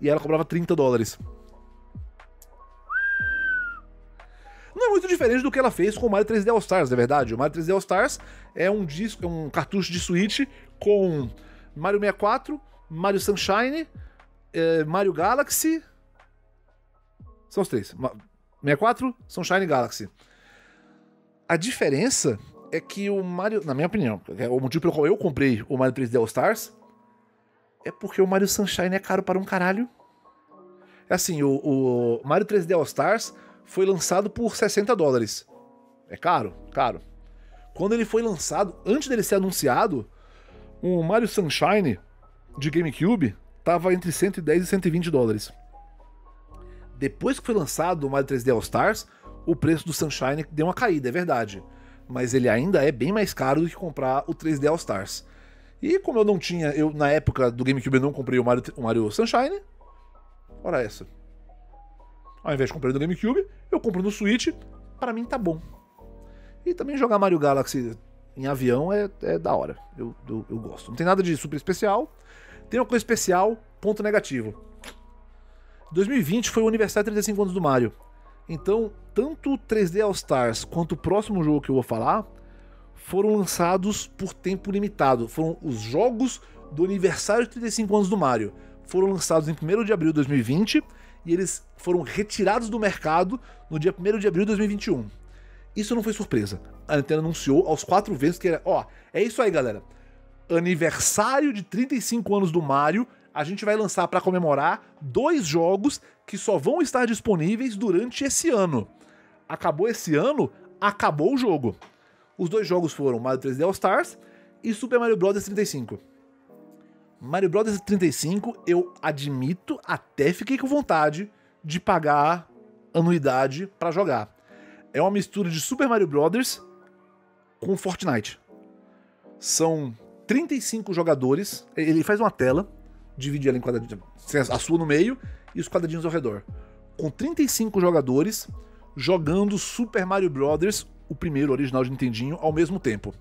e ela cobrava 30 dólares. Não é muito diferente do que ela fez com o Mario 3D All Stars, é verdade. O Mario 3D All Stars é um disco, é um cartucho de Switch com Mario 64, Mario Sunshine, é, Mario Galaxy. São os três. 64, Sunshine e Galaxy. A diferença é que o Mario, na minha opinião, é o motivo pelo qual eu comprei o Mario 3D All Stars é porque o Mario Sunshine é caro para um caralho. É assim, o, o Mario 3D All Stars foi lançado por 60 dólares. É caro? Caro. Quando ele foi lançado, antes dele ser anunciado, o Mario Sunshine de GameCube estava entre 110 e 120 dólares. Depois que foi lançado o Mario 3D All Stars, o preço do Sunshine deu uma caída, é verdade. Mas ele ainda é bem mais caro do que comprar o 3D All Stars. E como eu não tinha, eu na época do GameCube eu não comprei o Mario, o Mario Sunshine, ora essa. Ao invés de comprar no GameCube, eu compro no Switch, para mim tá bom. E também jogar Mario Galaxy em avião é, é da hora. Eu, eu, eu gosto. Não tem nada de super especial. Tem uma coisa especial, ponto negativo. 2020 foi o aniversário de 35 anos do Mario. Então, tanto o 3D All Stars quanto o próximo jogo que eu vou falar foram lançados por tempo limitado. Foram os jogos do aniversário de 35 anos do Mario. Foram lançados em 1 de abril de 2020 e eles foram retirados do mercado no dia 1 de abril de 2021. Isso não foi surpresa. A Nintendo anunciou aos quatro ventos que era, ó, é isso aí, galera. Aniversário de 35 anos do Mario, a gente vai lançar para comemorar dois jogos que só vão estar disponíveis durante esse ano. Acabou esse ano, acabou o jogo. Os dois jogos foram Mario 3D All Stars e Super Mario Bros 35. Mario Bros 35, eu admito, até fiquei com vontade de pagar anuidade para jogar. É uma mistura de Super Mario Bros com Fortnite. São 35 jogadores, ele faz uma tela, divide ela em quadradinhos, a sua no meio e os quadradinhos ao redor. Com 35 jogadores jogando Super Mario Bros, o primeiro original de Nintendinho, ao mesmo tempo.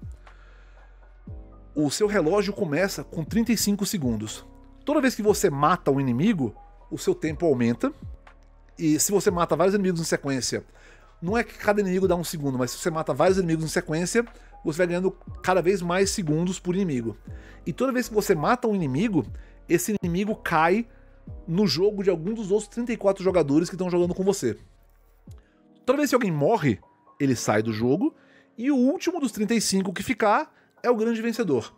O seu relógio começa com 35 segundos. Toda vez que você mata um inimigo, o seu tempo aumenta. E se você mata vários inimigos em sequência, não é que cada inimigo dá um segundo, mas se você mata vários inimigos em sequência, você vai ganhando cada vez mais segundos por inimigo. E toda vez que você mata um inimigo, esse inimigo cai no jogo de algum dos outros 34 jogadores que estão jogando com você. Toda vez que alguém morre, ele sai do jogo, e o último dos 35 que ficar é o grande vencedor.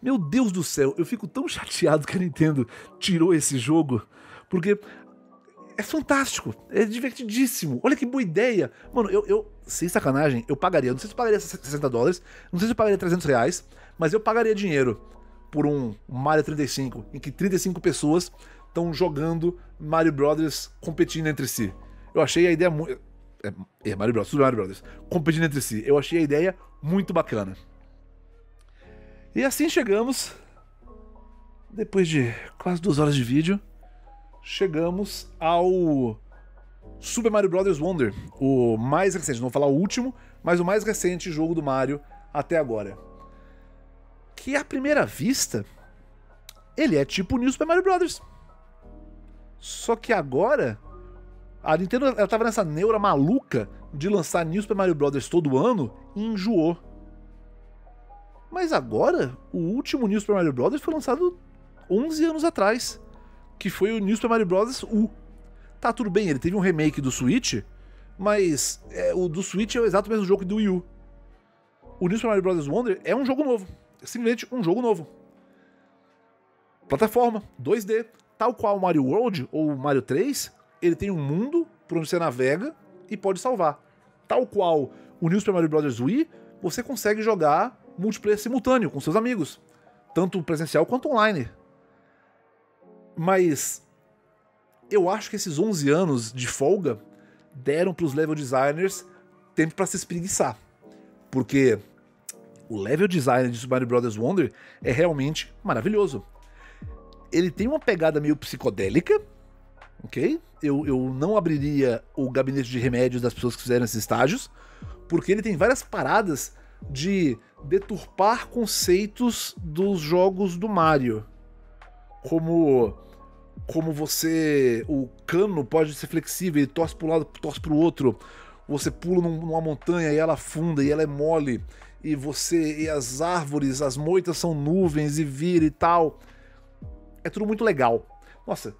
Meu Deus do céu, eu fico tão chateado que a Nintendo tirou esse jogo, porque é fantástico, é divertidíssimo. Olha que boa ideia. Mano, eu, eu sem sacanagem, eu pagaria. Não sei se eu pagaria 60 dólares, não sei se eu pagaria 300 reais, mas eu pagaria dinheiro por um Mario 35, em que 35 pessoas estão jogando Mario Brothers competindo entre si. Eu achei a ideia muito. É, é, Mario Bros, Super Mario Brothers, competindo entre si. Eu achei a ideia muito bacana. E assim chegamos, depois de quase duas horas de vídeo, chegamos ao Super Mario Bros. Wonder, o mais recente, não vou falar o último, mas o mais recente jogo do Mario até agora. Que à primeira vista, ele é tipo o New Super Mario Bros. Só que agora, a Nintendo ela tava nessa neura maluca de lançar New Super Mario Bros. todo ano e enjoou. Mas agora, o último New Super Mario Bros. foi lançado 11 anos atrás que foi o New Super Mario Bros. U. Tá, tudo bem, ele teve um remake do Switch, mas é, o do Switch é o exato mesmo jogo que do Wii U. O New Super Mario Bros. Wonder é um jogo novo. É simplesmente um jogo novo. Plataforma, 2D. Tal qual o Mario World ou o Mario 3, ele tem um mundo por onde você navega e pode salvar. Tal qual o New Super Mario Bros. Wii, você consegue jogar multiplayer simultâneo com seus amigos. Tanto presencial quanto online. Mas eu acho que esses 11 anos de folga deram para os level designers tempo para se espreguiçar. Porque o level design de Super Mario Bros. Wonder é realmente maravilhoso. Ele tem uma pegada meio psicodélica, ok? Eu, eu não abriria o gabinete de remédios das pessoas que fizeram esses estágios, porque ele tem várias paradas de deturpar conceitos dos jogos do Mario. Como como você. O cano pode ser flexível, ele torce para um lado, torce para o outro. Você pula numa montanha e ela afunda e ela é mole. E você. E as árvores, as moitas são nuvens e vira e tal. É tudo muito legal. Nossa,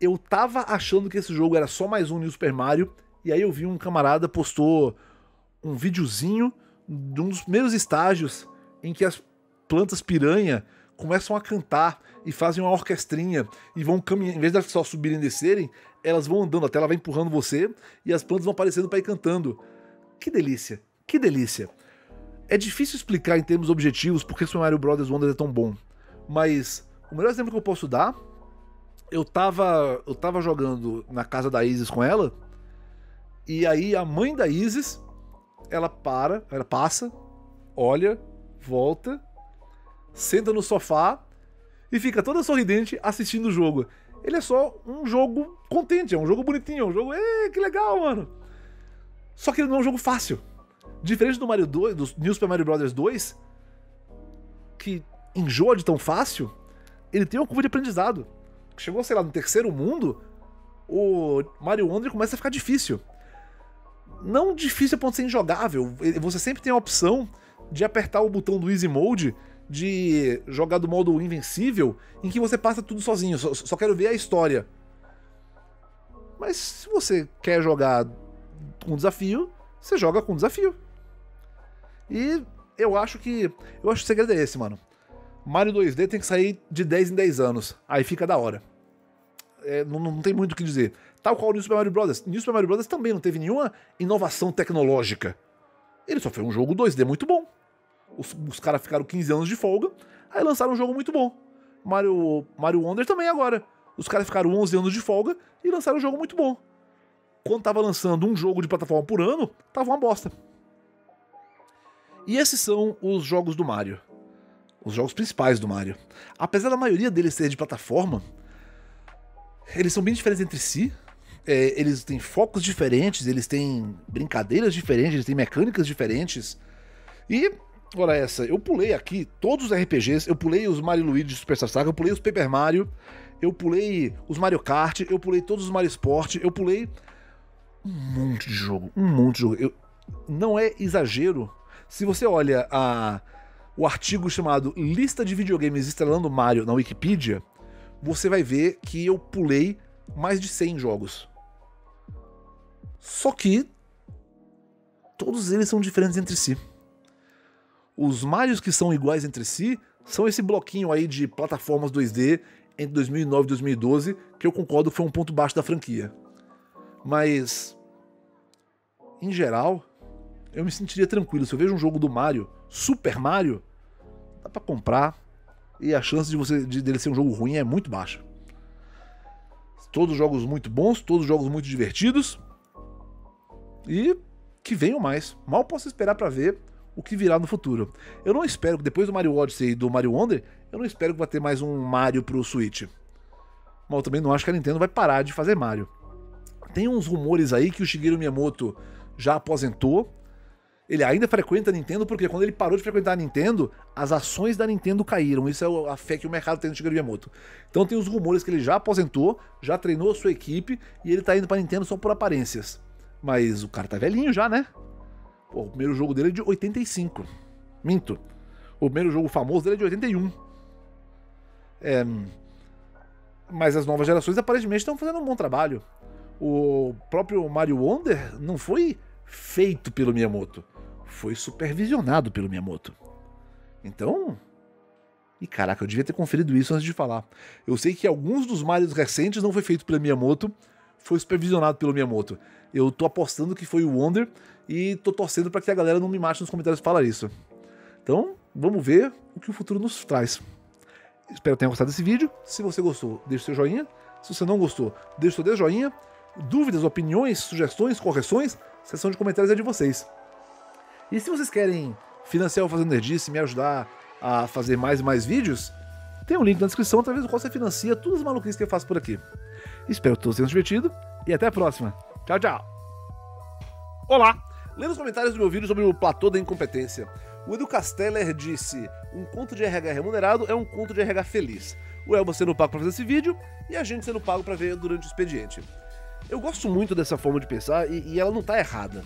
eu tava achando que esse jogo era só mais um New Super Mario. E aí eu vi um camarada postou um videozinho de um dos primeiros estágios em que as plantas piranha começam a cantar e fazem uma orquestrinha e vão caminhar, em vez de só subirem e descerem, elas vão andando, até ela vai empurrando você e as plantas vão aparecendo para ir cantando. Que delícia, que delícia. É difícil explicar em termos objetivos porque Super Mario Bros. Wonder é tão bom, mas o melhor exemplo que eu posso dar, eu tava, eu tava jogando na casa da Isis com ela, e aí a mãe da Isis, ela para, ela passa, olha, volta, senta no sofá e fica toda sorridente assistindo o jogo. Ele é só um jogo contente, é um jogo bonitinho, é um jogo, que legal, mano. Só que ele não é um jogo fácil. Diferente do Mario 2, do New Super Mario Bros 2, que enjoa de tão fácil, ele tem uma curva de aprendizado. Chegou, sei lá, no terceiro mundo, o Mario Wonder começa a ficar difícil. Não difícil a ponto de ser injogável. Você sempre tem a opção de apertar o botão do Easy Mode, de jogar do modo invencível, em que você passa tudo sozinho. Só, só quero ver a história. Mas se você quer jogar com desafio, você joga com desafio. E eu acho que. Eu acho que o segredo é esse, mano. Mario 2D tem que sair de 10 em 10 anos. Aí fica da hora. É, não, não, tem muito o que dizer. Tal qual o New Super Mario Bros. New Super Mario Bros. também não teve nenhuma inovação tecnológica. Ele só foi um jogo 2D muito bom. Os, os caras ficaram 15 anos de folga, aí lançaram um jogo muito bom. Mario, Mario Wonder também agora. Os caras ficaram 11 anos de folga e lançaram um jogo muito bom. Quando tava lançando um jogo de plataforma por ano, tava uma bosta. E esses são os jogos do Mario. Os jogos principais do Mario. Apesar da maioria deles ser de plataforma, eles são bem diferentes entre si. É, eles têm focos diferentes, eles têm brincadeiras diferentes, eles têm mecânicas diferentes. E, olha essa, eu pulei aqui todos os RPGs, eu pulei os Mario Luigi Superstar Saga, eu pulei os Paper Mario, eu pulei os Mario Kart, eu pulei todos os Mario Sport, eu pulei um monte de jogo, um monte de jogo. Eu, não é exagero. Se você olha a, o artigo chamado Lista de videogames estrelando Mario na Wikipedia, você vai ver que eu pulei mais de 100 jogos. Só que todos eles são diferentes entre si. Os Marios que são iguais entre si são esse bloquinho aí de plataformas 2D entre 2009 e 2012, que eu concordo foi um ponto baixo da franquia. Mas em geral, eu me sentiria tranquilo se eu vejo um jogo do Mario, Super Mario, dá para comprar e a chance de você de dele ser um jogo ruim é muito baixa. Todos jogos muito bons, todos jogos muito divertidos e que venham mais. Mal posso esperar para ver o que virá no futuro. Eu não espero que depois do Mario Odyssey e do Mario Wonder, eu não espero que vai ter mais um Mario pro Switch. Mas eu também não acho que a Nintendo vai parar de fazer Mario. Tem uns rumores aí que o Shigeru Miyamoto já aposentou. Ele ainda frequenta a Nintendo porque quando ele parou de frequentar a Nintendo, as ações da Nintendo caíram. Isso é a fé que o mercado tem no Shigeru Miyamoto. Então tem os rumores que ele já aposentou, já treinou a sua equipe e ele tá indo pra Nintendo só por aparências. Mas o cara tá velhinho já, né? Pô, o primeiro jogo dele é de 85. Minto. O primeiro jogo famoso dele é de 81. É... Mas as novas gerações aparentemente estão fazendo um bom trabalho. O próprio Mario Wonder não foi feito pelo Miyamoto, foi supervisionado pelo Miyamoto. Então. E caraca, eu devia ter conferido isso antes de falar. Eu sei que alguns dos Marios recentes não foi feito pelo Miyamoto, foi supervisionado pelo Miyamoto. Eu tô apostando que foi o Wonder e tô torcendo para que a galera não me mate nos comentários falar isso. Então, vamos ver o que o futuro nos traz. Espero que tenham gostado desse vídeo. Se você gostou, deixe seu joinha. Se você não gostou, deixe seu joinha. Dúvidas, opiniões, sugestões, correções, seção de comentários é de vocês. E se vocês querem financiar o Fazendo Nerdice me ajudar a fazer mais e mais vídeos, tem um link na descrição através do qual você financia todas as maluquices que eu faço por aqui. Espero que todos tenham se divertido e até a próxima. Tchau, tchau. Olá! Lê nos comentários do meu vídeo sobre o platô da incompetência. O Edu Casteller disse: um conto de RH remunerado é um conto de RH feliz. O Elba sendo pago para fazer esse vídeo e a gente sendo pago para ver durante o expediente. Eu gosto muito dessa forma de pensar e, e ela não tá errada.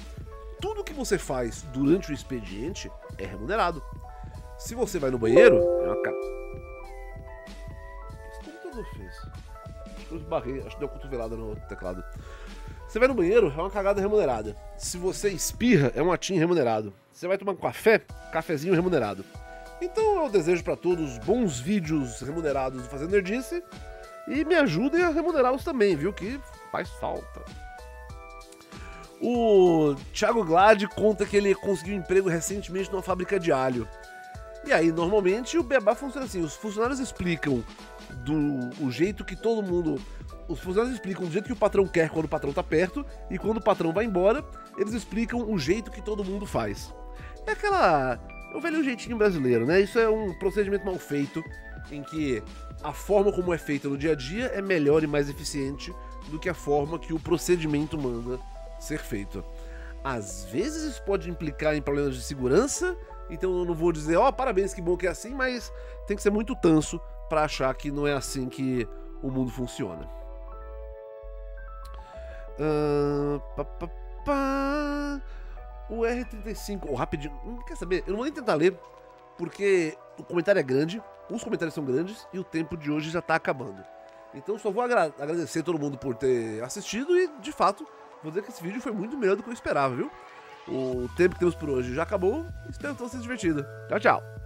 Tudo que você faz durante o expediente é remunerado. Se você vai no banheiro, é uma ca... Esse computador fez? Esbarrei, acho que deu uma cotovelada no teclado. Você vai no banheiro, é uma cagada remunerada. Se você espirra, é um atim remunerado. Você vai tomar um café, cafezinho remunerado. Então eu desejo para todos bons vídeos remunerados do Fazendo Nerdice e me ajudem a remunerá-los também, viu? Que faz falta. O Thiago Glad conta que ele conseguiu emprego recentemente numa fábrica de alho. E aí, normalmente, o Bebá funciona assim: os funcionários explicam do o jeito que todo mundo os funcionários explicam do jeito que o patrão quer quando o patrão tá perto, e quando o patrão vai embora, eles explicam o jeito que todo mundo faz. É aquela. É o velho jeitinho brasileiro, né? Isso é um procedimento mal feito, em que a forma como é feita no dia a dia é melhor e mais eficiente do que a forma que o procedimento manda ser feito. Às vezes isso pode implicar em problemas de segurança, então eu não vou dizer, ó, oh, parabéns, que bom que é assim, mas tem que ser muito tanso para achar que não é assim que o mundo funciona. Uh, pá, pá, pá. O R35, oh, rapidinho, hum, quer saber? Eu não vou nem tentar ler, porque o comentário é grande, os comentários são grandes e o tempo de hoje já tá acabando. Então só vou agra agradecer todo mundo por ter assistido e, de fato, vou dizer que esse vídeo foi muito melhor do que eu esperava, viu? O tempo que temos por hoje já acabou, espero que tenham se divertido. Tchau, tchau!